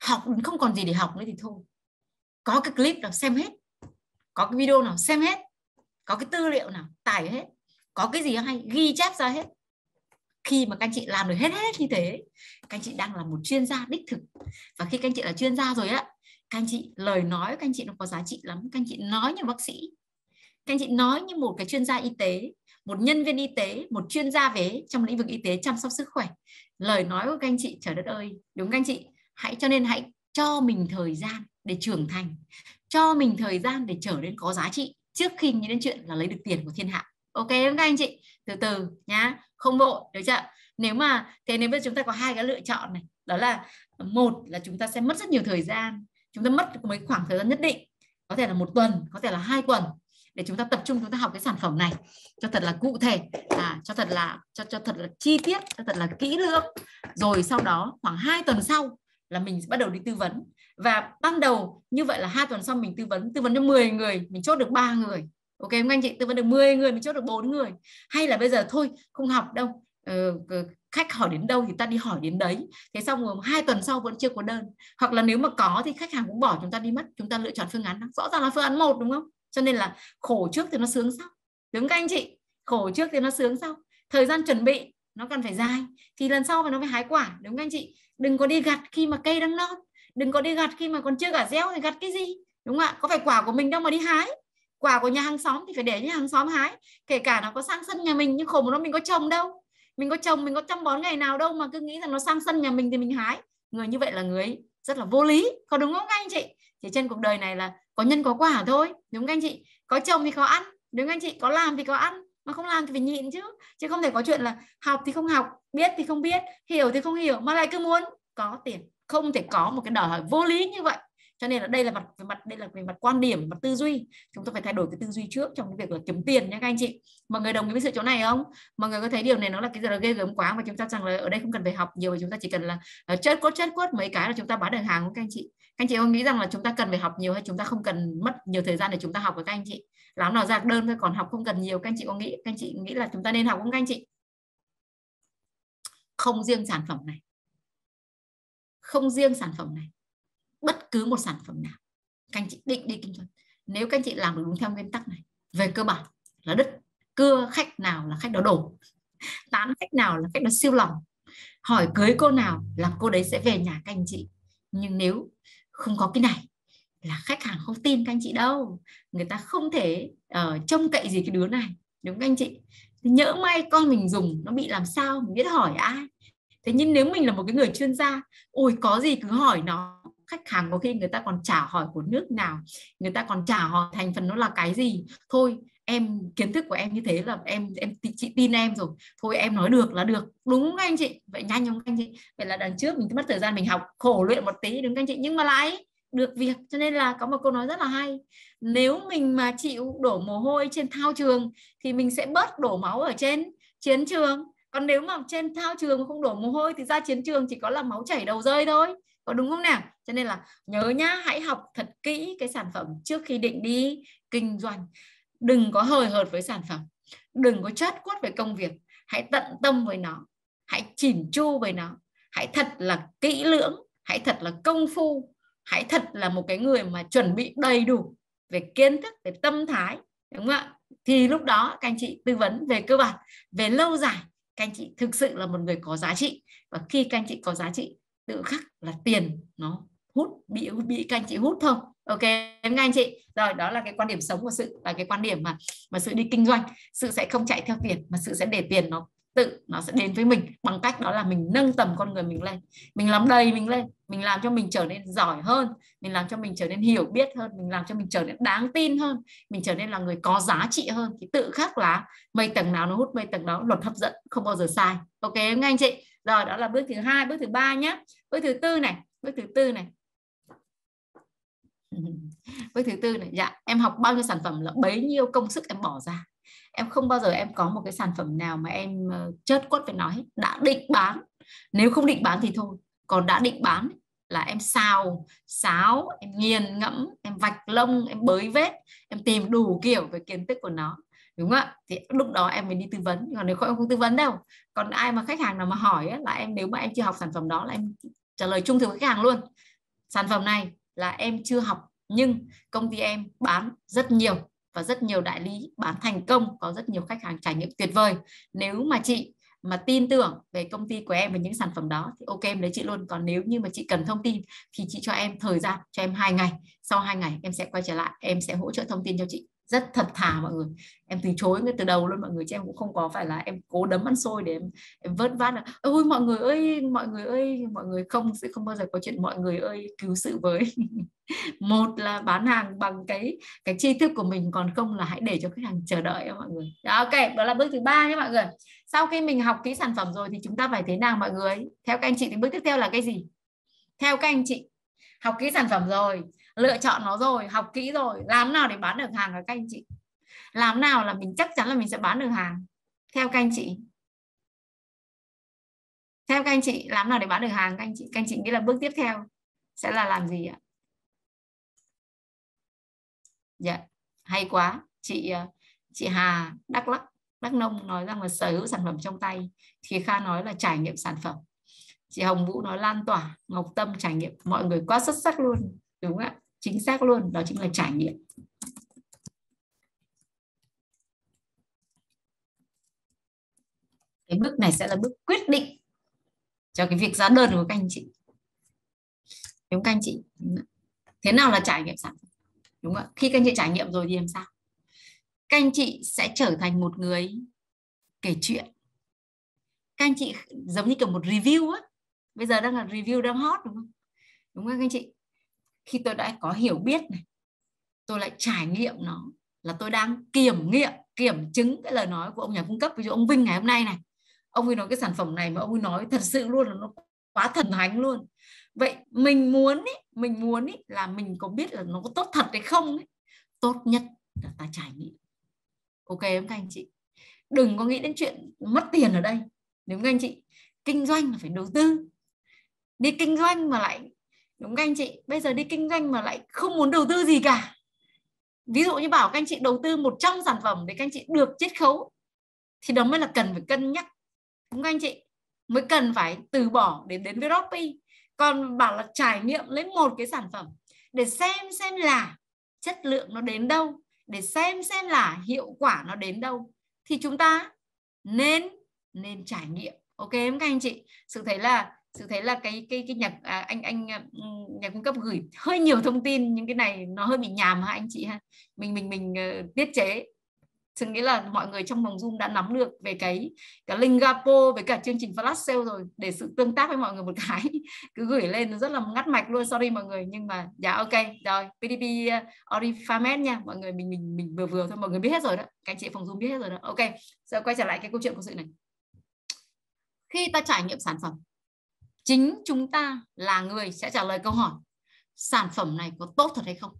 Học không còn gì để học nữa thì thôi. Có cái clip nào xem hết có cái video nào xem hết có cái tư liệu nào tải hết có cái gì hay ghi chép ra hết. Khi mà các anh chị làm được hết hết như thế các anh chị đang là một chuyên gia đích thực. Và khi các anh chị là chuyên gia rồi á các anh chị, lời nói các anh chị nó có giá trị lắm. Các anh chị nói như bác sĩ. Các anh chị nói như một cái chuyên gia y tế, một nhân viên y tế, một chuyên gia về trong lĩnh vực y tế chăm sóc sức khỏe. Lời nói của các anh chị, trời đất ơi, đúng các anh chị? Hãy, cho nên hãy cho mình thời gian để trưởng thành. Cho mình thời gian để trở nên có giá trị. Trước khi nghĩ đến chuyện là lấy được tiền của thiên hạ. Ok không các anh chị? Từ từ nhá. Không vội, được chưa? Nếu mà, thế nếu bây giờ chúng ta có hai cái lựa chọn này. Đó là, một là chúng ta sẽ mất rất nhiều thời gian chúng ta mất mấy khoảng thời gian nhất định có thể là một tuần có thể là hai tuần để chúng ta tập trung chúng ta học cái sản phẩm này. Cho thật là cụ thể à, cho thật là cho cho thật là chi tiết cho thật là kỹ lưỡng. Rồi sau đó khoảng 2 tuần sau là mình bắt đầu đi tư vấn. Và ban đầu như vậy là hai tuần sau mình tư vấn tư vấn cho 10 người mình chốt được ba người. Ok không anh chị? Tư vấn được 10 người mình chốt được bốn người. Hay là bây giờ thôi không học đâu. Ừ, khách hỏi đến đâu thì ta đi hỏi đến đấy. Thế xong rồi hai tuần sau vẫn chưa có đơn. Hoặc là nếu mà có thì khách hàng cũng bỏ chúng ta đi mất, chúng ta lựa chọn phương án rõ ràng là phương án một, đúng không? Cho nên là khổ trước thì nó sướng sau. Đúng các anh chị? Khổ trước thì nó sướng sau. Thời gian chuẩn bị, nó cần phải dài. Thì lần sau mà nó phải hái quả, đúng các anh chị? Đừng có đi gặt khi mà cây đang non. Đừng có đi gặt khi mà còn chưa cả gieo thì gặt cái gì? Đúng không ạ? Có phải quả của mình đâu mà đi hái. Quả của nhà hàng xóm thì phải để nhà hàng xóm hái. Kể cả nó có sang sân nhà mình nhưng khổ một nó mình có trồng đâu mình có trồng mình có chăm bón ngày nào đâu mà cứ nghĩ rằng nó sang sân nhà mình thì mình hái. Người như vậy là người rất là vô lý, có đúng không anh chị? Thì trên cuộc đời này là có nhân có quả thôi, đúng anh chị? Có chồng thì có ăn, đúng anh chị? Có làm thì có ăn, mà không làm thì phải nhịn chứ. Chứ không thể có chuyện là học thì không học, biết thì không biết, hiểu thì không hiểu, mà lại cứ muốn có tiền. Không thể có một cái đòi hỏi vô lý như vậy cho nên là đây là mặt về mặt, đây là về mặt quan điểm mặt tư duy. Chúng ta phải thay đổi cái tư duy trước trong cái việc là kiếm tiền nha các anh chị. Mọi người đồng ý với sự chỗ này không? Mọi người có thấy điều này nó là cái gì là ghê gớm quá và chúng ta rằng là ở đây không cần phải học nhiều và chúng ta chỉ cần là ờ, chết cốt chết cốt mấy cái là chúng ta bán được hàng không các anh chị? Các anh chị có nghĩ rằng là chúng ta cần phải học nhiều hay chúng ta không cần mất nhiều thời gian để chúng ta học với các anh chị? Lắm nào ra đơn thôi, còn học không cần nhiều. Các anh chị có nghĩ, các anh chị nghĩ là chúng ta nên học không các anh chị? Không riêng sản phẩm này. Không riêng sản phẩm này bất cứ một sản phẩm nào. Các anh chị định đi kinh doanh. Nếu các anh chị làm được đúng theo nguyên tắc này về cơ bản là đất cưa khách nào là khách đó đổ. Tán khách nào là khách đó siêu lòng. Hỏi cưới cô nào là cô đấy sẽ về nhà các anh chị. Nhưng nếu không có cái này là khách hàng không tin các anh chị đâu. Người ta không thể uh, trông cậy gì cái đứa này. Đúng các anh chị? Nhỡ may con mình dùng nó bị làm sao mình biết hỏi ai. Thế nhưng nếu mình là một cái người chuyên gia ôi có gì cứ hỏi nó khách hàng có khi người ta còn trả hỏi của nước nào, người ta còn trả hỏi thành phần nó là cái gì. Thôi, em, kiến thức của em như thế là em em chị tin em rồi. Thôi, em nói được là được. Đúng không anh chị? Vậy nhanh không anh chị. Vậy là đằng trước mình mất thời gian mình học, khổ luyện một tí, đúng anh chị? Nhưng mà lại, được việc. Cho nên là có một câu nói rất là hay. Nếu mình mà chịu đổ mồ hôi trên thao trường, thì mình sẽ bớt đổ máu ở trên chiến trường. Còn nếu mà trên thao trường không đổ mồ hôi, thì ra chiến trường chỉ có là máu chảy đầu rơi thôi có đúng không nào? Cho nên là nhớ nhá, hãy học thật kỹ cái sản phẩm trước khi định đi kinh doanh. Đừng có hời hợt với sản phẩm. Đừng có chót quất về công việc. Hãy tận tâm với nó. Hãy chỉn chu với nó. Hãy thật là kỹ lưỡng. Hãy thật là công phu. Hãy thật là một cái người mà chuẩn bị đầy đủ về kiến thức, về tâm thái. Đúng không ạ? Thì lúc đó các anh chị tư vấn về cơ bản, về lâu dài, các anh chị thực sự là một người có giá trị. Và khi các anh chị có giá trị tự khắc là tiền, nó hút, bị bị các anh chị hút thôi. Ok nghe anh chị. Rồi, đó là cái quan điểm sống của sự, là cái quan điểm mà mà sự đi kinh doanh. Sự sẽ không chạy theo tiền, mà sự sẽ để tiền nó tự, nó sẽ đến với mình. Bằng cách đó là mình nâng tầm con người mình lên. Mình làm đầy mình lên mình làm cho mình trở nên giỏi hơn mình làm cho mình trở nên hiểu biết hơn mình làm cho mình trở nên đáng tin hơn mình trở nên là người có giá trị hơn. Thì tự khắc là mây tầng nào nó hút mây tầng đó luật hấp dẫn không bao giờ sai. Ok không anh chị? Rồi đó là bước thứ hai bước thứ ba nhé bước thứ tư này bước thứ tư này. Bước thứ tư này dạ em học bao nhiêu sản phẩm là bấy nhiêu công sức em bỏ ra. Em không bao giờ em có một cái sản phẩm nào mà em ờ, chớt quất với nó hết đã định bán. Nếu không định bán thì thôi còn đã định bán là em xào xáo, em nghiền ngẫm em vạch lông em bới vết em tìm đủ kiểu về kiến thức của nó. Đúng không ạ? Thì lúc đó em mới đi tư vấn. Còn nếu không em không tư vấn đâu. Còn ai mà khách hàng nào mà hỏi ấy, là em nếu mà em chưa học sản phẩm đó là em trả lời trung thực với khách hàng luôn. Sản phẩm này là em chưa học nhưng công ty em bán rất nhiều và rất nhiều đại lý bán thành công có rất nhiều khách hàng trải nghiệm tuyệt vời. Nếu mà chị mà tin tưởng về công ty của em và những sản phẩm đó thì ok, em lấy chị luôn. Còn nếu như mà chị cần thông tin thì chị cho em thời gian cho em hai ngày. Sau hai ngày em sẽ quay trở lại, em sẽ hỗ trợ thông tin cho chị rất thật thà mọi người. Em từ chối ngay từ đầu luôn mọi người chứ em cũng không có phải là em cố đấm ăn xôi để em em vớt vát là ôi mọi người ơi mọi người ơi mọi người không sẽ không bao giờ có chuyện mọi người ơi cứu sự với. Một là bán hàng bằng cái cái tri thức của mình còn không là hãy để cho khách hàng chờ đợi mọi người. Đó, ok đó là bước thứ ba nhé mọi người. Sau khi mình học kỹ sản phẩm rồi thì chúng ta phải thế nào mọi người? Theo các anh chị thì bước tiếp theo là cái gì? Theo các anh chị học kỹ sản phẩm rồi lựa chọn nó rồi, học kỹ rồi, làm nào để bán được hàng ở các anh chị? Làm nào là mình chắc chắn là mình sẽ bán được hàng. Theo các anh chị. Theo các anh chị, làm nào để bán được hàng các anh chị? Các anh chị nghĩ là bước tiếp theo sẽ là làm gì ạ? Dạ hay quá. Chị ờ, chị Hà, Đắk Lắk, Đắk Nông nói rằng là sở hữu sản phẩm trong tay. Thì Kha nói là trải nghiệm sản phẩm. Chị Hồng Vũ nói lan tỏa, Ngọc Tâm trải nghiệm. Mọi người quá xuất sắc luôn, đúng ạ? Chính xác luôn, đó chính là trải nghiệm. Cái bước này sẽ là bước quyết định cho cái việc giá đơn của các anh chị. Đúng các anh chị? Thế nào là trải nghiệm sản phẩm? Đúng không khi các anh chị trải nghiệm rồi thì làm sao? Các anh chị sẽ trở thành một người kể chuyện. Các anh chị, giống như kiểu một review á. Bây giờ đang là review đang hot, đúng không? Đúng không các anh chị? Khi tôi đã có hiểu biết này tôi lại trải nghiệm nó là tôi đang kiểm nghiệm kiểm chứng cái lời nói của ông nhà cung cấp. Ví dụ ông Vinh ngày hôm nay này ông ấy nói cái sản phẩm này mà ông ấy nói thật sự luôn là nó quá thần thánh luôn. Vậy mình muốn ý, mình muốn ý, là mình có biết là nó có tốt thật hay không ý. tốt nhất là ta trải nghiệm. Ok không các anh chị? Đừng có nghĩ đến chuyện mất tiền ở đây. Nếu các anh chị kinh doanh là phải đầu tư. Đi kinh doanh mà lại đúng các anh chị, bây giờ đi kinh doanh mà lại không muốn đầu tư gì cả. Ví dụ như bảo các anh chị đầu tư 100 sản phẩm để các anh chị được chiết khấu, thì đó mới là cần phải cân nhắc. Đúng các anh chị? Mới cần phải từ bỏ để đến với Robby còn bảo là trải nghiệm lấy một cái sản phẩm để xem xem là chất lượng nó đến đâu, để xem xem là hiệu quả nó đến đâu, thì chúng ta nên nên trải nghiệm. Ok các anh chị? Sự thấy là sự thấy là cái cái cái nhạc à, anh anh à, nhà cung cấp gửi hơi nhiều thông tin những cái này nó hơi bị nhàm ha anh chị ha. Mình mình mình uh, tiết chế. Sự nghĩa là mọi người trong vòng zoom đã nắm được về cái cả link gapo với cả chương trình flash sale rồi. Để sự tương tác với mọi người một cái cứ gửi lên rất là ngắt mạch luôn. Sorry mọi người nhưng mà dạ ok rồi. Pdp uh, ờ, orifamet nha. Mọi người mình mình mình vừa vừa thôi mọi người biết hết rồi đó. Các anh chị phòng zoom biết hết rồi đó. Ok giờ quay trở lại cái câu chuyện của sự này. Khi ta trải nghiệm sản phẩm chính chúng ta là người sẽ trả lời câu hỏi, sản phẩm này có tốt thật hay không?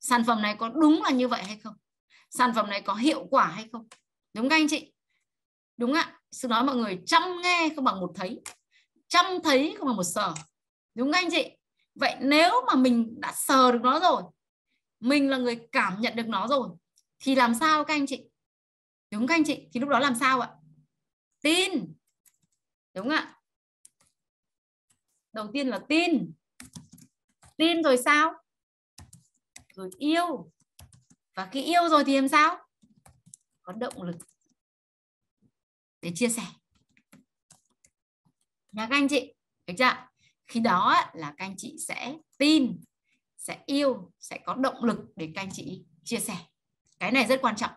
Sản phẩm này có đúng là như vậy hay không? Sản phẩm này có hiệu quả hay không? Đúng không anh chị? Đúng ạ. Sự nói mọi người, chăm nghe không bằng một thấy. Chăm thấy không bằng một sờ. Đúng không anh chị? Vậy nếu mà mình đã sờ được nó rồi, mình là người cảm nhận được nó rồi, thì làm sao các anh chị? Đúng các anh chị, thì lúc đó làm sao ạ? Tin. Đúng ạ đầu tiên là tin. Tin rồi sao? Rồi yêu. Và khi yêu rồi thì làm sao? Có động lực để chia sẻ. Nha các anh chị, được chưa khi đó là các anh chị sẽ tin, sẽ yêu, sẽ có động lực để các anh chị chia sẻ. Cái này rất quan trọng.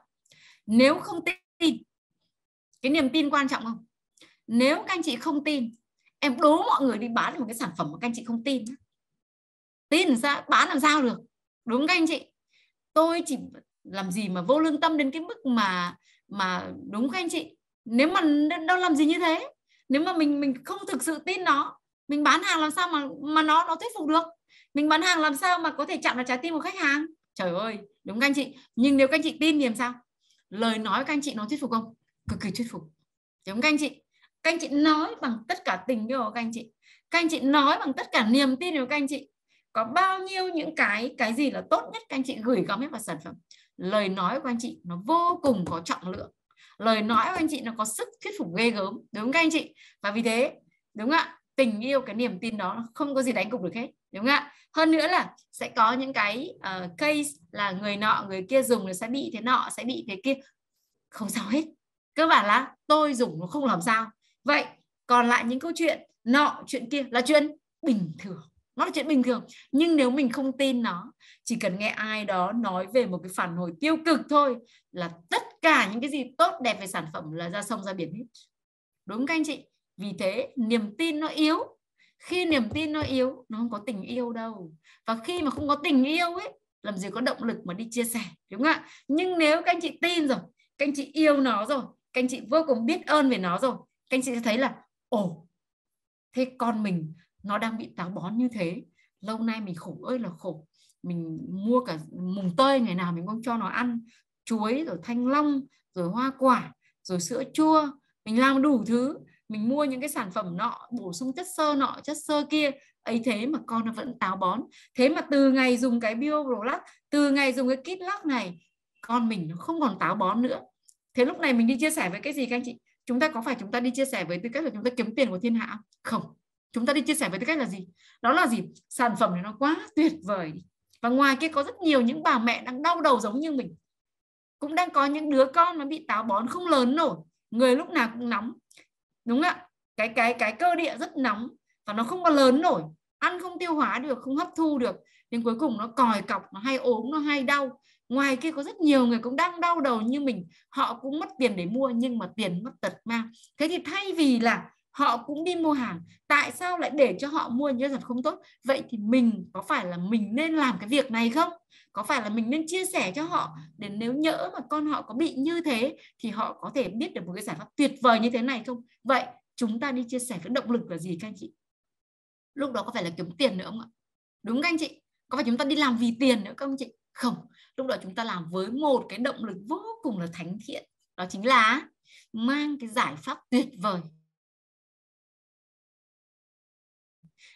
Nếu không tin, cái niềm tin quan trọng không? Nếu các anh chị không tin em đố mọi người đi bán một cái sản phẩm mà các anh chị không tin tin sao? Bán làm sao được? Đúng các anh chị? Tôi chỉ làm gì mà vô lương tâm đến cái mức mà mà đúng các anh chị? Nếu mà đâu làm gì như thế? Nếu mà mình mình không thực sự tin nó, mình bán hàng làm sao mà mà nó nó thuyết phục được? Mình bán hàng làm sao mà có thể chạm vào trái tim của khách hàng? Trời ơi, đúng các anh chị? Nhưng nếu các anh chị tin thì làm sao? Lời nói của các anh chị nó thuyết phục không? Cực kỳ thuyết phục. Đúng các anh chị? Các anh chị nói bằng tất cả tình yêu của các anh chị. Các anh chị nói bằng tất cả niềm tin của các anh chị. Có bao nhiêu những cái cái gì là tốt nhất các anh chị gửi gắm hết vào sản phẩm? Lời nói của anh chị nó vô cùng có trọng lượng. Lời nói của anh chị nó có sức thuyết phục ghê gớm đúng không các anh chị? Và vì thế đúng không ạ? Tình yêu cái niềm tin đó không có gì đánh cục được hết đúng không ạ? Hơn nữa là sẽ có những cái uh, case là người nọ người kia dùng là sẽ bị thế nọ sẽ bị thế kia. Không sao hết. Cơ bản là tôi dùng nó không làm sao vậy, còn lại những câu chuyện nọ, chuyện kia là chuyện bình thường. Nó là chuyện bình thường. Nhưng nếu mình không tin nó, chỉ cần nghe ai đó nói về một cái phản hồi tiêu cực thôi, là tất cả những cái gì tốt, đẹp về sản phẩm là ra sông, ra biển hết. Đúng các anh chị? Vì thế, niềm tin nó yếu. Khi niềm tin nó yếu, nó không có tình yêu đâu. Và khi mà không có tình yêu ấy, làm gì có động lực mà đi chia sẻ, đúng không ạ? Nhưng nếu các anh chị tin rồi, các anh chị yêu nó rồi, các anh chị vô cùng biết ơn về nó rồi các anh chị sẽ thấy là, ồ, thế con mình nó đang bị táo bón như thế. Lâu nay mình khổ ơi là khổ. Mình mua cả mùng tơi ngày nào mình cũng cho nó ăn chuối, rồi thanh long, rồi hoa quả, rồi sữa chua. Mình làm đủ thứ. Mình mua những cái sản phẩm nọ, bổ sung chất xơ nọ, chất xơ kia. Ấy thế mà con nó vẫn táo bón. Thế mà từ ngày dùng cái bio lắc từ ngày dùng cái kit lắc này, con mình nó không còn táo bón nữa. Thế lúc này mình đi chia sẻ với cái gì các anh chị? Chúng ta có phải chúng ta đi chia sẻ với tư cách là chúng ta kiếm tiền của thiên hạ không? Chúng ta đi chia sẻ với tư cách là gì? Đó là gì? Sản phẩm này nó quá tuyệt vời. Và ngoài kia có rất nhiều những bà mẹ đang đau đầu giống như mình. Cũng đang có những đứa con nó bị táo bón không lớn nổi. Người lúc nào cũng nóng. Đúng ạ? Cái cái cái cơ địa rất nóng và nó không có lớn nổi. Ăn không tiêu hóa được, không hấp thu được. Nên cuối cùng nó còi cọc, nó hay ốm, nó hay đau ngoài kia có rất nhiều người cũng đang đau đầu như mình, họ cũng mất tiền để mua nhưng mà tiền mất tật mang thế thì thay vì là họ cũng đi mua hàng, tại sao lại để cho họ mua những sản không tốt? Vậy thì mình có phải là mình nên làm cái việc này không? Có phải là mình nên chia sẻ cho họ để nếu nhỡ mà con họ có bị như thế thì họ có thể biết được một cái giải pháp tuyệt vời như thế này không? Vậy chúng ta đi chia sẻ cái động lực là gì các anh chị? Lúc đó có phải là kiếm tiền nữa không ạ? Đúng các anh chị? Có phải chúng ta đi làm vì tiền nữa không chị? Không lúc đó chúng ta làm với một cái động lực vô cùng là thánh thiện. Đó chính là mang cái giải pháp tuyệt vời.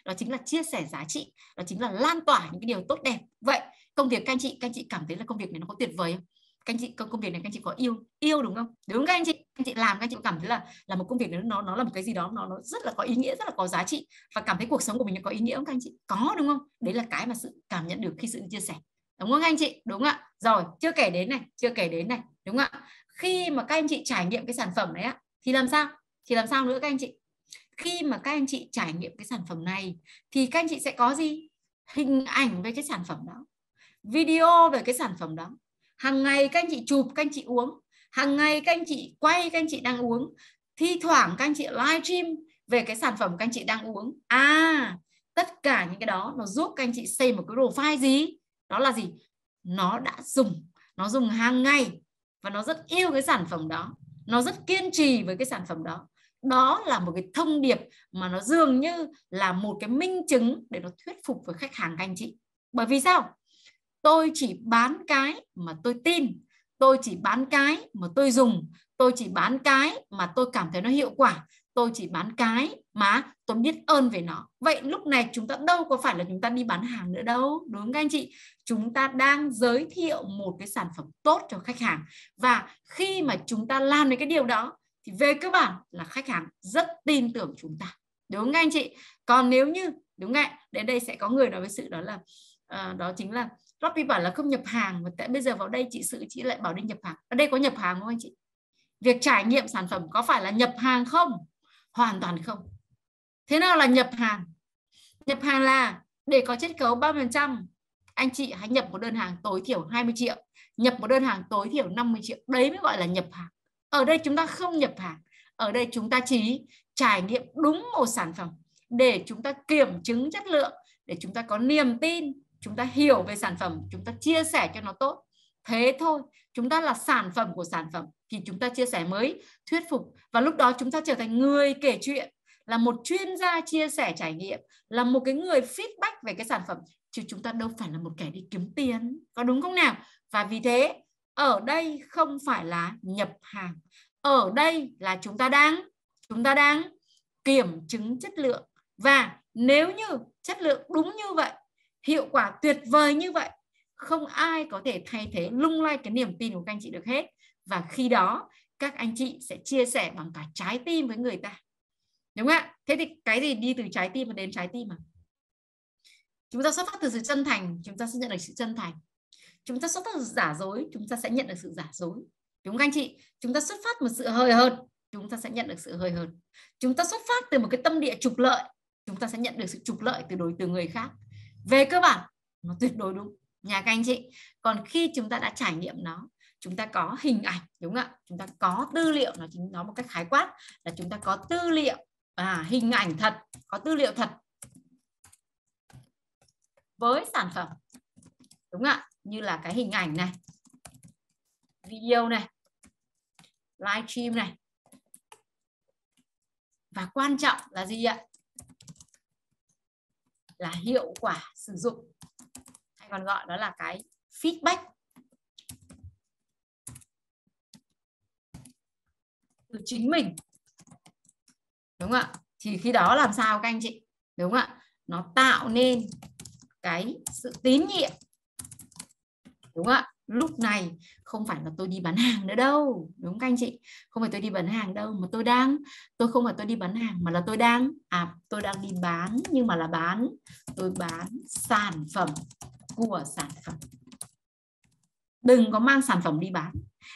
Đó chính là chia sẻ giá trị. Đó chính là lan tỏa những cái điều tốt đẹp. Vậy, công việc các anh chị, các anh chị cảm thấy là công việc này nó có tuyệt vời không? Các anh chị, công việc này các anh chị có yêu yêu đúng không? Đúng các anh chị? Các anh chị làm, các anh chị cảm thấy là là một công việc nó nó là một cái gì đó, nó nó rất là có ý nghĩa, rất là có giá trị và cảm thấy cuộc sống của mình có ý nghĩa không các anh chị? Có đúng không? Đấy là cái mà sự cảm nhận được khi sự chia sẻ đúng không anh chị đúng ạ rồi chưa kể đến này chưa kể đến này đúng ạ khi mà các anh chị trải nghiệm cái sản phẩm đấy á thì làm sao thì làm sao nữa các anh chị khi mà các anh chị trải nghiệm cái sản phẩm này thì các anh chị sẽ có gì hình ảnh về cái sản phẩm đó video về cái sản phẩm đó hàng ngày các anh chị chụp các anh chị uống hàng ngày các anh chị quay các anh chị đang uống thi thoảng các anh chị live stream về cái sản phẩm các anh chị đang uống à tất cả những cái đó nó giúp các anh chị xây một cái profile gì đó là gì? Nó đã dùng, nó dùng hàng ngày và nó rất yêu cái sản phẩm đó. Nó rất kiên trì với cái sản phẩm đó. Đó là một cái thông điệp mà nó dường như là một cái minh chứng để nó thuyết phục với khách hàng, các anh chị. Bởi vì sao? Tôi chỉ bán cái mà tôi tin, tôi chỉ bán cái mà tôi dùng, tôi chỉ bán cái mà tôi cảm thấy nó hiệu quả tôi chỉ bán cái mà tôi biết ơn về nó. Vậy lúc này chúng ta đâu có phải là chúng ta đi bán hàng nữa đâu đúng không các anh chị? Chúng ta đang giới thiệu một cái sản phẩm tốt cho khách hàng. Và khi mà chúng ta làm được cái điều đó thì về cơ bản là khách hàng rất tin tưởng chúng ta. Đúng không anh chị? Còn nếu như đúng không ạ? Đến đây sẽ có người nói với sự đó là uh, đó chính là Robby bảo là không nhập hàng mà tại bây giờ vào đây chị sự chị lại bảo đi nhập hàng. Ở đây có nhập hàng không anh chị? Việc trải nghiệm sản phẩm có phải là nhập hàng không? Hoàn toàn không. Thế nào là nhập hàng? Nhập hàng là để có chiết khấu 3% anh chị hãy nhập một đơn hàng tối thiểu 20 triệu, nhập một đơn hàng tối thiểu 50 triệu. Đấy mới gọi là nhập hàng. Ở đây chúng ta không nhập hàng. Ở đây chúng ta chỉ trải nghiệm đúng một sản phẩm để chúng ta kiểm chứng chất lượng, để chúng ta có niềm tin, chúng ta hiểu về sản phẩm, chúng ta chia sẻ cho nó tốt. Thế thôi, chúng ta là sản phẩm của sản phẩm thì chúng ta chia sẻ mới, thuyết phục. Và lúc đó chúng ta trở thành người kể chuyện, là một chuyên gia chia sẻ trải nghiệm, là một cái người feedback về cái sản phẩm. Chứ chúng ta đâu phải là một kẻ đi kiếm tiền, có đúng không nào? Và vì thế, ở đây không phải là nhập hàng. Ở đây là chúng ta đang, chúng ta đang kiểm chứng chất lượng. Và nếu như chất lượng đúng như vậy, hiệu quả tuyệt vời như vậy, không ai có thể thay thế, lung lay cái niềm tin của các anh chị được hết và khi đó, các anh chị sẽ chia sẻ bằng cả trái tim với người ta. Đúng không ạ? Thế thì cái gì đi từ trái tim và đến trái tim mà chúng ta xuất phát từ sự chân thành, chúng ta sẽ nhận được sự chân thành. Chúng ta xuất phát từ giả dối, chúng ta sẽ nhận được sự giả dối. Đúng không anh chị? Chúng ta xuất phát một sự hơi hợt, chúng ta sẽ nhận được sự hơi hợt. Chúng ta xuất phát từ một cái tâm địa trục lợi, chúng ta sẽ nhận được sự trục lợi từ đối, từ người khác. Về cơ bản, nó tuyệt đối đúng. Nhà các anh chị, còn khi chúng ta đã trải nghiệm nó chúng ta có hình ảnh đúng không ạ? Chúng ta có tư liệu nó chính nó một cách khái quát là chúng ta có tư liệu à, hình ảnh thật có tư liệu thật với sản phẩm đúng không ạ? Như là cái hình ảnh này video này live stream này. Và quan trọng là gì ạ? Là hiệu quả sử dụng hay còn gọi đó là cái feedback. Từ chính mình. Đúng không ạ? Thì khi đó làm sao các anh chị? Đúng không ạ? Nó tạo nên cái sự tín nhiệm. Đúng không ạ? Lúc này không phải là tôi đi bán hàng nữa đâu. Đúng các anh chị? Không phải tôi đi bán hàng đâu mà tôi đang, tôi không phải tôi đi bán hàng mà là tôi đang à tôi đang đi bán nhưng mà là bán, tôi bán sản phẩm của sản phẩm. Đừng có mang sản phẩm đi bán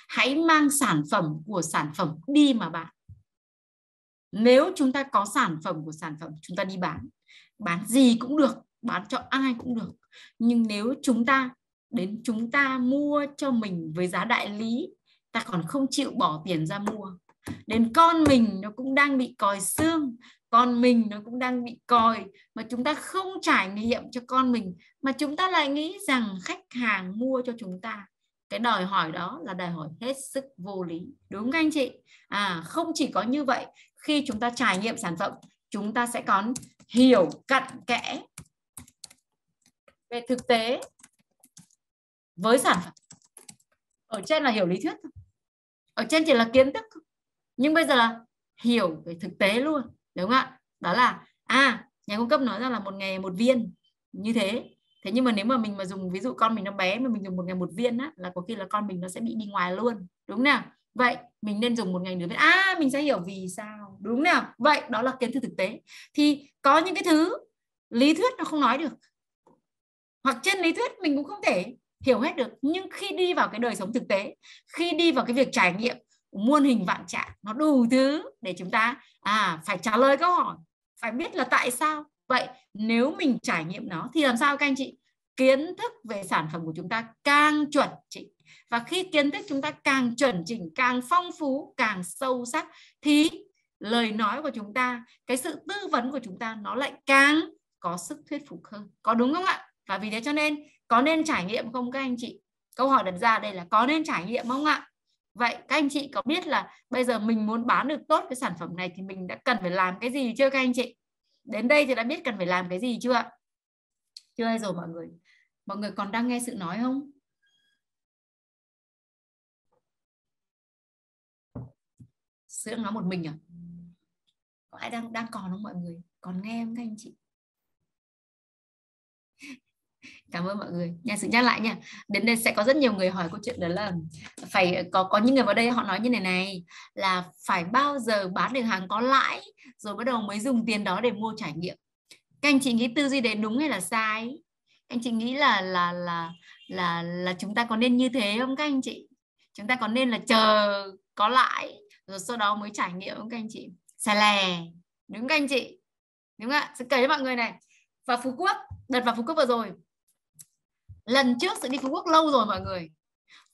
hãy mang sản phẩm của sản phẩm đi mà bán. Nếu chúng ta có sản phẩm của sản phẩm, chúng ta đi bán. Bán gì cũng được, bán cho ai cũng được. Nhưng nếu chúng ta, đến chúng ta mua cho mình với giá đại lý, ta còn không chịu bỏ tiền ra mua. Đến con mình nó cũng đang bị còi xương, con mình nó cũng đang bị còi, mà chúng ta không trải nghiệm cho con mình, mà chúng ta lại nghĩ rằng khách hàng mua cho chúng ta cái đòi hỏi đó là đòi hỏi hết sức vô lý. Đúng các anh chị? À không chỉ có như vậy, khi chúng ta trải nghiệm sản phẩm, chúng ta sẽ còn hiểu cặn kẽ về thực tế với sản phẩm. Ở trên là hiểu lý thuyết ở trên chỉ là kiến thức nhưng bây giờ là hiểu về thực tế luôn. Đúng không ạ? Đó là à nhà cung cấp nói ra là một ngày một viên. Như thế thế nhưng mà nếu mà mình mà dùng, ví dụ con mình nó bé mà mình dùng một ngày một viên á, là có khi là con mình nó sẽ bị đi ngoài luôn, đúng nào? Vậy mình nên dùng một ngày nửa viên. À mình sẽ hiểu vì sao, đúng nào? Vậy đó là kiến thức thực tế. Thì có những cái thứ lý thuyết nó không nói được. Hoặc trên lý thuyết mình cũng không thể hiểu hết được. Nhưng khi đi vào cái đời sống thực tế, khi đi vào cái việc trải nghiệm muôn hình vạn trạng, nó đủ thứ để chúng ta à phải trả lời câu hỏi, phải biết là tại sao vậy nếu mình trải nghiệm nó thì làm sao các anh chị? Kiến thức về sản phẩm của chúng ta càng chuẩn chỉnh. Và khi kiến thức chúng ta càng chuẩn chỉnh, càng phong phú, càng sâu sắc thì lời nói của chúng ta, cái sự tư vấn của chúng ta nó lại càng có sức thuyết phục hơn. Có đúng không ạ? Và vì thế cho nên, có nên trải nghiệm không các anh chị? Câu hỏi đặt ra đây là có nên trải nghiệm không ạ? Vậy các anh chị có biết là bây giờ mình muốn bán được tốt cái sản phẩm này thì mình đã cần phải làm cái gì chưa các anh chị? Đến đây thì đã biết cần phải làm cái gì chưa ạ? Chưa hay rồi mọi người. Mọi người còn đang nghe sự nói không? Sữa nói một mình à? Có ai đang đang còn không mọi người? Còn nghe không các anh chị? Cảm ơn mọi người. Nha sự nhắc lại nha. Đến đây sẽ có rất nhiều người hỏi câu chuyện đó là phải có có những người vào đây họ nói như này này, là phải bao giờ bán được hàng có lãi rồi bắt đầu mới dùng tiền đó để mua trải nghiệm? Các anh chị nghĩ tư duy đấy đúng hay là sai? Anh chị nghĩ là là là là là chúng ta có nên như thế không các anh chị? Chúng ta có nên là chờ có lãi rồi sau đó mới trải nghiệm không các anh chị? Xà lè, đúng các anh chị? Đúng không ạ? Sẽ kể cho mọi người này. Và phú quốc, đợt vào phú quốc vừa rồi lần trước sự đi phú quốc lâu rồi mọi người.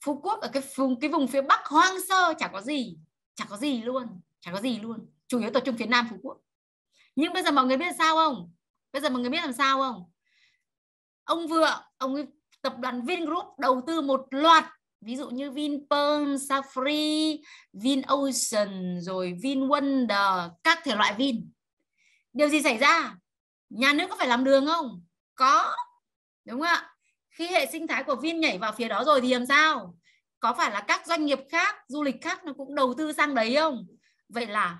Phú quốc ở cái vùng cái vùng phía bắc hoang sơ chả có gì chả có gì luôn chả có gì luôn. Chủ yếu tập trung phía nam phú quốc. Nhưng bây giờ mọi người biết sao không? Bây giờ mọi người biết làm sao không? Ông vượng ông ấy, tập đoàn Vingroup đầu tư một loạt ví dụ như Vinpearl, Safari, VinOcean rồi VinWonder các thể loại Vin. Điều gì xảy ra? Nhà nước có phải làm đường không? Có. Đúng không ạ? Khi hệ sinh thái của Vin nhảy vào phía đó rồi thì làm sao? Có phải là các doanh nghiệp khác, du lịch khác nó cũng đầu tư sang đấy không? Vậy là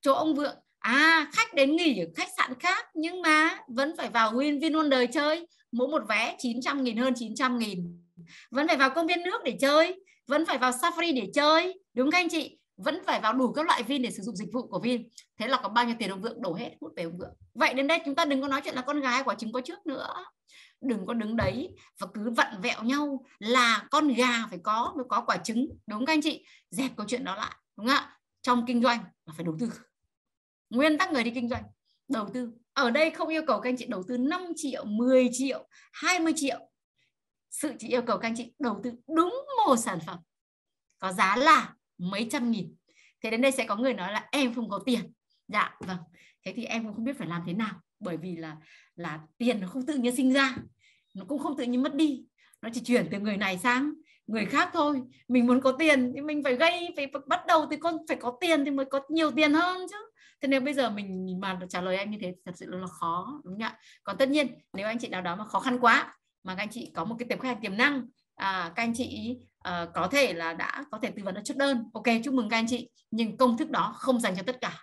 chỗ ông vượng à khách đến nghỉ ở khách sạn khác nhưng mà vẫn phải vào Win Vinwonder chơi. Mỗi một vé 900 nghìn, hơn 900 nghìn. Vẫn phải vào công viên nước để chơi, vẫn phải vào Safari để chơi, đúng không anh chị? Vẫn phải vào đủ các loại Vin để sử dụng dịch vụ của Vin. Thế là có bao nhiêu tiền ông Vượng? Đổ hết hút về ông Vượng. Vậy đến đây chúng ta đừng có nói chuyện là con gái quả trứng có trước nữa đừng có đứng đấy và cứ vặn vẹo nhau là con gà phải có mới có quả trứng, đúng không anh chị? Dẹp câu chuyện đó lại, đúng không ạ? Trong kinh doanh là phải đầu tư. Nguyên tắc người đi kinh doanh, đầu tư. Ở đây không yêu cầu các anh chị đầu tư 5 triệu 10 triệu 20 triệu. Sự chỉ yêu cầu các anh chị đầu tư đúng một sản phẩm. Có giá là mấy trăm nghìn. Thế đến đây sẽ có người nói là em không có tiền. Dạ vâng. Thế thì em cũng không biết phải làm thế nào, bởi vì là là tiền nó không tự nhiên sinh ra nó cũng không tự nhiên mất đi. Nó chỉ chuyển từ người này sang người khác thôi. Mình muốn có tiền thì mình phải gây phải bắt đầu thì con phải có tiền thì mới có nhiều tiền hơn chứ. Thế nếu bây giờ mình mà trả lời anh như thế thật sự là khó đúng không ạ? Còn tất nhiên nếu anh chị nào đó mà khó khăn quá mà các anh chị có một cái tiềm khách hàng tiềm năng à, các anh chị à, có thể là đã có thể tư vấn được chốt đơn ok chúc mừng các anh chị. Nhưng công thức đó không dành cho tất cả.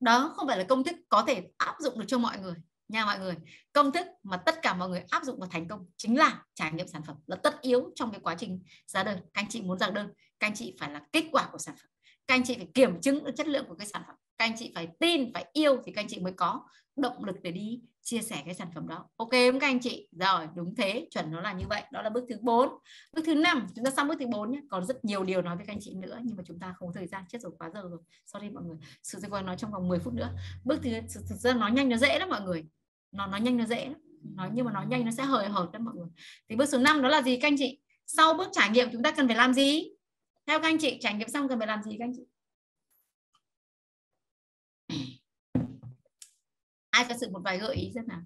Đó không phải là công thức có thể áp dụng được cho mọi người nha mọi người, công thức mà tất cả mọi người áp dụng và thành công chính là trải nghiệm sản phẩm là tất yếu trong cái quá trình ra đơn. Các anh chị muốn ra đơn, các anh chị phải là kết quả của sản phẩm. Các anh chị phải kiểm chứng được chất lượng của cái sản phẩm các anh chị phải tin, phải yêu thì các anh chị mới có động lực để đi chia sẻ cái sản phẩm đó. Ok không các anh chị? Rồi, đúng thế, chuẩn nó là như vậy. Đó là bước thứ 4 bước thứ năm, chúng ta xong bước thứ 4 nhé. Còn rất nhiều điều nói với các anh chị nữa, nhưng mà chúng ta không có thời gian, chết rồi, quá giờ rồi. Sorry mọi người. Sự sẽ nói trong vòng 10 phút nữa. Bước thứ thực ra nói nhanh nó dễ lắm mọi người. Nó nói nhanh nó dễ lắm. Nói, nhưng mà nói nhanh nó sẽ hời hợt đó mọi người. Thì bước số 5 đó là gì các anh chị? Sau bước trải nghiệm chúng ta cần phải làm gì? Theo các anh chị, trải nghiệm xong cần phải làm gì các anh chị? Ai có sự một vài gợi ý xem nào.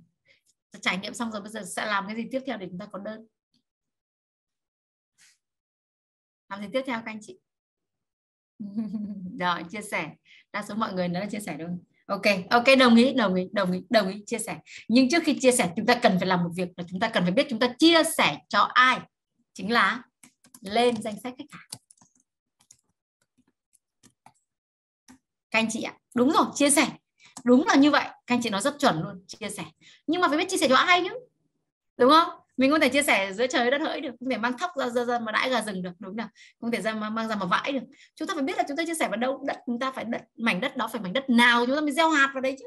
Trải nghiệm xong rồi bây giờ sẽ làm cái gì tiếp theo để chúng ta có đơn? Làm gì tiếp theo các anh chị? Rồi, chia sẻ. Đa số mọi người nó là chia sẻ đúng không ok ok, đồng ý đồng ý đồng ý đồng ý, chia sẻ. Nhưng trước khi chia sẻ, chúng ta cần phải làm một việc là chúng ta cần phải biết chúng ta chia sẻ cho ai? Chính là lên danh sách khách hàng. Các anh chị ạ, đúng rồi, chia sẻ đúng là như vậy. Các anh chị nói rất chuẩn luôn chia sẻ. Nhưng mà phải biết chia sẻ cho ai chứ đúng không? Mình không thể chia sẻ giữa trời đất hỡi được. Không thể mang thóc ra ra, ra mà đãi gà rừng được. Đúng không không thể ra mà mang ra mà vãi được. Chúng ta phải biết là chúng ta chia sẻ vào đâu. Đất chúng ta phải đất mảnh đất đó phải mảnh đất nào chúng ta mới gieo hạt vào đấy chứ?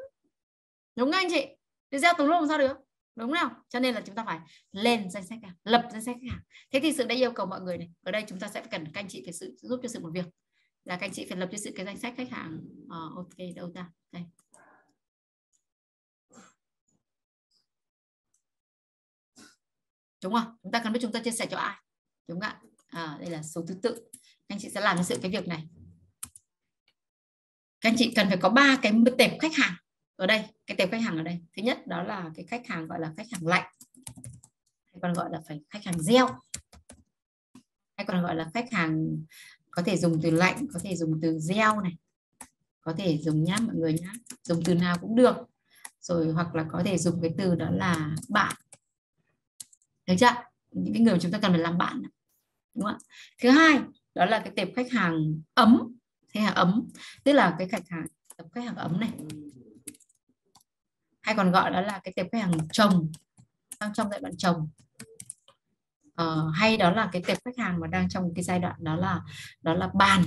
Đúng không anh chị? Thì gieo tùm lum sao được? Đúng không cho nên là chúng ta phải lên danh sách hàng lập danh sách hàng. Thế thì sự đã yêu cầu mọi người này ở đây chúng ta sẽ cần các anh chị phải sự giúp cho sự một việc. Là các anh chị phải lập cho sự cái danh sách khách hàng. Uh, ok đâu ta? Đây. Đúng không? Chúng ta cần biết chúng ta chia sẻ cho ai. Đúng không ạ? À, đây là số thứ tự. Anh chị sẽ làm sự cái việc này. Các anh chị cần phải có ba cái tệp khách hàng ở đây. Cái tệp khách hàng ở đây. Thứ nhất đó là cái khách hàng gọi là khách hàng lạnh. Hay còn gọi là phải khách hàng gieo. Hay còn gọi là khách hàng có thể dùng từ lạnh có thể dùng từ gieo này. Có thể dùng nhá mọi người nhá. Dùng từ nào cũng được. Rồi hoặc là có thể dùng cái từ đó là bạn thấy chưa? Những cái người mà chúng ta cần phải làm bạn. Đúng không thứ hai đó là cái tệp khách hàng ấm. Khách hàng ấm. Tức là cái khách hàng tập khách hàng ấm này. Hay còn gọi đó là cái tệp khách hàng chồng. Đang trong giai đoạn chồng. Ờ, hay đó là cái tệp khách hàng mà đang trong cái giai đoạn đó là đó là bàn.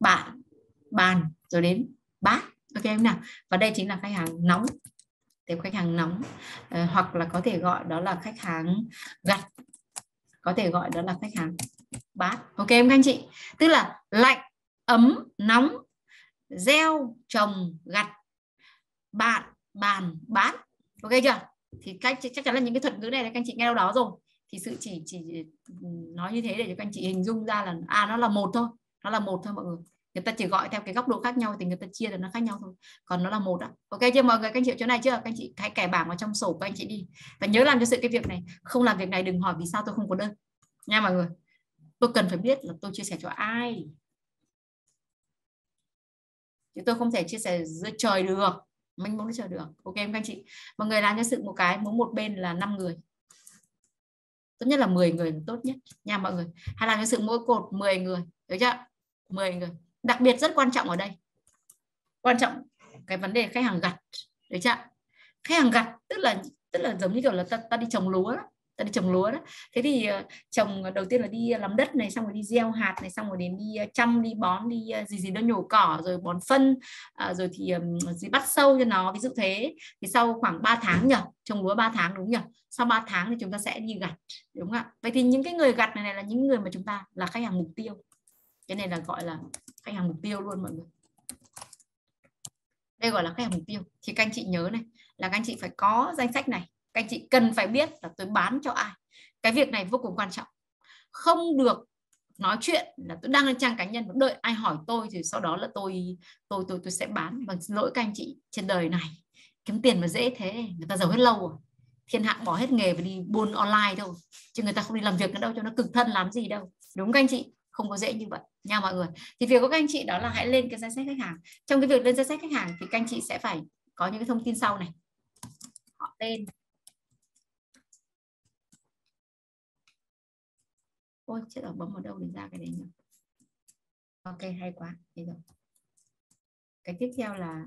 Bạn bàn rồi đến bát ok không nào? Và đây chính là khách hàng nóng tiếp khách hàng nóng. Uh, hoặc là có thể gọi đó là khách hàng gặt có thể gọi đó là khách hàng bát. Ok em các anh chị? Tức là lạnh ấm nóng gieo trồng gặt bạn bàn bán ok chưa? Thì cách chắc chắn là những cái thuật ngữ này các anh chị nghe đâu đó rồi. Thì sự chỉ chỉ ừ, nói như thế để cho các anh chị hình dung ra là à nó là một thôi. Nó là một thôi mọi người người ta chỉ gọi theo cái góc độ khác nhau thì người ta chia được nó khác nhau thôi. Còn nó là một đó ok chưa mọi người? Các anh chị chỗ này chưa? Các anh chị hãy kẻ bảng vào trong sổ của anh chị đi. Và nhớ làm cho sự cái việc này. Không làm việc này đừng hỏi vì sao tôi không có đơn. Nha mọi người. Tôi cần phải biết là tôi chia sẻ cho ai. Chứ tôi không thể chia sẻ giữa trời được. Mình muốn chờ được. Ok em các anh chị? Mọi người làm cho sự một cái, muốn một bên là 5 người. Tốt nhất là 10 người là tốt nhất. Nha mọi người. Hay làm cho sự mỗi cột 10 người. Được chưa? 10 người đặc biệt rất quan trọng ở đây. Quan trọng cái vấn đề khách hàng gặt đấy chưa khách hàng gặt tức là tức là giống như kiểu là ta, ta đi trồng lúa đó ta đi trồng lúa đó. Thế thì ờ, trồng đầu tiên là đi làm đất này xong rồi đi gieo hạt này xong rồi đến đi ờ, chăm đi bón đi ờ, gì gì đó nhổ cỏ rồi bón phân rồi thì gì bắt sâu cho nó ví dụ thế. Thì sau khoảng 3 tháng nhỉ trồng lúa 3 tháng đúng nhỉ sau 3 tháng thì chúng ta sẽ đi gặt đúng không ạ? Vậy thì những cái người gặt này, này là những người mà chúng ta là khách hàng mục tiêu cái này là gọi là khách hàng mục tiêu luôn mọi người. Đây gọi là khách hàng mục tiêu. Thì các anh chị nhớ này, là các anh chị phải có danh sách này. Các anh chị cần phải biết là tôi bán cho ai. Cái việc này vô cùng quan trọng. Không được nói chuyện là tôi đang lên trang cá nhân đợi ai hỏi tôi thì sau đó là tôi tôi tôi tôi sẽ bán. Bằng xin lỗi các anh chị trên đời này. Kiếm tiền mà dễ thế, người ta giàu hết lâu rồi. Thiên hạ bỏ hết nghề và đi buôn online thôi chứ người ta không đi làm việc nữa đâu, cho nó cực thân làm gì đâu. Đúng các anh chị? Không có dễ như vậy. Nha mọi người. Thì việc của các anh chị đó là hãy lên cái danh sách khách hàng. Trong cái việc lên danh sách khách hàng thì các anh chị sẽ phải có những cái thông tin sau này. Họ tên. Ôi, chết rồi, bấm vào đâu để ra cái đấy nhỉ? Ok, hay quá. Thế rồi. Cái tiếp theo là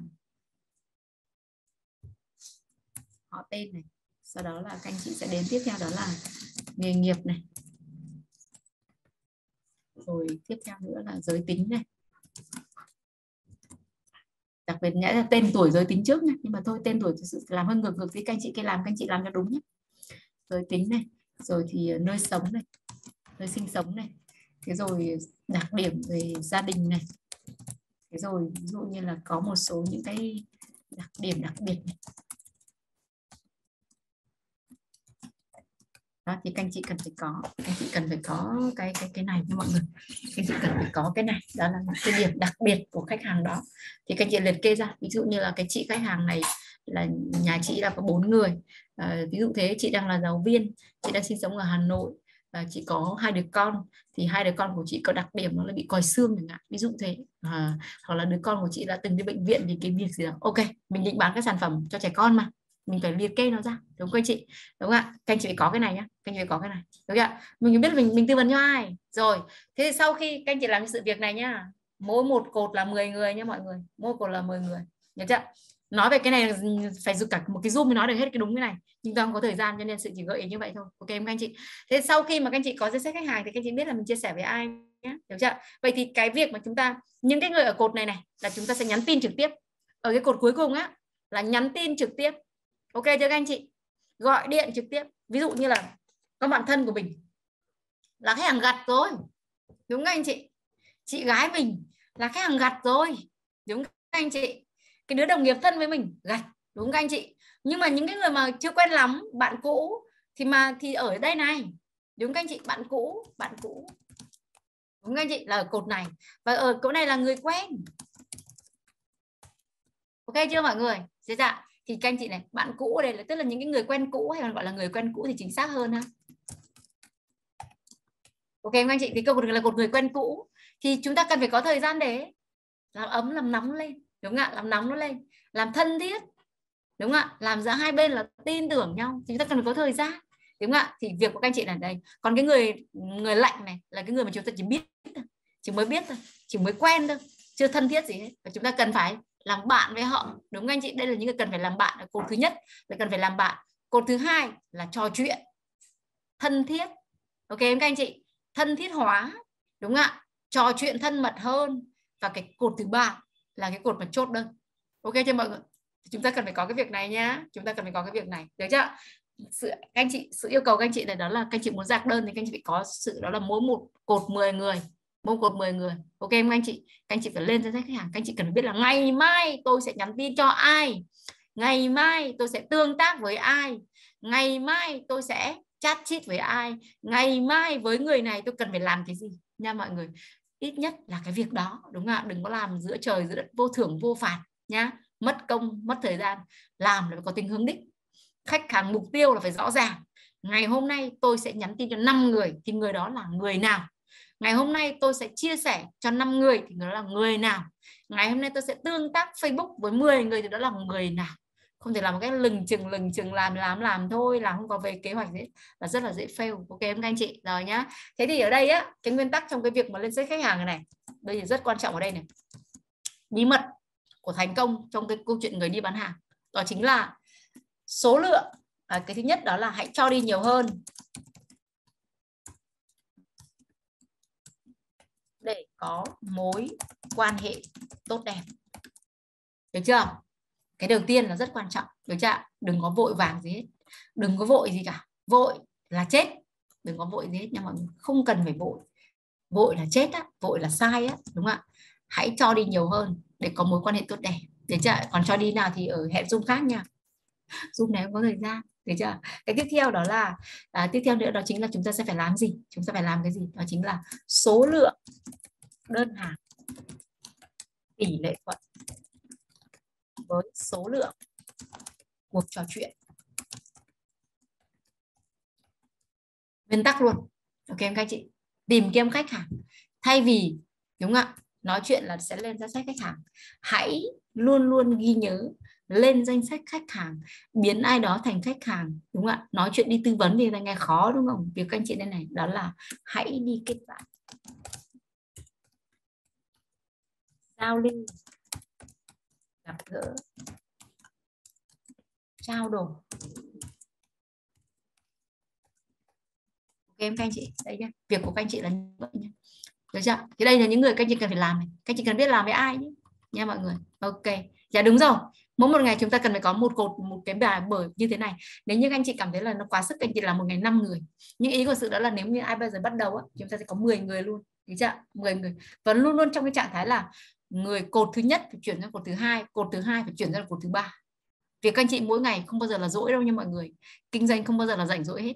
họ tên này. Sau đó là các anh chị sẽ đến tiếp theo đó là nghề nghiệp này rồi tiếp theo nữa là giới tính này. Đặc biệt nhẽ là tên tuổi giới tính trước nhé. Nhưng mà thôi, tên tuổi thực sự làm hơn ngược ngược với các anh chị cái làm, các anh chị làm cho đúng nhé. Giới tính này, rồi thì ờ, nơi sống này, nơi sinh sống này. Thế rồi đặc điểm về gia đình này. Thế rồi ví dụ như là có một số những cái đặc điểm đặc biệt này. Đó thì các anh chị cần phải có các anh chị cần phải có cái cái cái này nha mọi người. Các anh chị cần phải có cái này đó là cái điểm đặc biệt của khách hàng đó. Thì các anh chị liệt kê ra ví dụ như là cái chị khách hàng này là nhà chị là có bốn người. À, ví dụ thế chị đang là giáo viên chị đang sinh sống ở Hà Nội à, chị có hai đứa con thì hai đứa con của chị có đặc điểm nó là bị còi xương chẳng hạn ví dụ thế. À, hoặc là đứa con của chị đã từng đi bệnh viện vì cái việc gì đó. Ok mình định bán các sản phẩm cho trẻ con mà mình phải liệt kê nó ra, đúng không anh chị? Đúng không ạ? Các anh chị phải có cái này nhá, các anh chị phải có cái này, đúng không ạ? Mình biết mình mình tư vấn cho ai? Rồi, thế thì sau khi các anh chị làm sự việc này nhá, mỗi một cột là 10 người nhá mọi người, mỗi cột là 10 người nhớ chưa? Nói về cái này phải dùng cả một cái zoom mới nói được hết cái đúng cái này, nhưng tôi không có thời gian cho nên sự chỉ gợi ý như vậy thôi, ok các anh chị? Thế sau khi mà các anh chị có danh sách khách hàng thì các anh chị biết là mình chia sẻ với ai nhé hiểu chưa? Vậy thì cái việc mà chúng ta, những cái người ở cột này này là chúng ta sẽ nhắn tin trực tiếp. Ở cái cột cuối cùng á, là nhắn tin trực tiếp ok chưa các anh chị? Gọi điện trực tiếp. Ví dụ như là các bạn thân của mình là khách hàng gặt rồi. Đúng các anh chị? Chị gái mình là khách hàng gặt rồi. Đúng các anh chị? Cái đứa đồng nghiệp thân với mình gặt. Đúng các anh chị? Nhưng mà những cái người mà chưa quen lắm, bạn cũ, thì mà, thì ở đây này. Đúng các anh chị? Bạn cũ bạn cũ. Đúng các anh chị? Là ở cột này. Và ở cột này là người quen. Ok chưa mọi người? Thế dạ. dạ thì các anh chị này, bạn cũ ở đây là, tức là những cái người quen cũ hay còn gọi là người quen cũ thì chính xác hơn ha. Ok các anh chị? Thì câu là một người quen cũ. Thì chúng ta cần phải có thời gian để làm ấm, làm nóng lên. Đúng không ạ? Làm nóng nó lên. Làm thân thiết. Đúng không ạ? Làm giữa hai bên là tin tưởng nhau. Thì chúng ta cần phải có thời gian. Đúng không ạ? Thì việc của các anh chị là đây. Còn cái người người lạnh này là cái người mà chúng ta chỉ biết chỉ mới biết thôi. Chỉ mới quen thôi. Chưa thân thiết gì hết. Và chúng ta cần phải làm bạn với họ. Đúng không anh chị? Đây là những người cần phải làm bạn cột thứ nhất là cần phải làm bạn. Cột thứ hai là trò chuyện, thân thiết. Ok các anh chị? Thân thiết hóa, đúng không ạ? Trò chuyện thân mật hơn. Và cái cột thứ ba là cái cột mà chốt đơn. Ok chưa mọi người? Chúng ta cần phải có cái việc này nhá. Chúng ta cần phải có cái việc này. Được chưa? Sự, các anh chị, sự yêu cầu các anh chị này đó là các anh chị muốn dạc đơn thì các anh chị phải có sự, đó là mỗi một cột 10 người môn cột 10 người. Ok không anh chị, các anh chị phải lên danh sách khách hàng. Các anh chị cần biết là ngày mai tôi sẽ nhắn tin cho ai? Ngày mai tôi sẽ tương tác với ai? Ngày mai tôi sẽ chat chít với ai? Ngày mai với người này tôi cần phải làm cái gì? Nha mọi người, ít nhất là cái việc đó, đúng không ạ? Đừng có làm giữa trời, giữa đất, vô thưởng, vô phạt, nhá. Mất công, mất thời gian. Làm là phải có tính hướng đích. Khách hàng mục tiêu là phải rõ ràng. Ngày hôm nay tôi sẽ nhắn tin cho 5 người, thì người đó là người nào? Ngày hôm nay tôi sẽ chia sẻ cho 5 người thì người đó là người nào. Ngày hôm nay tôi sẽ tương tác Facebook với 10 người thì đó là người nào. Không thể làm một cái lừng chừng lừng chừng làm làm làm thôi là không có về kế hoạch đấy là rất là dễ fail. Ok em các anh chị rồi nhá. Thế thì ở đây á cái nguyên tắc trong cái việc mà lên sách khách hàng này, này đây là rất quan trọng ở đây này. Bí mật của thành công trong cái câu chuyện người đi bán hàng. Đó chính là số lượng. À, cái thứ nhất đó là hãy cho đi nhiều hơn. Để có mối quan hệ tốt đẹp. Được chưa? Cái đầu tiên là rất quan trọng. Được chưa đừng có vội vàng gì hết. Đừng có vội gì cả. Vội là chết. Đừng có vội gì hết nhưng mà không cần phải vội. Vội là chết á. Vội là sai á. Đúng không ạ? Hãy cho đi nhiều hơn để có mối quan hệ tốt đẹp. Được chưa còn cho đi nào thì ở hẹn zoom khác nha. Zoom này không có thời gian được chưa? Cái tiếp theo đó là à, tiếp theo nữa đó chính là chúng ta sẽ phải làm gì? Chúng ta phải làm cái gì? Đó chính là số lượng đơn hàng tỷ lệ thuận với số lượng cuộc trò chuyện. Nguyên tắc luôn. Ok em các chị? Tìm kiếm khách hàng. Thay vì đúng không ạ? Nói chuyện là sẽ lên danh sách khách hàng. Hãy luôn luôn ghi nhớ lên danh sách khách hàng, biến ai đó thành khách hàng, đúng không ạ? Nói chuyện đi tư vấn thì là nghe khó, đúng không? Việc các anh chị đây này, đó là hãy đi kết bạn. Giao lưu, gặp gỡ, trao đổi. Ok em các anh chị, đây nhé việc của các anh chị là như vậy nhé được chưa? Thì đây là những người các anh chị cần phải làm này. Các anh chị cần biết làm với ai nhé nha mọi người. Ok. Dạ đúng rồi mỗi một ngày chúng ta cần phải có một cột, một cái bài bởi như thế này. Nếu như anh chị cảm thấy là nó quá sức anh chị làm một ngày 5 người. Nhưng ý của sự đó là nếu như ai bây giờ bắt đầu á, chúng ta sẽ có 10 người luôn. Đúng chưa 10 người. Và luôn luôn trong cái trạng thái là người cột thứ nhất phải chuyển sang cột thứ hai, cột thứ hai phải chuyển sang cột thứ ba. Việc các anh chị mỗi ngày không bao giờ là dỗi đâu nha mọi người. Kinh doanh không bao giờ là rảnh rỗi hết.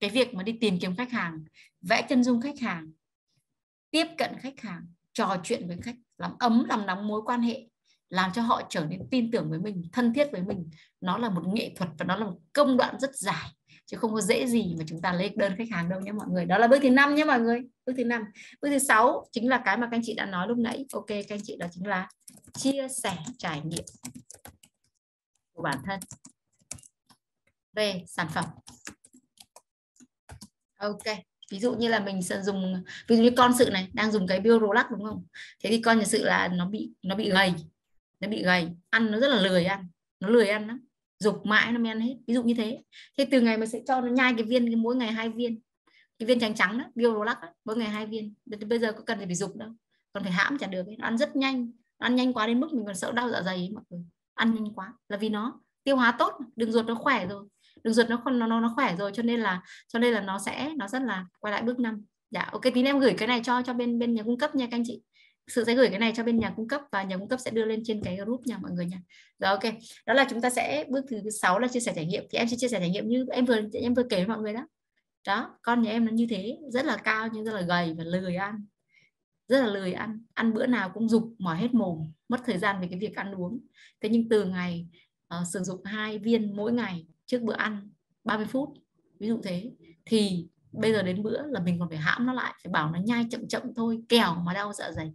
Cái việc mà đi tìm kiếm khách hàng, vẽ chân dung khách hàng, tiếp cận khách hàng, trò chuyện với khách, làm ấm làm nóng mối quan hệ làm cho họ trở nên tin tưởng với mình, thân thiết với mình. Nó là một nghệ thuật và nó là một công đoạn rất dài, chứ không có dễ gì mà chúng ta lấy đơn khách hàng đâu nhé mọi người. Đó là bước thứ năm nhé mọi người, bước thứ năm. Bước thứ sáu chính là cái mà các anh chị đã nói lúc nãy. Ok, các anh chị, đó chính là chia sẻ trải nghiệm của bản thân. Về sản phẩm. Ok, ví dụ như là mình sẽ dùng, ví dụ như con sự này, đang dùng cái Biorolac đúng không? Thế thì con nhà sự là nó bị nó bị gầy nó bị gầy ăn nó rất là lười ăn nó lười ăn lắm dục mãi nó mới ăn hết ví dụ như thế. Thế từ ngày mà sẽ cho nó nhai cái viên cái mỗi ngày hai viên cái viên trắng trắng đó Biorolac mỗi ngày hai viên. Bây giờ có cần phải dục đâu còn phải hãm chả được ấy. nó ăn rất nhanh nó ăn nhanh quá đến mức mình còn sợ đau dạ dày ấy, mọi người. Ăn nhanh quá là vì nó tiêu hóa tốt đường ruột nó khỏe rồi đường ruột nó nó nó nó khỏe rồi cho nên là cho nên là nó sẽ nó rất là quay lại bước năm. Dạ ok tí em gửi cái này cho cho bên bên nhà cung cấp nha các anh chị sự sẽ gửi cái này cho bên nhà cung cấp và nhà cung cấp sẽ đưa lên trên cái group nha mọi người nha. Rồi ok. Đó là chúng ta sẽ bước thứ sáu là chia sẻ trải nghiệm. Thì em sẽ chia sẻ trải nghiệm như em vừa em vừa kể với mọi người đó. Đó con nhà em nó như thế rất là cao nhưng rất là gầy và lười ăn. Rất là lười ăn. Ăn bữa nào cũng dục mỏi hết mồm mất thời gian về cái việc ăn uống. Thế nhưng từ ngày uh, sử dụng hai viên mỗi ngày trước bữa ăn 30 phút ví dụ thế thì bây giờ đến bữa là mình còn phải hãm nó lại phải bảo nó nhai chậm chậm thôi kẻo mà đau dạ dày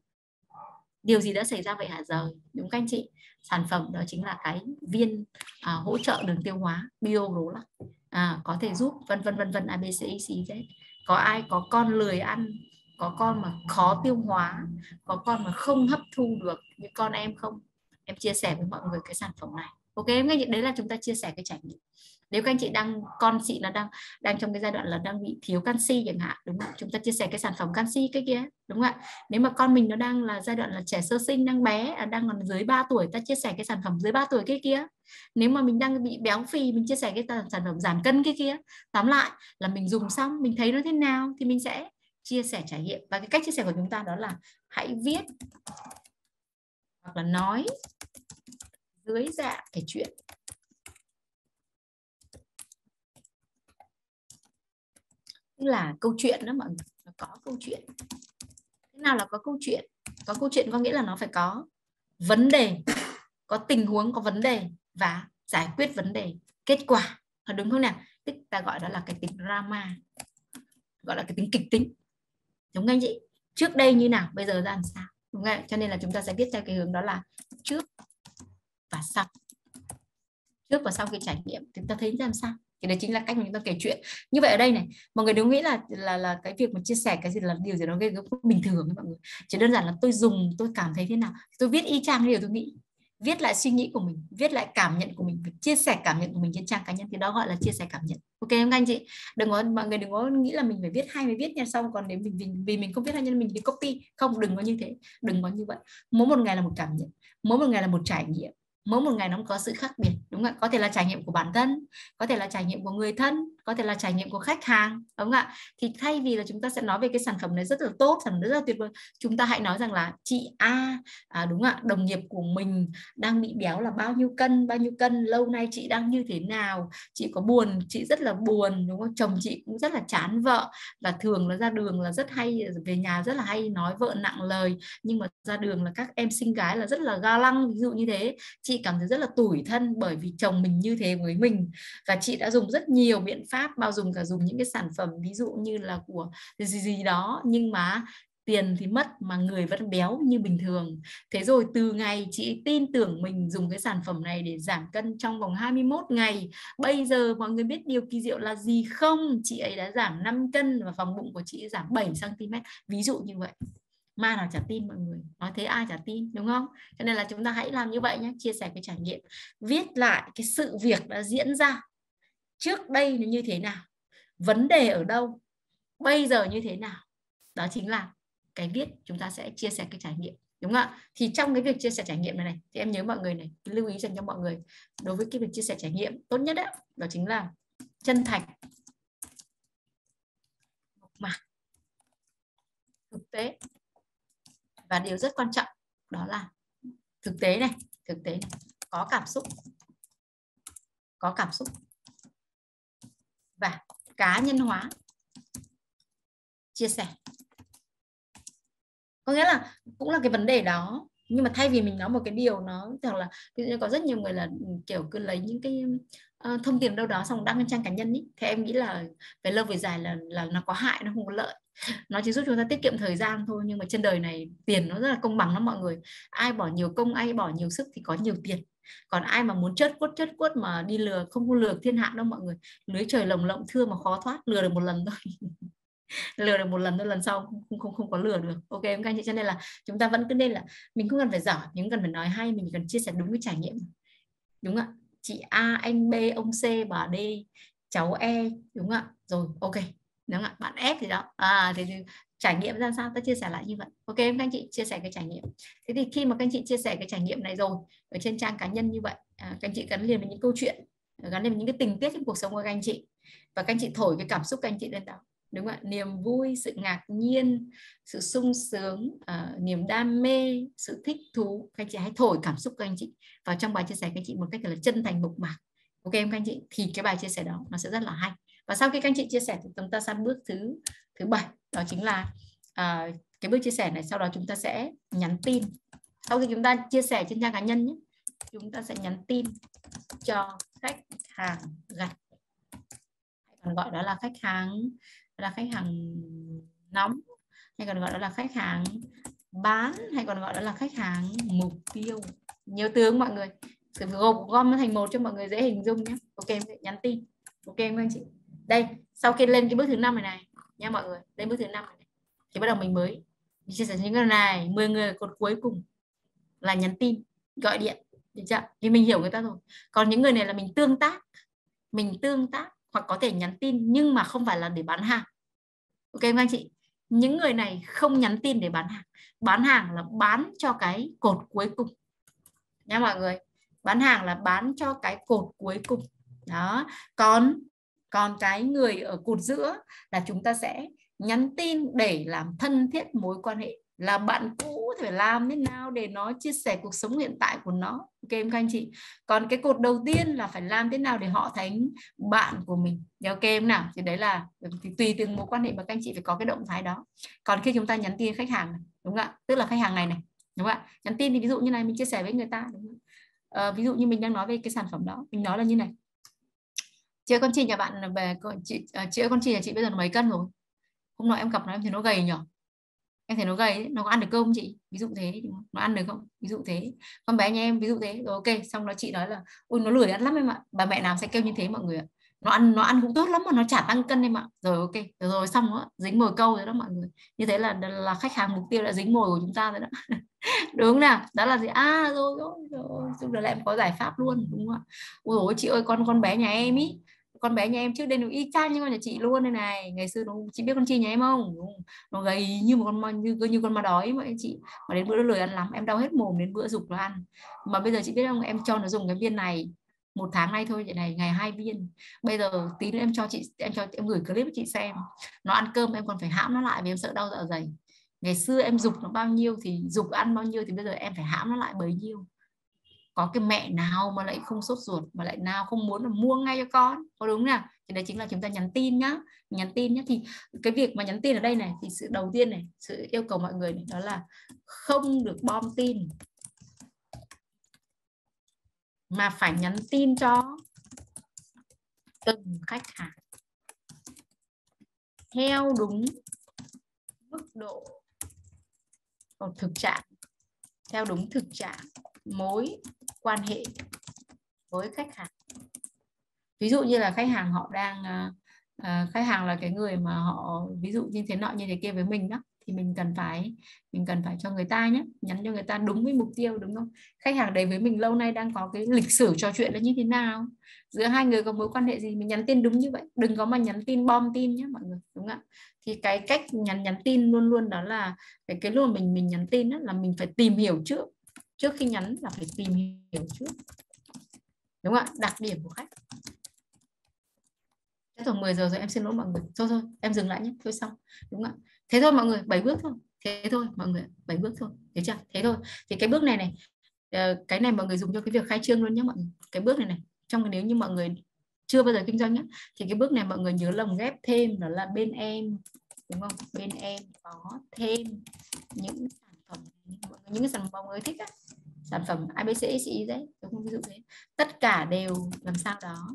điều gì đã xảy ra vậy hả giờ? Đúng các anh chị. Sản phẩm đó chính là cái viên à, hỗ trợ đường tiêu hóa bio đó là à, có thể giúp vân vân vân vân abc z. Có ai có con lười ăn có con mà khó tiêu hóa có con mà không hấp thu được như con em không? Em chia sẻ với mọi người cái sản phẩm này. Ok em nghe đấy là chúng ta chia sẻ cái trải nghiệm nếu các anh chị đang, con chị nó đang đang trong cái giai đoạn là đang bị thiếu canxi chẳng hạn, đúng không chúng ta chia sẻ cái sản phẩm canxi cái kia, đúng không ạ? Nếu mà con mình nó đang là giai đoạn là trẻ sơ sinh, đang bé à, đang còn dưới 3 tuổi, ta chia sẻ cái sản phẩm dưới 3 tuổi cái kia. Nếu mà mình đang bị béo phì, mình chia sẻ cái sản phẩm giảm cân cái kia. Tóm lại là mình dùng xong, mình thấy nó thế nào thì mình sẽ chia sẻ trải nghiệm. Và cái cách chia sẻ của chúng ta đó là hãy viết hoặc là nói dưới dạng cái chuyện tức là câu chuyện đó mọi người, nó có câu chuyện. Thế nào là có câu chuyện? Có câu chuyện có nghĩa là nó phải có vấn đề, có tình huống, có vấn đề và giải quyết vấn đề, kết quả. Đúng không nào? Tức ta gọi đó là cái tính drama, gọi là cái tính kịch tính. Đúng không anh chị? Trước đây như nào, bây giờ ra làm sao? Đúng không? cho nên là chúng ta sẽ viết theo cái hướng đó là trước và sau. Trước và sau khi trải nghiệm, chúng ta thấy ra làm sao? Thì đấy chính là cách mà chúng ta kể chuyện. Như vậy ở đây này mọi người đừng nghĩ là là là cái việc mà chia sẻ cái gì là điều gì đó gây gớm bình thường mọi người. Chỉ đơn giản là tôi dùng tôi cảm thấy thế nào. Tôi viết y chang điều tôi nghĩ viết lại suy nghĩ của mình viết lại cảm nhận của mình chia sẻ cảm nhận của mình trên trang cá nhân thì đó gọi là chia sẻ cảm nhận. Ok em các anh chị? Đừng có mọi người đừng có nghĩ là mình phải viết hay mới viết nha xong còn nếu mình vì, vì mình không viết hay nên mình đi copy. Không đừng có như thế đừng có như vậy. Mỗi một ngày là một cảm nhận mỗi một ngày là một trải nghiệm mỗi một ngày nó có sự khác biệt, đúng không ạ? Có thể là trải nghiệm của bản thân, có thể là trải nghiệm của người thân có thể là trải nghiệm của khách hàng đúng không ạ? Thì thay vì là chúng ta sẽ nói về cái sản phẩm này rất là tốt sản phẩm rất là tuyệt vời chúng ta hãy nói rằng là chị A à, đúng ạ? Đồng nghiệp của mình đang bị béo là bao nhiêu cân bao nhiêu cân lâu nay chị đang như thế nào? Chị có buồn chị rất là buồn đúng không? Chồng chị cũng rất là chán vợ và thường là ra đường là rất hay về nhà rất là hay nói vợ nặng lời nhưng mà ra đường là các em sinh gái là rất là ga lăng ví dụ như thế. Chị cảm thấy rất là tủi thân bởi vì chồng mình như thế với mình và chị đã dùng rất nhiều biện pháp bao gồm cả dùng những cái sản phẩm ví dụ như là của gì gì đó nhưng mà tiền thì mất mà người vẫn béo như bình thường. Thế rồi từ ngày chị tin tưởng mình dùng cái sản phẩm này để giảm cân trong vòng 21 ngày. Bây giờ mọi người biết điều kỳ diệu là gì không? Chị ấy đã giảm 5 cân và vòng bụng của chị giảm 7 cm. Ví dụ như vậy ma nào chả tin mọi người nói thế ai chả tin, đúng không cho nên là chúng ta hãy làm như vậy nhé chia sẻ cái trải nghiệm viết lại cái sự việc đã diễn ra trước đây nó như thế nào? Vấn đề ở đâu? Bây giờ như thế nào? Đó chính là cái viết chúng ta sẽ chia sẻ cái trải nghiệm, đúng không ạ? Thì trong cái việc chia sẻ trải nghiệm này này, thì em nhớ mọi người này, lưu ý dành cho mọi người đối với cái việc chia sẻ trải nghiệm tốt nhất đấy đó chính là chân thành mà thực tế. Và điều rất quan trọng đó là thực tế này, thực tế này, có cảm xúc, có cảm xúc cá nhân hóa. Chia sẻ. Có nghĩa là cũng là cái vấn đề đó nhưng mà thay vì mình nói một cái điều nó hoặc là ví dụ như có rất nhiều người là ừ, kiểu cứ lấy những cái uh, thông tin đâu đó xong đăng lên trang cá nhân ý thì em nghĩ là về lâu về dài là là nó có hại nó không có lợi. Nó chỉ giúp chúng ta tiết kiệm thời gian thôi nhưng mà trên đời này tiền nó rất là công bằng lắm mọi người. Ai bỏ nhiều công ai bỏ nhiều sức thì có nhiều tiền còn ai mà muốn chất quất chất quất mà đi lừa, không có lừa thiên hạ đâu mọi người. Lưới trời lồng lộng thưa mà khó thoát, lừa được một lần thôi. Lừa được một lần thôi, lần sau không không không có lừa được. Ok các anh chị, cho nên là chúng ta vẫn cứ nên là mình không cần phải giỏi nhưng cần phải nói hay, mình cần chia sẻ đúng cái trải nghiệm. Đúng ạ? Chị A, anh B, ông C, bà D, cháu E đúng ạ? Rồi, ok. Đúng ạ? Bạn F thì đó. À thì trải nghiệm ra sao ta chia sẻ lại như vậy ok các anh chị chia sẻ cái trải nghiệm thế thì khi mà các anh chị chia sẻ cái trải nghiệm này rồi ở trên trang cá nhân như vậy à, các anh chị gắn liền với những câu chuyện gắn liền với những cái tình tiết trong cuộc sống của các anh chị và các anh chị thổi cái cảm xúc các anh chị lên đó đúng không ạ niềm vui sự ngạc nhiên sự sung sướng uh, niềm đam mê sự thích thú các anh chị hãy thổi cảm xúc các anh chị vào trong bài chia sẻ các anh chị một cách là chân thành mộc mạc ok em các anh chị thì cái bài chia sẻ đó nó sẽ rất là hay và sau khi các anh chị chia sẻ thì chúng ta sang bước thứ thứ bảy đó chính là uh, cái bước chia sẻ này sau đó chúng ta sẽ nhắn tin. Sau khi chúng ta chia sẻ trên trang cá nhân nhé chúng ta sẽ nhắn tin cho khách hàng gạch còn gọi đó là khách hàng là khách hàng nóng hay còn gọi đó là khách hàng bán hay còn gọi đó là khách hàng mục tiêu. Nhiều tướng mọi người sự gồm gom nó thành một cho mọi người dễ hình dung nhé. Ok nhắn tin. Ok các anh chị. Đây sau khi lên cái bước thứ năm này này nha mọi người đây bước thứ năm này, thì bắt đầu mình mới chia sẻ những cái này. 10 người cột cuối cùng là nhắn tin gọi điện được chưa? Thì mình hiểu người ta rồi. Còn những người này là mình tương tác mình tương tác hoặc có thể nhắn tin nhưng mà không phải là để bán hàng. Ok các anh chị? Những người này không nhắn tin để bán hàng. Bán hàng là bán cho cái cột cuối cùng. Nha mọi người bán hàng là bán cho cái cột cuối cùng. Đó. Còn còn cái người ở cột giữa là chúng ta sẽ nhắn tin để làm thân thiết mối quan hệ. Là bạn cũ thì phải làm thế nào để nó chia sẻ cuộc sống hiện tại của nó. Ok em các anh chị? Còn cái cột đầu tiên là phải làm thế nào để họ thành bạn của mình? Để ok em nào. Thì đấy là thì tùy từng mối quan hệ mà các anh chị phải có cái động thái đó. Còn khi chúng ta nhắn tin khách hàng này, đúng không ạ? Tức là khách hàng này này đúng không ạ? Nhắn tin thì ví dụ như này mình chia sẻ với người ta đúng không? À, ví dụ như mình đang nói về cái sản phẩm đó mình nói là như này chị ơi, con chị nhà bạn về chị chị ơi con chị nhà chị bây giờ nó mấy cân rồi? Hôm nọ em gặp nó em thấy nó gầy nhở em thấy nó gầy nó có ăn được không chị? Ví dụ thế nó ăn được không? Ví dụ thế. Con bé nhà em ví dụ thế. Rồi ok xong đó chị nói là ôi nó lười ăn lắm em ạ. Bà mẹ nào sẽ kêu như thế mọi người ạ? Nó ăn nó ăn cũng tốt lắm mà nó chả tăng cân em ạ. Rồi ok rồi, rồi xong đó dính mồi câu rồi đó mọi người. Như thế là là khách hàng mục tiêu đã dính mồi của chúng ta rồi đó. Đúng nào? Đó là gì? À rồi rồi rồi. Xong rồi lại em có giải pháp luôn đúng không ạ? Ôi chị ơi con con bé nhà em ý con bé nhà em trước đây nó y chang như con nhà chị luôn đây này. Ngày xưa nó, chị biết con chi nhà em không? Nó gầy như một con như như con ma đói mà anh chị. Mà đến bữa nó lười ăn lắm, em đau hết mồm đến bữa dục nó ăn. Mà bây giờ chị biết không? Em cho nó dùng cái viên này một tháng nay thôi, vậy này, ngày hai viên. Bây giờ tí nữa em cho chị, em cho, em gửi clip cho chị xem. Nó ăn cơm em còn phải hãm nó lại vì em sợ đau dạ dày. Ngày xưa em dục nó bao nhiêu thì, dục ăn bao nhiêu thì bây giờ em phải hãm nó lại bấy nhiêu có cái mẹ nào mà lại không sốt ruột, mà lại nào không muốn là mua ngay cho con? Có đúng nào? Thì đấy chính là chúng ta nhắn tin nhá. Nhắn tin nhá. Thì cái việc mà nhắn tin ở đây này, thì sự đầu tiên này, sự yêu cầu mọi người này, đó là không được bom tin mà phải nhắn tin cho từng khách hàng theo đúng mức độ thực trạng, theo đúng thực trạng, mối quan hệ với khách hàng. Ví dụ như là khách hàng họ đang uh, khách hàng là cái người mà họ ví dụ như thế nọ như thế kia với mình đó thì mình cần phải mình cần phải cho người ta nhé nhắn cho người ta đúng với mục tiêu đúng không? Khách hàng đấy với mình lâu nay đang có cái lịch sử trò chuyện là như thế nào? Giữa hai người có mối quan hệ gì? Mình nhắn tin đúng như vậy. Đừng có mà nhắn tin bom tin nhé mọi người đúng không ạ? Thì cái cách nhắn nhắn tin luôn luôn đó là cái cái luôn mình mình nhắn tin đó là mình phải tìm hiểu trước trước khi nhắn là phải tìm hiểu trước. Đúng không ạ? Đặc điểm của khách. Thế rồi 10 giờ rồi em xin lỗi mọi người. Thôi thôi, em dừng lại nhé. Thôi xong. Đúng không ạ? Thế thôi mọi người, bảy bước thôi. Thế thôi mọi người bảy bước thôi. Thế chưa? Thế thôi. Thì cái bước này này ờ, cái này mọi người dùng cho cái việc khai trương luôn nhé mọi người. Cái bước này này, trong nếu như mọi người chưa bao giờ kinh doanh nhé, thì cái bước này mọi người nhớ lồng ghép thêm, đó là bên em. Đúng không? Bên em có thêm những những cái sản phẩm mọi người thích á, sản phẩm ABC đấy. Đúng không ví dụ thế. Tất cả đều làm sao đó.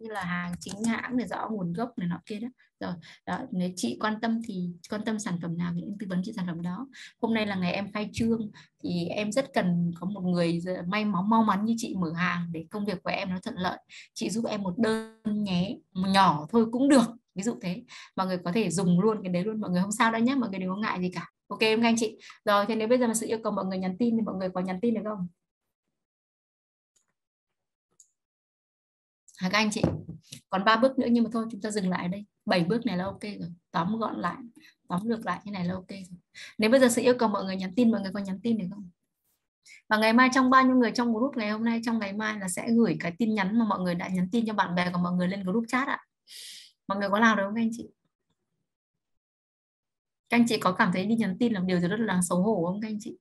Như là hàng chính hãng để rõ nguồn gốc này, nọ kia đó. Rồi, đó, nếu chị quan tâm thì quan tâm sản phẩm nào thì em tư vấn chị sản phẩm đó. Hôm nay là ngày em khai trương, thì em rất cần có một người may mắn, mau mắn như chị mở hàng để công việc của em nó thuận lợi. Chị giúp em một đơn nhé nhỏ thôi cũng được. Ví dụ thế. Mọi người có thể dùng luôn cái đấy luôn. Mọi người không sao đâu nhé mọi người đừng có ngại gì cả ok em anh chị. Rồi thì nếu bây giờ mà sự yêu cầu mọi người nhắn tin thì mọi người có nhắn tin được không? À, các anh chị còn ba bước nữa nhưng mà thôi chúng ta dừng lại đây. Bảy bước này là ok rồi. Tóm gọn lại tóm lược lại như này là ok rồi. Nếu bây giờ sự yêu cầu mọi người nhắn tin mọi người có nhắn tin được không? Và ngày mai trong bao nhiêu người trong group ngày hôm nay trong ngày mai là sẽ gửi cái tin nhắn mà mọi người đã nhắn tin cho bạn bè của mọi người lên group chat ạ. Mọi người có làm được không các anh chị? Các anh chị có cảm thấy đi nhắn tin làm điều gì rất là đáng xấu hổ không? Các anh chị,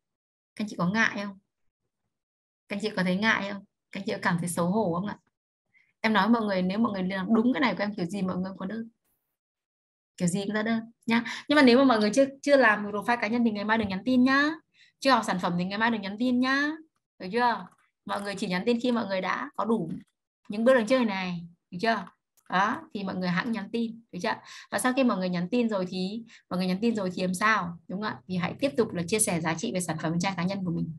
các anh chị có ngại không? Các anh chị có thấy ngại không? Các anh chị có cảm thấy xấu hổ không ạ? Em nói mọi người, nếu mọi người làm đúng cái này của em, kiểu gì mọi người có đơn? Kiểu gì cũng ra đơn, nhá. Nhưng mà nếu mà mọi người chưa chưa làm profile cá nhân thì ngày mai đừng nhắn tin nhá. Chưa học sản phẩm thì ngày mai đừng nhắn tin nhá. Được chưa? Mọi người chỉ nhắn tin khi mọi người đã có đủ những bước đường chơi này, được chưa? Đó thì mọi người hãng nhắn tin được chưa và sau khi mọi người nhắn tin rồi thì mọi người nhắn tin rồi thì làm sao? Đúng không ạ? Thì hãy tiếp tục là chia sẻ giá trị về sản phẩm trang cá nhân của mình.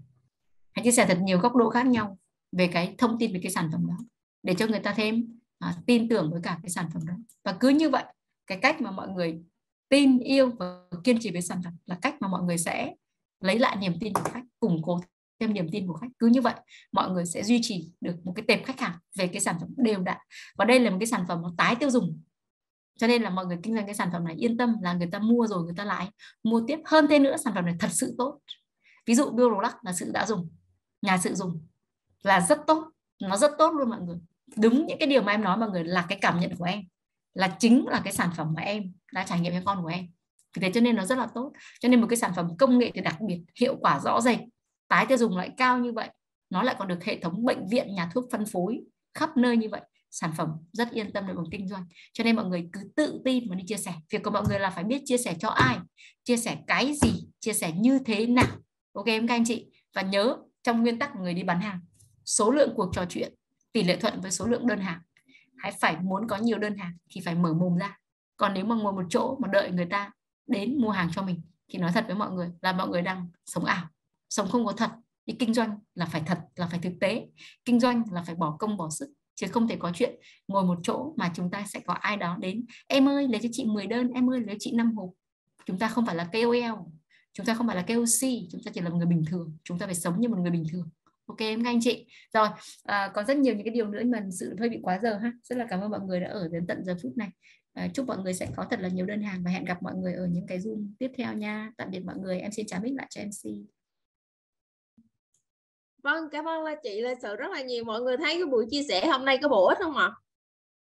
Hãy chia sẻ thật nhiều góc độ khác nhau về cái thông tin về cái sản phẩm đó để cho người ta thêm à, tin tưởng với cả cái sản phẩm đó. Và cứ như vậy cái cách mà mọi người tin yêu và kiên trì với sản phẩm là cách mà mọi người sẽ lấy lại niềm tin của khách củng cố thêm niềm tin của khách. Cứ như vậy, mọi người sẽ duy trì được một cái tệp khách hàng về cái sản phẩm đều đặn. Và đây là một cái sản phẩm nó tái tiêu dùng. Cho nên là mọi người kinh doanh cái sản phẩm này yên tâm là người ta mua rồi, người ta lại mua tiếp hơn thế nữa, sản phẩm này thật sự tốt. Ví dụ Biorolac là sự đã dùng, nhà sự dùng là rất tốt, nó rất tốt luôn mọi người. Đúng những cái điều mà em nói mọi người, là cái cảm nhận của em, là chính là cái sản phẩm mà em đã trải nghiệm với con của em. Vì thế cho nên nó rất là tốt. Cho nên một cái sản phẩm công nghệ thì đặc biệt, hiệu quả rõ rệt tái tiêu dùng lại cao như vậy, nó lại còn được hệ thống bệnh viện, nhà thuốc phân phối khắp nơi như vậy. Sản phẩm rất yên tâm để bằng kinh doanh. Cho nên mọi người cứ tự tin mà đi chia sẻ. Việc của mọi người là phải biết chia sẻ cho ai, chia sẻ cái gì, chia sẻ như thế nào. Ok em các anh chị? Và nhớ trong nguyên tắc của người đi bán hàng, số lượng cuộc trò chuyện, tỷ lệ thuận với số lượng đơn hàng. Hãy phải muốn có nhiều đơn hàng thì phải mở mồm ra. Còn nếu mà ngồi một chỗ mà đợi người ta đến mua hàng cho mình thì nói thật với mọi người là mọi người đang sống ảo sống không có thật thì kinh doanh là phải thật là phải thực tế. Kinh doanh là phải bỏ công bỏ sức chứ không thể có chuyện ngồi một chỗ mà chúng ta sẽ có ai đó đến em ơi lấy cho chị 10 đơn em ơi lấy chị 5 hộp. Chúng ta không phải là KOL chúng ta không phải là KOC chúng ta chỉ là một người bình thường chúng ta phải sống như một người bình thường. Ok em các anh chị. Rồi à, có rất nhiều những cái điều nữa mà sự hơi bị quá giờ ha. Rất là cảm ơn mọi người đã ở đến tận giờ phút này. À, chúc mọi người sẽ có thật là nhiều đơn hàng và hẹn gặp mọi người ở những cái zoom tiếp theo nha. Tạm biệt mọi người. Em xin trả mic lại cho MC vâng cảm ơn chị Lê Sự rất là nhiều. Mọi người thấy cái buổi chia sẻ hôm nay có bổ ích không ạ?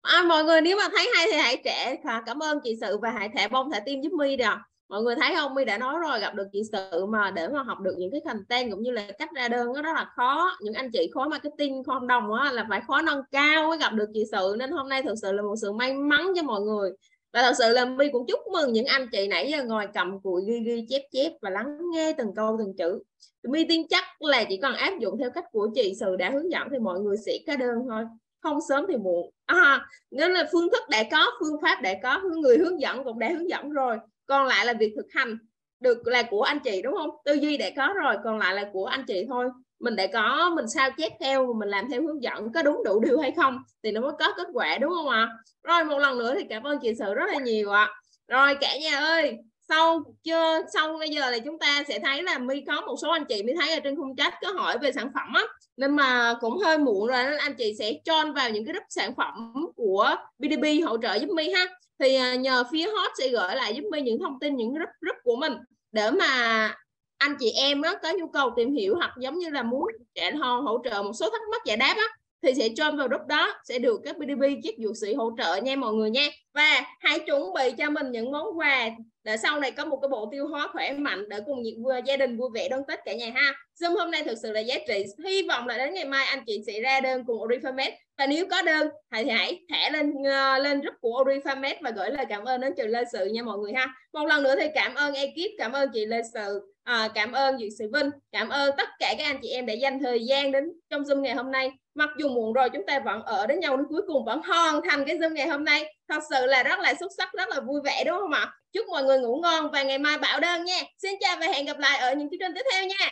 À, mọi người nếu mà thấy hay thì hãy trẻ à, cảm ơn chị Sự và hãy thẻ bông thẻ tim giúp mi được mọi người thấy không? Mi đã nói rồi gặp được chị Sự mà để mà học được những cái content cũng như là cách ra đơn đó rất là khó. Những anh chị khối marketing khó đồng á là phải khó nâng cao mới gặp được chị Sự. Nên hôm nay thực sự là một sự may mắn cho mọi người và thật sự là My cũng chúc mừng những anh chị nãy giờ ngồi cầm cùi ghi ghi chép chép và lắng nghe từng câu từng chữ. My tin chắc là chỉ cần áp dụng theo cách của chị Sự đã hướng dẫn thì mọi người sẽ cá đơn thôi. Không sớm thì muộn. À, nên là phương thức đã có phương pháp đã có người hướng dẫn cũng đã hướng dẫn rồi. Còn lại là việc thực hành được là của anh chị đúng không? Tư duy đã có rồi còn lại là của anh chị thôi mình đã có, mình sao chép theo mình làm theo hướng dẫn có đúng đủ điều hay không thì nó mới có kết quả, đúng không ạ? Rồi, một lần nữa thì cảm ơn chị sự rất là nhiều ạ. Rồi, cả nhà ơi, sau chưa, sau bây giờ thì chúng ta sẽ thấy là mi có một số anh chị mới thấy ở trên khung chat có hỏi về sản phẩm á. Nên mà cũng hơi muộn rồi nên anh chị sẽ join vào những cái group sản phẩm của BDB hỗ trợ giúp mi ha. Thì à, nhờ phía hot sẽ gửi lại giúp mi những thông tin, những group group của mình để mà anh chị em á, có nhu cầu tìm hiểu hoặc giống như là muốn trẻ hòn hỗ trợ một số thắc mắc giải đáp á, thì sẽ join vào group đó sẽ được các BDB chiếc dược sĩ hỗ trợ nha mọi người nha. Và hãy chuẩn bị cho mình những món quà. Để sau này có một cái bộ tiêu hóa khỏe mạnh để cùng gia đình vui vẻ đón Tết cả nhà ha. Zoom hôm nay thực sự là giá trị. Hy vọng là đến ngày mai anh chị sẽ ra đơn cùng Orifamed. Và nếu có đơn thì hãy thẻ lên uh, lên group của Orifamed và gửi lời cảm ơn đến chị Lê Sự nha mọi người ha. Một lần nữa thì cảm ơn ekip cảm ơn chị Lê Sự à, cảm ơn Dược Sĩ Vinh. Cảm ơn tất cả các anh chị em đã dành thời gian đến trong Zoom ngày hôm nay. Mặc dù muộn rồi chúng ta vẫn ở đến nhau đến cuối cùng vẫn hoàn thành cái Zoom ngày hôm nay. Thật sự là rất là xuất sắc rất là vui vẻ đúng không ạ? Chúc mọi người ngủ ngon và ngày mai bảo đơn nha. Xin chào và hẹn gặp lại ở những chương trình tiếp theo nha.